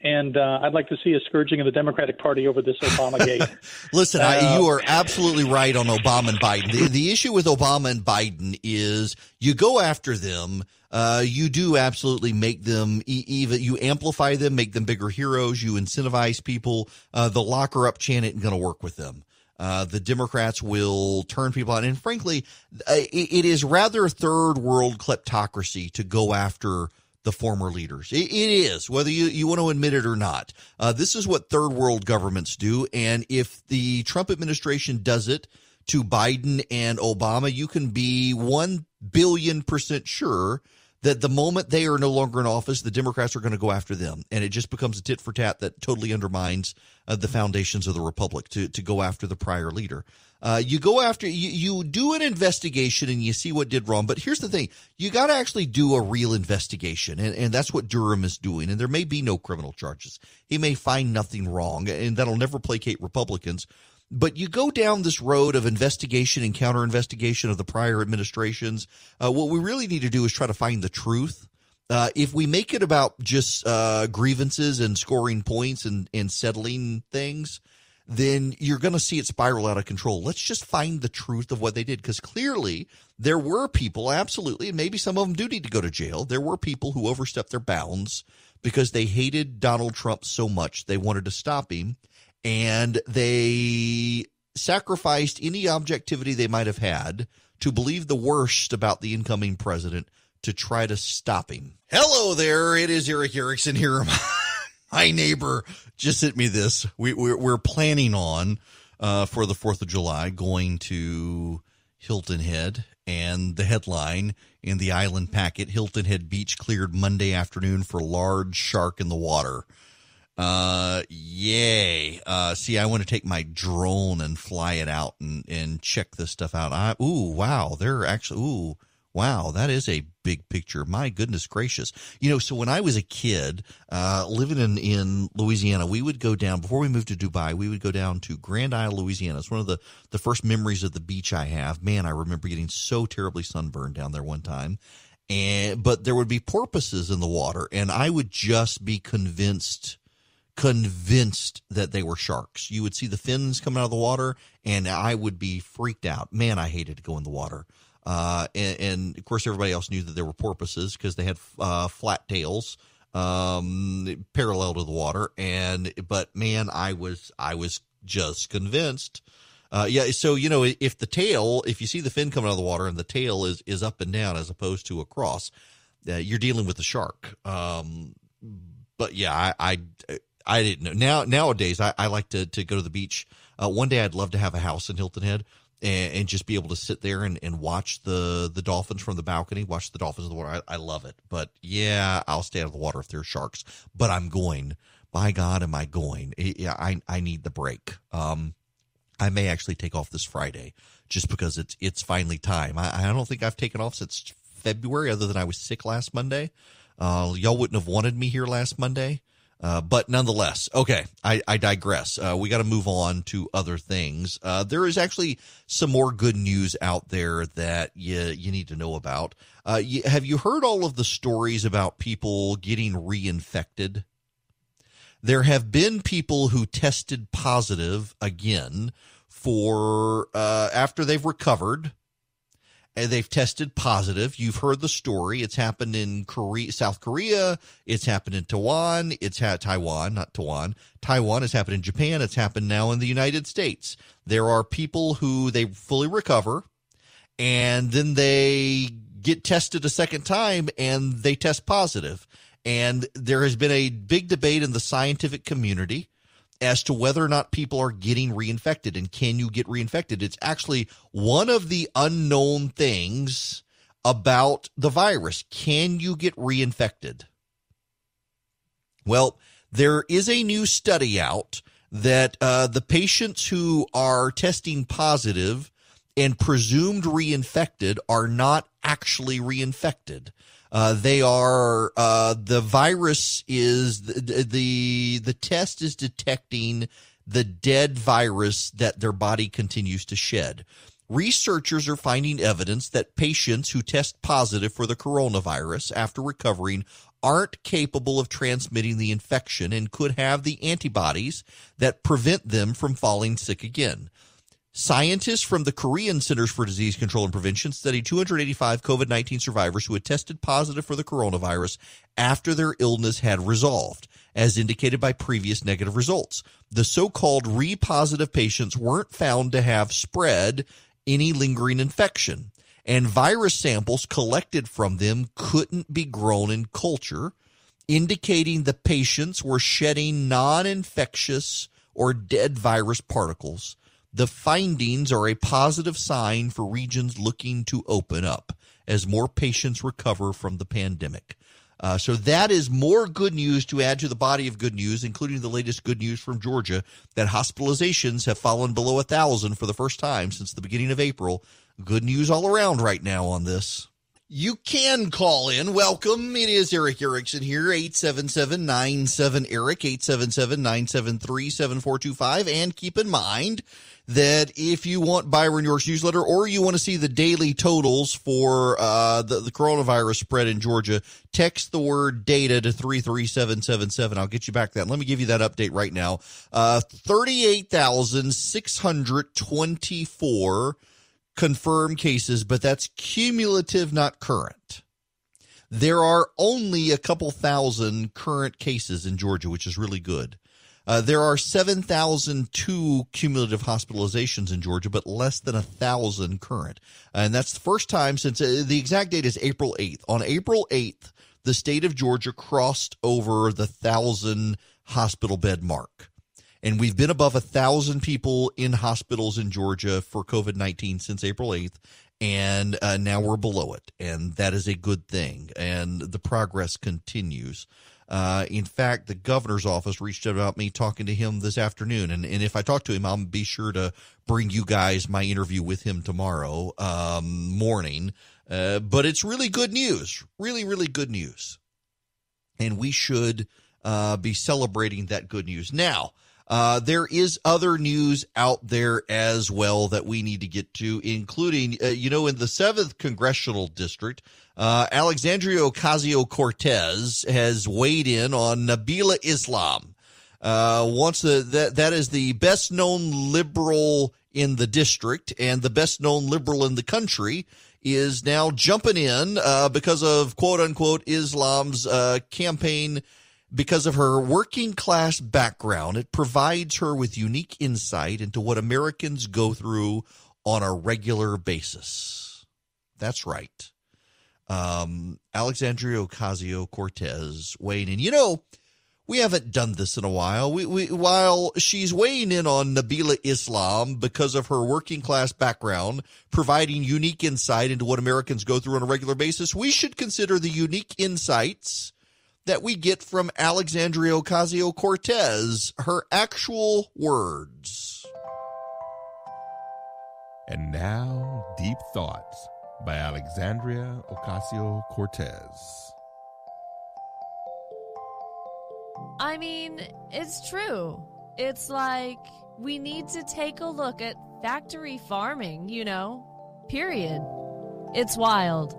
Speaker 7: and uh, I'd like to see a scourging of the Democratic Party over this Obama gate. (laughs)
Speaker 1: Listen, uh, I, you are absolutely right on Obama and Biden. The, the, issue with Obama and Biden is you go after them. Uh, you do absolutely make them even. You amplify them, make them bigger heroes. You incentivize people. Uh, the locker up chant isn't going to work with them. Uh, the Democrats will turn people out, and frankly, uh, it, it is rather third world kleptocracy to go after the former leaders. it, it is, whether you, you want to admit it or not. Uh, this is what third world governments do. And if the Trump administration does it to Biden and Obama, you can be 1 billion percent sure that the moment they are no longer in office, the Democrats are going to go after them, and it just becomes a tit for tat that totally undermines uh, the foundations of the republic to to go after the prior leader. Uh, you go after you, you do an investigation and you see what did wrong. But here's the thing: you got to actually do a real investigation, and, and that's what Durham is doing. And there may be no criminal charges. He may find nothing wrong, and that'll never placate Republicans. But you go down this road of investigation and counter investigation of the prior administrations. Uh, what we really need to do is try to find the truth. Uh, if we make it about just uh, grievances and scoring points and, and settling things, then you're going to see it spiral out of control. Let's just find the truth of what they did because clearly there were people, absolutely, and maybe some of them do need to go to jail. There were people who overstepped their bounds because they hated Donald Trump so much they wanted to stop him and they sacrificed any objectivity they might have had to believe the worst about the incoming president to try to stop him. Hello there, it is Erick Erickson here. (laughs) My neighbor just sent me this. We, we're, we're planning on uh, for the Fourth of July going to Hilton Head, and the headline in the island packet: Hilton Head Beach cleared Monday afternoon for large shark in the water. Uh, yay. Uh, see, I want to take my drone and fly it out and, and check this stuff out. I, ooh, wow. They're actually, ooh, wow. That is a big picture. My goodness gracious. You know, so when I was a kid, uh, living in, in Louisiana, we would go down, before we moved to Dubai, we would go down to Grand Isle, Louisiana. It's one of the, the first memories of the beach I have. Man, I remember getting so terribly sunburned down there one time and but there would be porpoises in the water, and I would just be convinced convinced that they were sharks. You would see the fins coming out of the water, and I would be freaked out. Man, I hated to go in the water. Uh, and, and, of course, everybody else knew that there were porpoises because they had uh, flat tails um, parallel to the water. And but man, I was I was just convinced. Uh, yeah, so you know, if the tail, if you see the fin coming out of the water and the tail is is up and down as opposed to across, uh, you're dealing with a shark. Um, but yeah, I, I I didn't know. Now nowadays, I, I like to to go to the beach. Uh, one day, I'd love to have a house in Hilton Head and, and, just be able to sit there and, and watch the the dolphins from the balcony, watch the dolphins in the water. I, I love it. But yeah, I'll stay out of the water if there are sharks. But I'm going. By God, am I going? Yeah, I I need the break. Um, I may actually take off this Friday just because it's it's finally time. I, I don't think I've taken off since February, other than I was sick last Monday. Uh, y'all wouldn't have wanted me here last Monday. Uh, but nonetheless, okay, I, I digress. Uh, we got to move on to other things. Uh, there is actually some more good news out there that you you need to know about. Uh, you, have you heard all of the stories about people getting reinfected? There have been people who tested positive again for uh, after they've recovered they've tested positive. You've heard the story. It's happened in Korea, South Korea. It's happened in Taiwan. It's had Taiwan, not Taiwan. Taiwan. has happened in Japan. It's happened now in the United States. There are people who they fully recover and then they get tested a second time and they test positive. And there has been a big debate in the scientific community as to whether or not people are getting reinfected and can you get reinfected. It's actually one of the unknown things about the virus. Can you get reinfected? Well, there is a new study out that uh, the patients who are testing positive and presumed reinfected are not actually reinfected. Uh, they are uh, the virus is the, the the test is detecting the dead virus that their body continues to shed. Researchers are finding evidence that patients who test positive for the coronavirus after recovering aren't capable of transmitting the infection and could have the antibodies that prevent them from falling sick again. Scientists from the Korean Centers for Disease Control and Prevention studied 285 COVID 19 survivors who had tested positive for the coronavirus after their illness had resolved, as indicated by previous negative results. The so called re positive patients weren't found to have spread any lingering infection, and virus samples collected from them couldn't be grown in culture, indicating the patients were shedding non infectious or dead virus particles the findings are a positive sign for regions looking to open up as more patients recover from the pandemic. Uh, so that is more good news to add to the body of good news, including the latest good news from Georgia that hospitalizations have fallen below a thousand for the first time since the beginning of April. Good news all around right now on this. You can call in. Welcome. It is Erick Erickson here, 877-97-ERIC, 877-973-7425. And keep in mind, that if you want Byron York's newsletter or you want to see the daily totals for uh, the, the coronavirus spread in Georgia, text the word data to 33777. I'll get you back that. Let me give you that update right now. Uh, 38,624 confirmed cases, but that's cumulative, not current. There are only a couple thousand current cases in Georgia, which is really good. Uh, there are 7,002 cumulative hospitalizations in Georgia, but less than a thousand current. And that's the first time since uh, the exact date is April 8th. On April 8th, the state of Georgia crossed over the thousand hospital bed mark. And we've been above a thousand people in hospitals in Georgia for COVID 19 since April 8th. And uh, now we're below it. And that is a good thing. And the progress continues. Uh, in fact, the governor's office reached out about me talking to him this afternoon, and, and if I talk to him, I'll be sure to bring you guys my interview with him tomorrow um, morning. Uh, but it's really good news, really, really good news, and we should uh, be celebrating that good news now. Uh, there is other news out there as well that we need to get to, including, uh, you know, in the seventh congressional district, uh, Alexandria Ocasio Cortez has weighed in on Nabila Islam. Uh, wants the, that, that is the best known liberal in the district and the best known liberal in the country is now jumping in, uh, because of quote unquote Islam's, uh, campaign because of her working class background, it provides her with unique insight into what Americans go through on a regular basis. That's right. Um, Alexandria Ocasio Cortez weighing in. You know, we haven't done this in a while. We, we, while she's weighing in on Nabila Islam because of her working class background, providing unique insight into what Americans go through on a regular basis, we should consider the unique insights that we get from Alexandria Ocasio Cortez, her actual words.
Speaker 8: And now, Deep Thoughts by Alexandria Ocasio Cortez.
Speaker 9: I mean, it's true. It's like we need to take a look at factory farming, you know? Period. It's wild.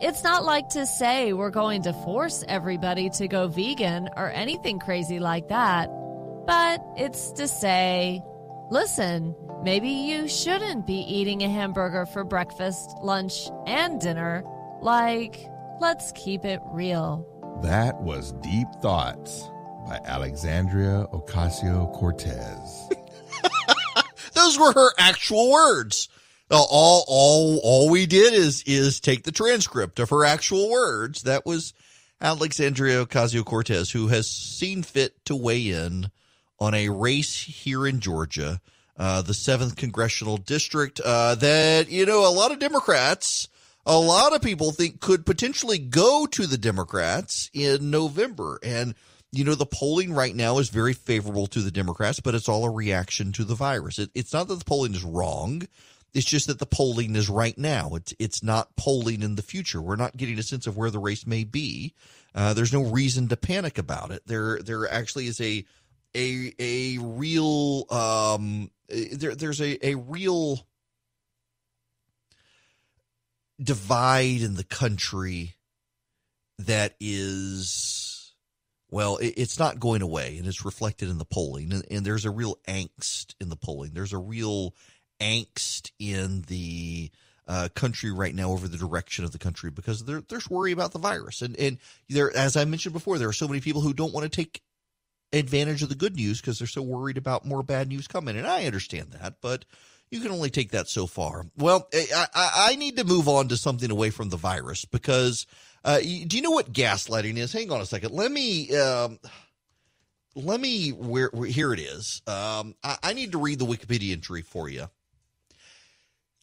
Speaker 9: It's not like to say we're going to force everybody to go vegan or anything crazy like that, but it's to say, listen, maybe you shouldn't be eating a hamburger for breakfast, lunch, and dinner. Like, let's keep it real.
Speaker 8: That was Deep Thoughts by Alexandria Ocasio Cortez. (laughs)
Speaker 1: Those were her actual words. All, all, all we did is, is take the transcript of her actual words. That was Alexandria Ocasio Cortez, who has seen fit to weigh in on a race here in Georgia, uh, the seventh congressional district, uh, that, you know, a lot of Democrats, a lot of people think could potentially go to the Democrats in November. And, you know, the polling right now is very favorable to the Democrats, but it's all a reaction to the virus. It, it's not that the polling is wrong. It's just that the polling is right now. It's it's not polling in the future. We're not getting a sense of where the race may be. Uh, there's no reason to panic about it. There there actually is a a a real um there there's a a real divide in the country that is well it, it's not going away and it's reflected in the polling and, and there's a real angst in the polling there's a real angst in the uh, country right now over the direction of the country because there, there's worry about the virus. And, and there, as I mentioned before, there are so many people who don't want to take advantage of the good news because they're so worried about more bad news coming. And I understand that, but you can only take that so far. Well, I, I, I need to move on to something away from the virus because uh, do you know what gaslighting is? Hang on a second. Let me. Um, let me where, where here it is. Um, I, I need to read the Wikipedia entry for you.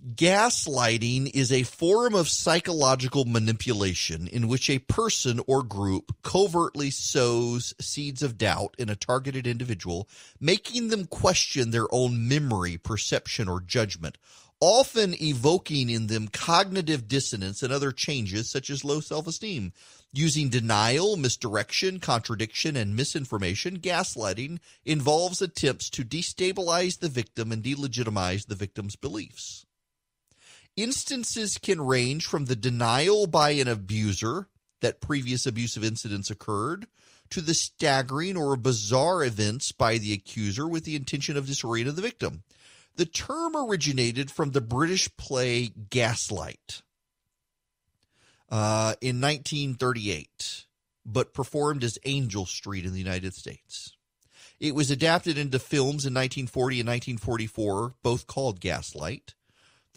Speaker 1: Gaslighting is a form of psychological manipulation in which a person or group covertly sows seeds of doubt in a targeted individual, making them question their own memory, perception, or judgment, often evoking in them cognitive dissonance and other changes such as low self esteem. Using denial, misdirection, contradiction, and misinformation, gaslighting involves attempts to destabilize the victim and delegitimize the victim's beliefs. Instances can range from the denial by an abuser that previous abusive incidents occurred to the staggering or bizarre events by the accuser with the intention of disorienting the victim. The term originated from the British play Gaslight uh, in 1938, but performed as Angel Street in the United States. It was adapted into films in 1940 and 1944, both called Gaslight.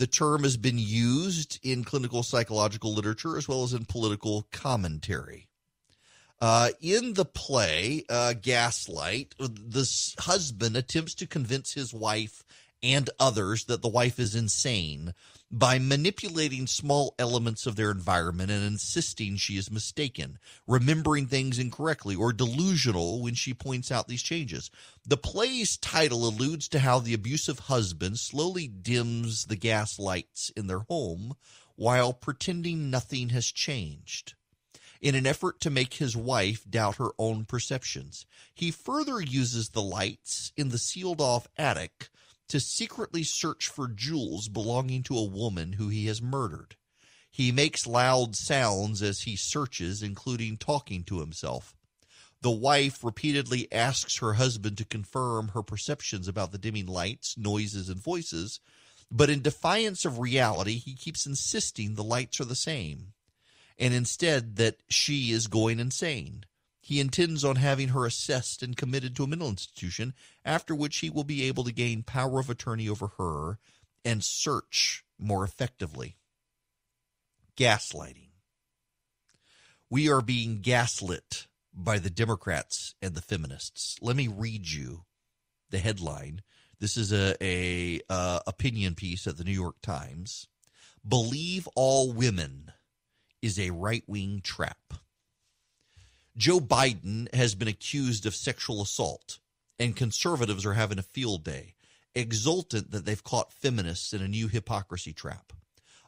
Speaker 1: The term has been used in clinical psychological literature as well as in political commentary. Uh, in the play uh, Gaslight, this husband attempts to convince his wife and others that the wife is insane by manipulating small elements of their environment and insisting she is mistaken, remembering things incorrectly, or delusional when she points out these changes. The play's title alludes to how the abusive husband slowly dims the gas lights in their home while pretending nothing has changed. in an effort to make his wife doubt her own perceptions. He further uses the lights in the sealed off attic to secretly search for jewels belonging to a woman who he has murdered. He makes loud sounds as he searches, including talking to himself. The wife repeatedly asks her husband to confirm her perceptions about the dimming lights, noises, and voices, but in defiance of reality, he keeps insisting the lights are the same, and instead that she is going insane. He intends on having her assessed and committed to a mental institution, after which he will be able to gain power of attorney over her and search more effectively. Gaslighting. We are being gaslit by the Democrats and the feminists. Let me read you the headline. This is a, a uh, opinion piece at the New York Times. Believe all women is a right wing trap. Joe Biden has been accused of sexual assault, and conservatives are having a field day, exultant that they've caught feminists in a new hypocrisy trap.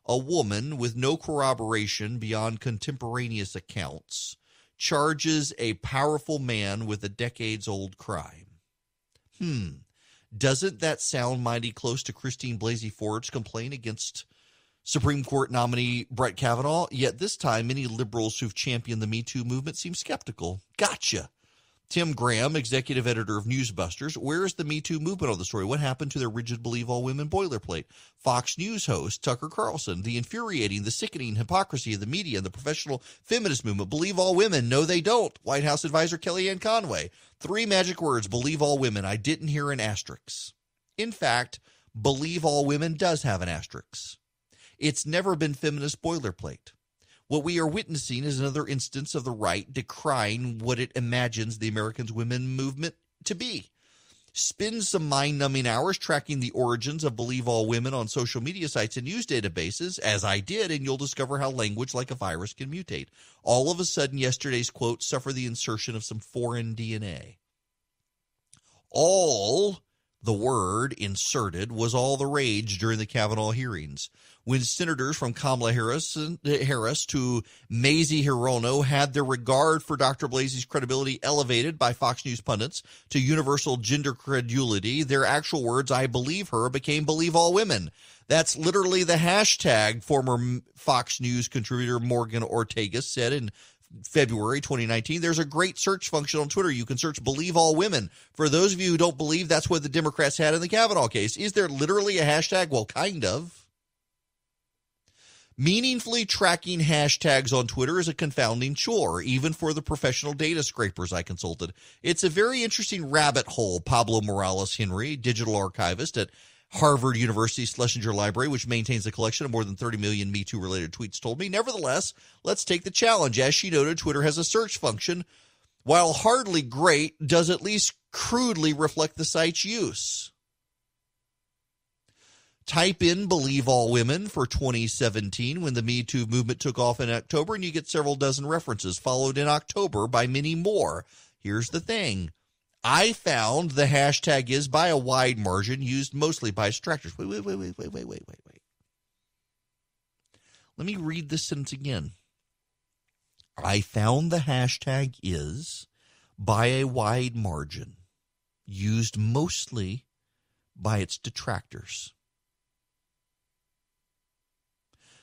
Speaker 1: A woman with no corroboration beyond contemporaneous accounts charges a powerful man with a decades old crime. Hmm. Doesn't that sound mighty close to Christine Blasey Ford's complaint against Supreme Court nominee Brett Kavanaugh? Yet this time, many liberals who've championed the Me Too movement seem skeptical. Gotcha. Tim Graham, executive editor of Newsbusters, where is the Me Too movement on the story? What happened to their rigid believe all women boilerplate? Fox News host Tucker Carlson, the infuriating, the sickening hypocrisy of the media and the professional feminist movement. Believe all women. No, they don't. White House advisor Kellyanne Conway. Three magic words believe all women. I didn't hear an asterisk. In fact, believe all women does have an asterisk. It's never been feminist boilerplate. What we are witnessing is another instance of the right decrying what it imagines the Americans women movement to be. Spend some mind numbing hours tracking the origins of Believe All Women on social media sites and news databases, as I did, and you'll discover how language like a virus can mutate. All of a sudden, yesterday's quote suffer the insertion of some foreign DNA. All the word inserted was all the rage during the Kavanaugh hearings when senators from Kamala Harris, Harris to Mazie Hirono had their regard for Dr. Blasey's credibility elevated by Fox News pundits to universal gender credulity, their actual words, I believe her, became believe all women. That's literally the hashtag former Fox News contributor Morgan Ortagus said in February 2019. There's a great search function on Twitter. You can search believe all women. For those of you who don't believe that's what the Democrats had in the Kavanaugh case, is there literally a hashtag? Well, kind of. Meaningfully tracking hashtags on Twitter is a confounding chore, even for the professional data scrapers I consulted. It's a very interesting rabbit hole, Pablo Morales Henry, digital archivist at Harvard University Schlesinger Library, which maintains a collection of more than 30 million Me Too related tweets, told me. Nevertheless, let's take the challenge. As she noted, Twitter has a search function. While hardly great, does at least crudely reflect the site's use. Type in Believe All Women for 2017 when the Me Too movement took off in October, and you get several dozen references, followed in October by many more. Here's the thing I found the hashtag is by a wide margin used mostly by distractors. Wait, wait, wait, wait, wait, wait, wait, wait, wait. Let me read this sentence again. I found the hashtag is by a wide margin used mostly by its detractors.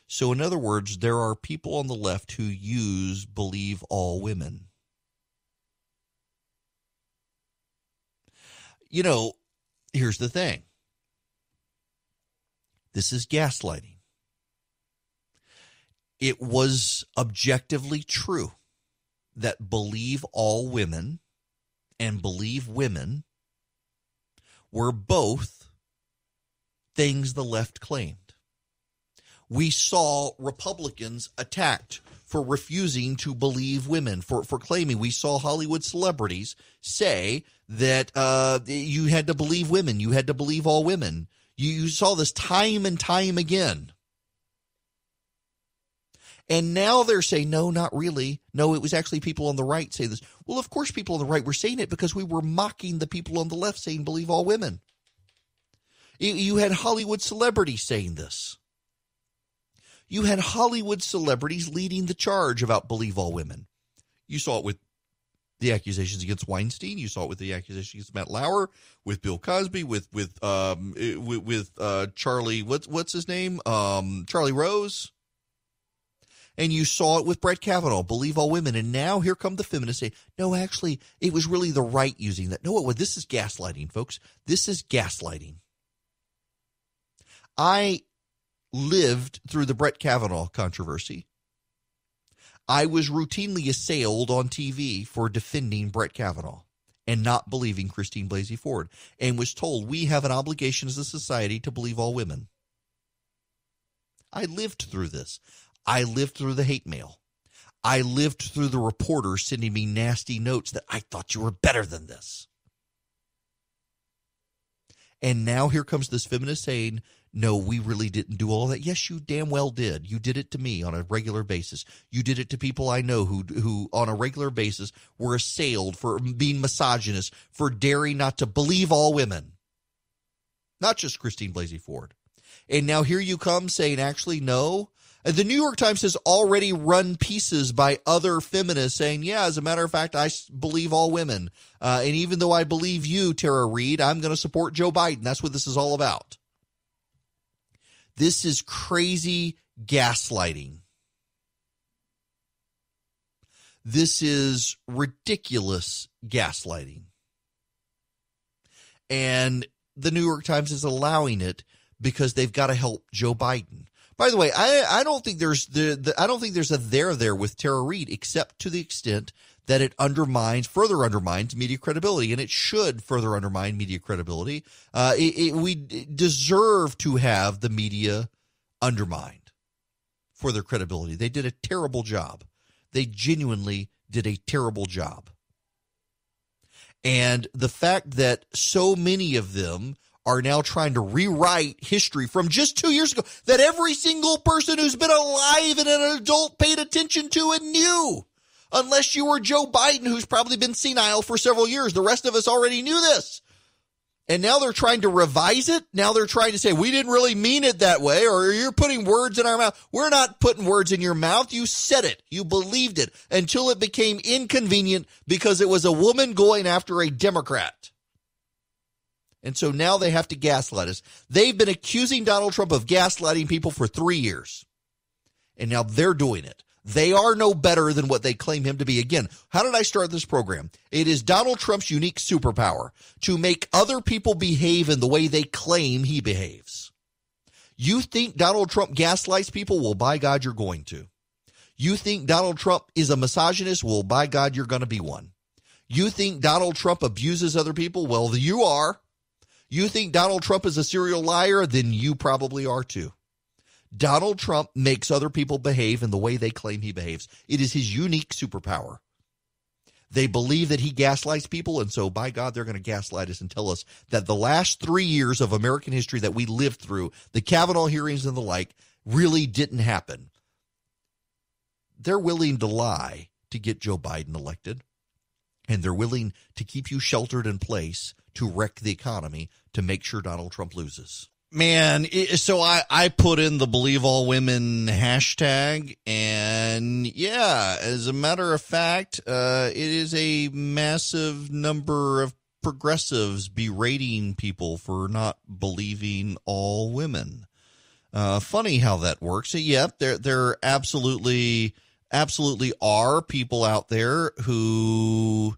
Speaker 1: So, in other words, there are people on the left who use believe all women. You know, here's the thing this is gaslighting. It was objectively true that believe all women and believe women were both things the left claimed we saw Republicans attacked for refusing to believe women, for, for claiming. We saw Hollywood celebrities say that uh, you had to believe women, you had to believe all women. You, you saw this time and time again. And now they're saying, no, not really. No, it was actually people on the right say this. Well, of course, people on the right were saying it because we were mocking the people on the left saying, believe all women. You had Hollywood celebrities saying this. You had Hollywood celebrities leading the charge about believe all women. You saw it with the accusations against Weinstein. You saw it with the accusations against Matt Lauer, with Bill Cosby, with with um with, with uh, Charlie. What's what's his name? Um, Charlie Rose. And you saw it with Brett Kavanaugh, believe all women. And now here come the feminists say, no, actually, it was really the right using that. No, it, this is gaslighting, folks. This is gaslighting. I lived through the Brett Kavanaugh controversy. I was routinely assailed on TV for defending Brett Kavanaugh and not believing Christine Blasey Ford, and was told we have an obligation as a society to believe all women. I lived through this. I lived through the hate mail. I lived through the reporters sending me nasty notes that I thought you were better than this. And now here comes this feminist saying, no, we really didn't do all that. Yes, you damn well did. You did it to me on a regular basis. You did it to people I know who who on a regular basis were assailed for being misogynist, for daring not to believe all women. Not just Christine Blasey Ford. And now here you come saying actually no, the New York Times has already run pieces by other feminists saying, yeah, as a matter of fact, I believe all women. Uh, and even though I believe you, Tara Reade, I'm going to support Joe Biden. That's what this is all about. This is crazy gaslighting. This is ridiculous gaslighting. And the New York Times is allowing it because they've got to help Joe Biden. By the way, I, I don't think there's the, the I don't think there's a there there with Tara Reade, except to the extent that it undermines further undermines media credibility, and it should further undermine media credibility. Uh, it, it, we deserve to have the media undermined for their credibility. They did a terrible job. They genuinely did a terrible job. And the fact that so many of them are now trying to rewrite history from just two years ago that every single person who's been alive and an adult paid attention to and knew. Unless you were Joe Biden, who's probably been senile for several years. The rest of us already knew this. And now they're trying to revise it. Now they're trying to say, we didn't really mean it that way, or you're putting words in our mouth. We're not putting words in your mouth. You said it. You believed it until it became inconvenient because it was a woman going after a Democrat. And so now they have to gaslight us. They've been accusing Donald Trump of gaslighting people for three years. And now they're doing it. They are no better than what they claim him to be. Again, how did I start this program? It is Donald Trump's unique superpower to make other people behave in the way they claim he behaves. You think Donald Trump gaslights people? Well, by God, you're going to. You think Donald Trump is a misogynist? Well, by God, you're going to be one. You think Donald Trump abuses other people? Well, you are. You think Donald Trump is a serial liar? Then you probably are too. Donald Trump makes other people behave in the way they claim he behaves. It is his unique superpower. They believe that he gaslights people, and so by God, they're going to gaslight us and tell us that the last three years of American history that we lived through, the Kavanaugh hearings and the like, really didn't happen. They're willing to lie to get Joe Biden elected, and they're willing to keep you sheltered in place to wreck the economy to make sure Donald Trump loses. Man, so I, I put in the believe all women hashtag, and yeah, as a matter of fact, uh, it is a massive number of progressives berating people for not believing all women. Uh, funny how that works. Yep, there there absolutely absolutely are people out there who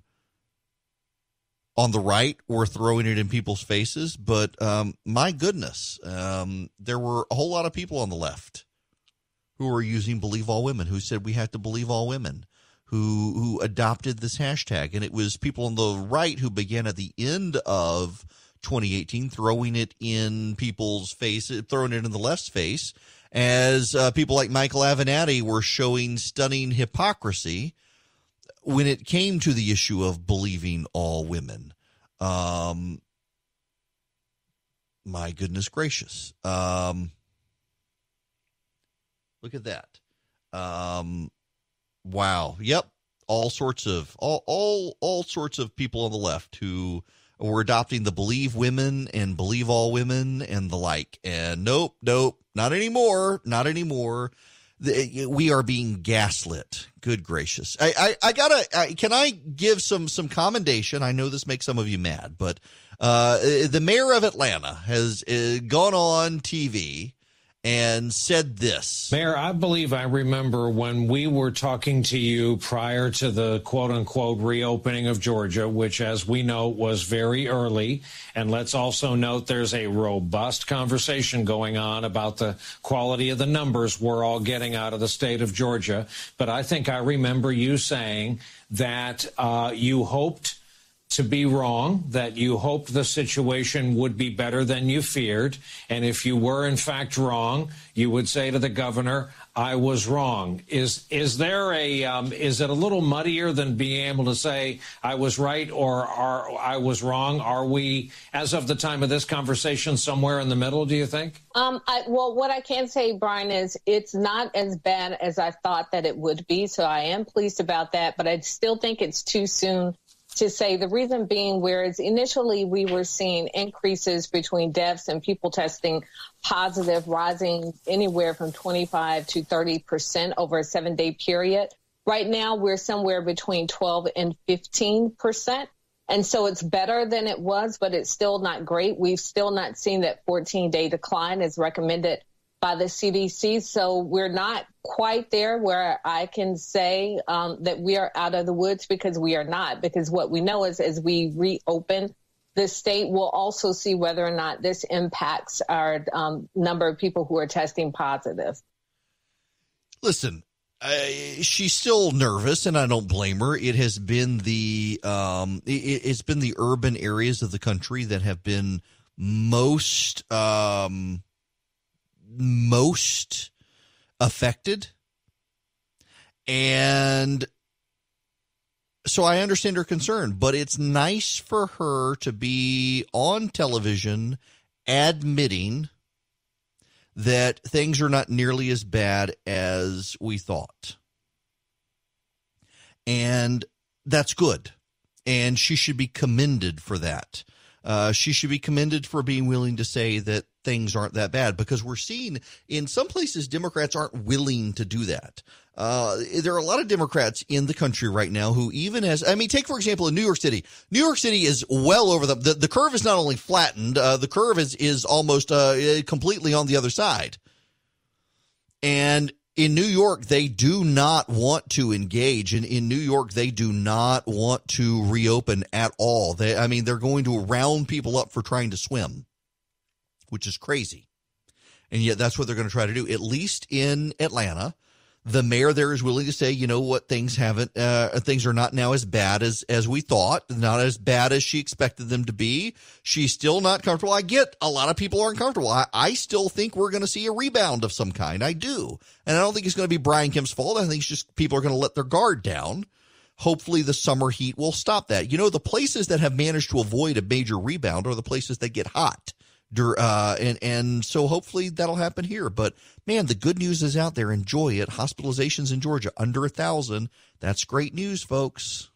Speaker 1: on the right were throwing it in people's faces, but um, my goodness, um, there were a whole lot of people on the left who were using "believe all women," who said we had to believe all women, who who adopted this hashtag, and it was people on the right who began at the end of 2018 throwing it in people's faces, throwing it in the left's face, as uh, people like Michael Avenatti were showing stunning hypocrisy when it came to the issue of believing all women, um, my goodness gracious. Um, look at that. Um, wow. Yep. All sorts of all, all all sorts of people on the left who we're adopting the believe women and believe all women and the like. And nope, nope, not anymore, not anymore. We are being gaslit. Good gracious! I, I, I gotta. I, can I give some some commendation? I know this makes some of you mad, but uh, the mayor of Atlanta has uh, gone on TV and said this.
Speaker 10: Mayor, I believe I remember when we were talking to you prior to the quote unquote reopening of Georgia, which, as we know, was very early. And let's also note there's a robust conversation going on about the quality of the numbers we're all getting out of the state of Georgia. But I think I remember you saying that uh, you hoped to be wrong, that you hoped the situation would be better than you feared. And if you were in fact wrong, you would say to the governor, I was wrong. Is is there a um, is it a little muddier than being able to say I was right or are, I was wrong? Are we, as of the time of this conversation, somewhere in the middle? Do you think?
Speaker 11: Um, I, well, what I can say, Brian, is it's not as bad as I thought that it would be. So I am pleased about that, but I still think it's too soon to say the reason being whereas initially we were seeing increases between deaths and people testing positive rising anywhere from 25 to 30 percent over a seven day period. Right now we're somewhere between 12 and 15 percent. And so it's better than it was but it's still not great. We've still not seen that 14 day decline as recommended by the CDC. So we're not quite there where I can say um, that we are out of the woods because we are not. Because what we know is as we reopen, the state will also see whether or not this impacts our um, number of people who are testing positive.
Speaker 1: Listen, she's still nervous, and I don't blame her. It has been the um, it, has been the urban areas of the country that have been most um, most affected. And so I understand her concern, but it's nice for her to be on television admitting that things are not nearly as bad as we thought. And that's good. And she should be commended for that. Uh, she should be commended for being willing to say that things aren't that bad because we're seeing in some places Democrats aren't willing to do that. Uh, there are a lot of Democrats in the country right now who even as, I mean, take for example in New York City. New York City is well over the, the, the curve is not only flattened, uh, the curve is, is almost, uh, completely on the other side. And in New York, they do not want to engage. And in New York, they do not want to reopen at all. They, I mean, they're going to round people up for trying to swim, which is crazy. And yet that's what they're going to try to do. At least in Atlanta, the mayor there is willing to say, you know what, things haven't, uh, things are not now as bad as, as we thought, not as bad as she expected them to be. She's still not comfortable. I get a lot of people aren't comfortable. I, I still think we're going to see a rebound of some kind. I do. And I don't think it's going to be Brian Kemp's fault. I think it's just people are going to let their guard down. Hopefully the summer heat will stop that. You know, the places that have managed to avoid a major rebound are the places that get hot. Uh, and and so hopefully that'll happen here. But man, the good news is out there. Enjoy it. Hospitalizations in Georgia under a thousand. That's great news, folks.